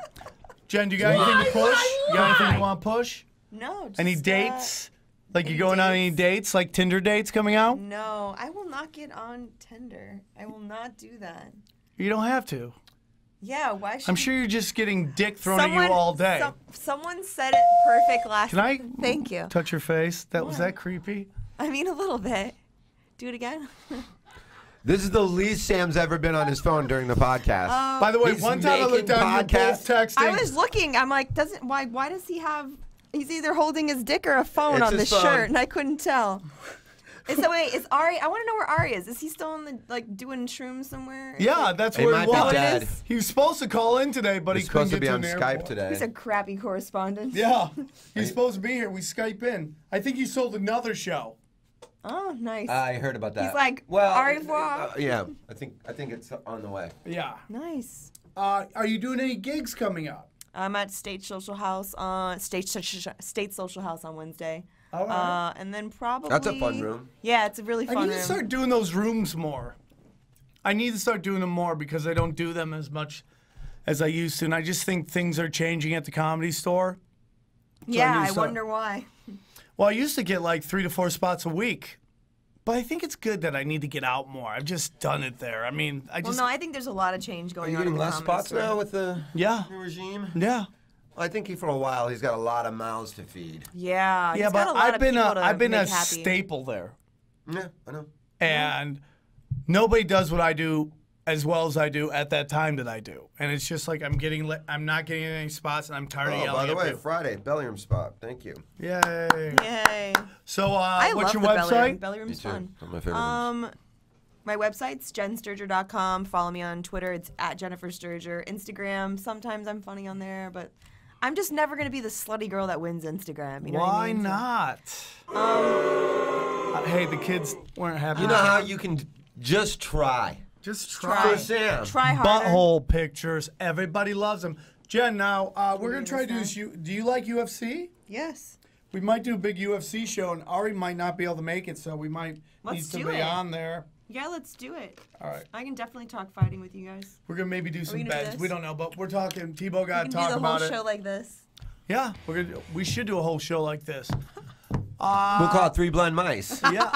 Jenn, do you got anything to push? You got anything you want to push? No. Just, Any uh, dates? Like you any going on any dates? Like Tinder dates coming out? No, I will not get on Tinder. I will not do that. You don't have to. Yeah, why should I'm sure you're just getting dick thrown someone, at you all day. some- someone said it perfect last Can I Thank you. touch your face? That was that creepy. I mean, a little bit. Do it again. This is the least Sam's ever been on his phone during the podcast. Oh. By the way, one time I looked making down, you're both podcasts. texting. I was looking. I'm like, doesn't why? Why does he have? He's either holding his dick or a phone It's on his this phone. shirt, and I couldn't tell. And so wait, is Ari? I want to know where Ari is. Is he still in the like doing shrooms somewhere? Yeah, it- that's He where might he be was. dead. He was supposed to call in today, but He's he couldn't supposed to get be to on Skype airport. today. He's a crappy correspondent. Yeah, he's supposed to be here. We Skype in. I think he sold another show. Oh, nice. I heard about that. He's like, well, au revoir. uh, yeah, I think I think it's on the way. Yeah. nice. Uh, are you doing any gigs coming up? I'm at State Social House on State State Social House on Wednesday. All right. Uh, and then probably That's a fun room. Yeah, it's a really fun. Room. I need room. to start doing those rooms more. I need to start doing them more because I don't do them as much as I used to, and I just think things are changing at the comedy store. So yeah, need to I wonder why. Well, I used to get like three to four spots a week, but I think it's good that I need to get out more. I've just done it there. I mean, I just. Well, no, I think there's a lot of change Are going you on. getting in the less spots store. now with the yeah, new regime? yeah. I think he for a while he's got a lot of mouths to feed. Yeah, yeah, but got a lot I've of been a, people to I've been a make happy. staple there, Yeah, I know. and nobody does what I do as well as I do at that time that I do, and it's just like I'm getting li- I'm not getting any spots, and I'm tired of Oh, yelling by the at way, people. Friday belly spot. Thank you. Yay! Yay! So, uh, I what's love your the belly room. website? Belly room's fun. One of my favorite Um, my website's jennsterger.com. Follow me on Twitter. It's at Jennifer Sterger. Instagram. Sometimes I'm funny on there, but I'm just never gonna be the slutty girl that wins Instagram. You know what Why I mean? So- not? Um, Uh, hey, the kids weren't happy. You know how you can just try. Just Try. try. For Try harder. Butthole pictures. Everybody loves them. Jenn, now uh, we're gonna try to do. this U- Do you like UFC? Yes. We might do a big UFC show, and Ari might not be able to make it, so we might Let's need do somebody it. on there. Yeah, let's do it. All right. I can definitely talk fighting with you guys. We're gonna maybe do some gonna do beds. we don't know, but we're talking. Thibault We got can to do talk the about whole it. show like this. Yeah, we're gonna. We should do a whole show like this. Uh, We'll call it Three Blind Mice. yeah.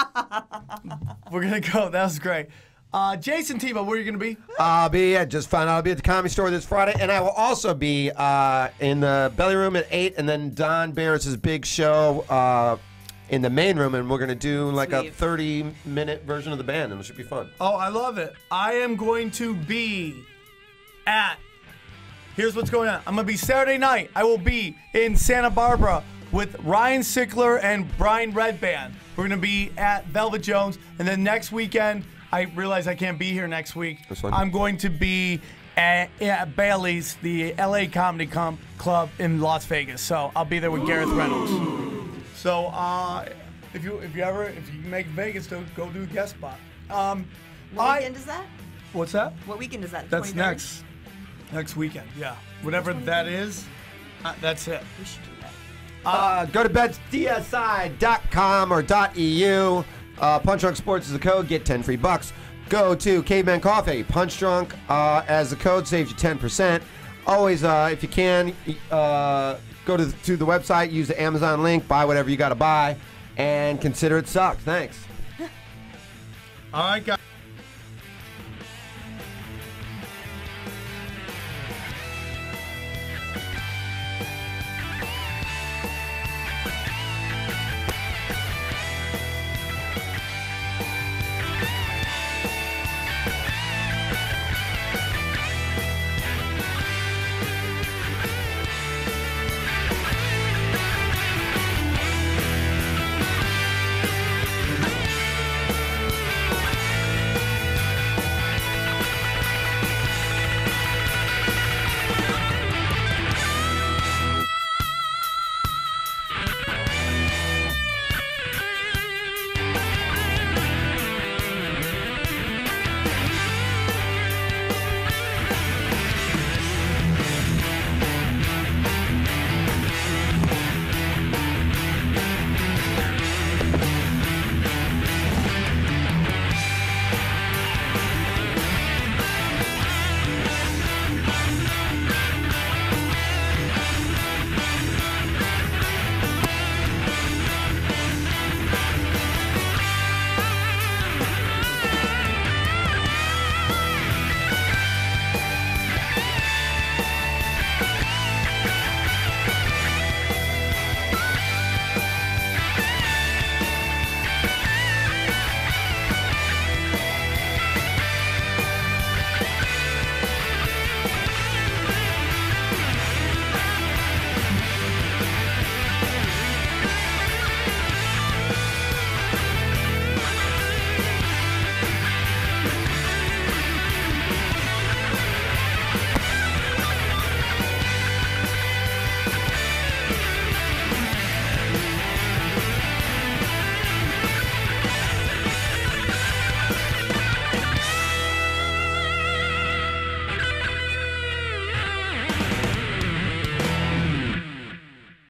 we're gonna go. That was great. Uh, Jayson Thibault, where are you gonna be? I'll be. I just found out I'll be at the Comedy Store this Friday, and I will also be uh, in the Belly Room at eight, and then Don Barris' big show uh, in the main room, and we're gonna do like a thirty-minute version of the band, and it should be fun. Oh, I love it. I am going to be at. Here's what's going on. I'm going to be Saturday night. I will be in Santa Barbara with Ryan Sickler and Brian Redban. We're going to be at Velvet Jones. And then next weekend, I realize I can't be here next week. I'm going to be at, at Bailey's, the LA Comedy Com- Club in Las Vegas. So I'll be there with Gareth Reynolds. So uh, if you if you ever if you make Vegas, go go do a guest spot. Um, What I- weekend is that? What's that? What weekend is that? That's 23rd? next. Next weekend, yeah. Whatever that is, uh, that's it. We should do that. Uh, go to betdsi.com or .eu. Uh, Punch Drunk Sports is the code. Get 10 free bucks. Go to Caveman Coffee. Punch Drunk uh, as the code saves you 10%. Always, uh, if you can, uh, go to the, to the website, use the Amazon link, buy whatever you got to buy, and consider it sucked. Thanks. All right, guys.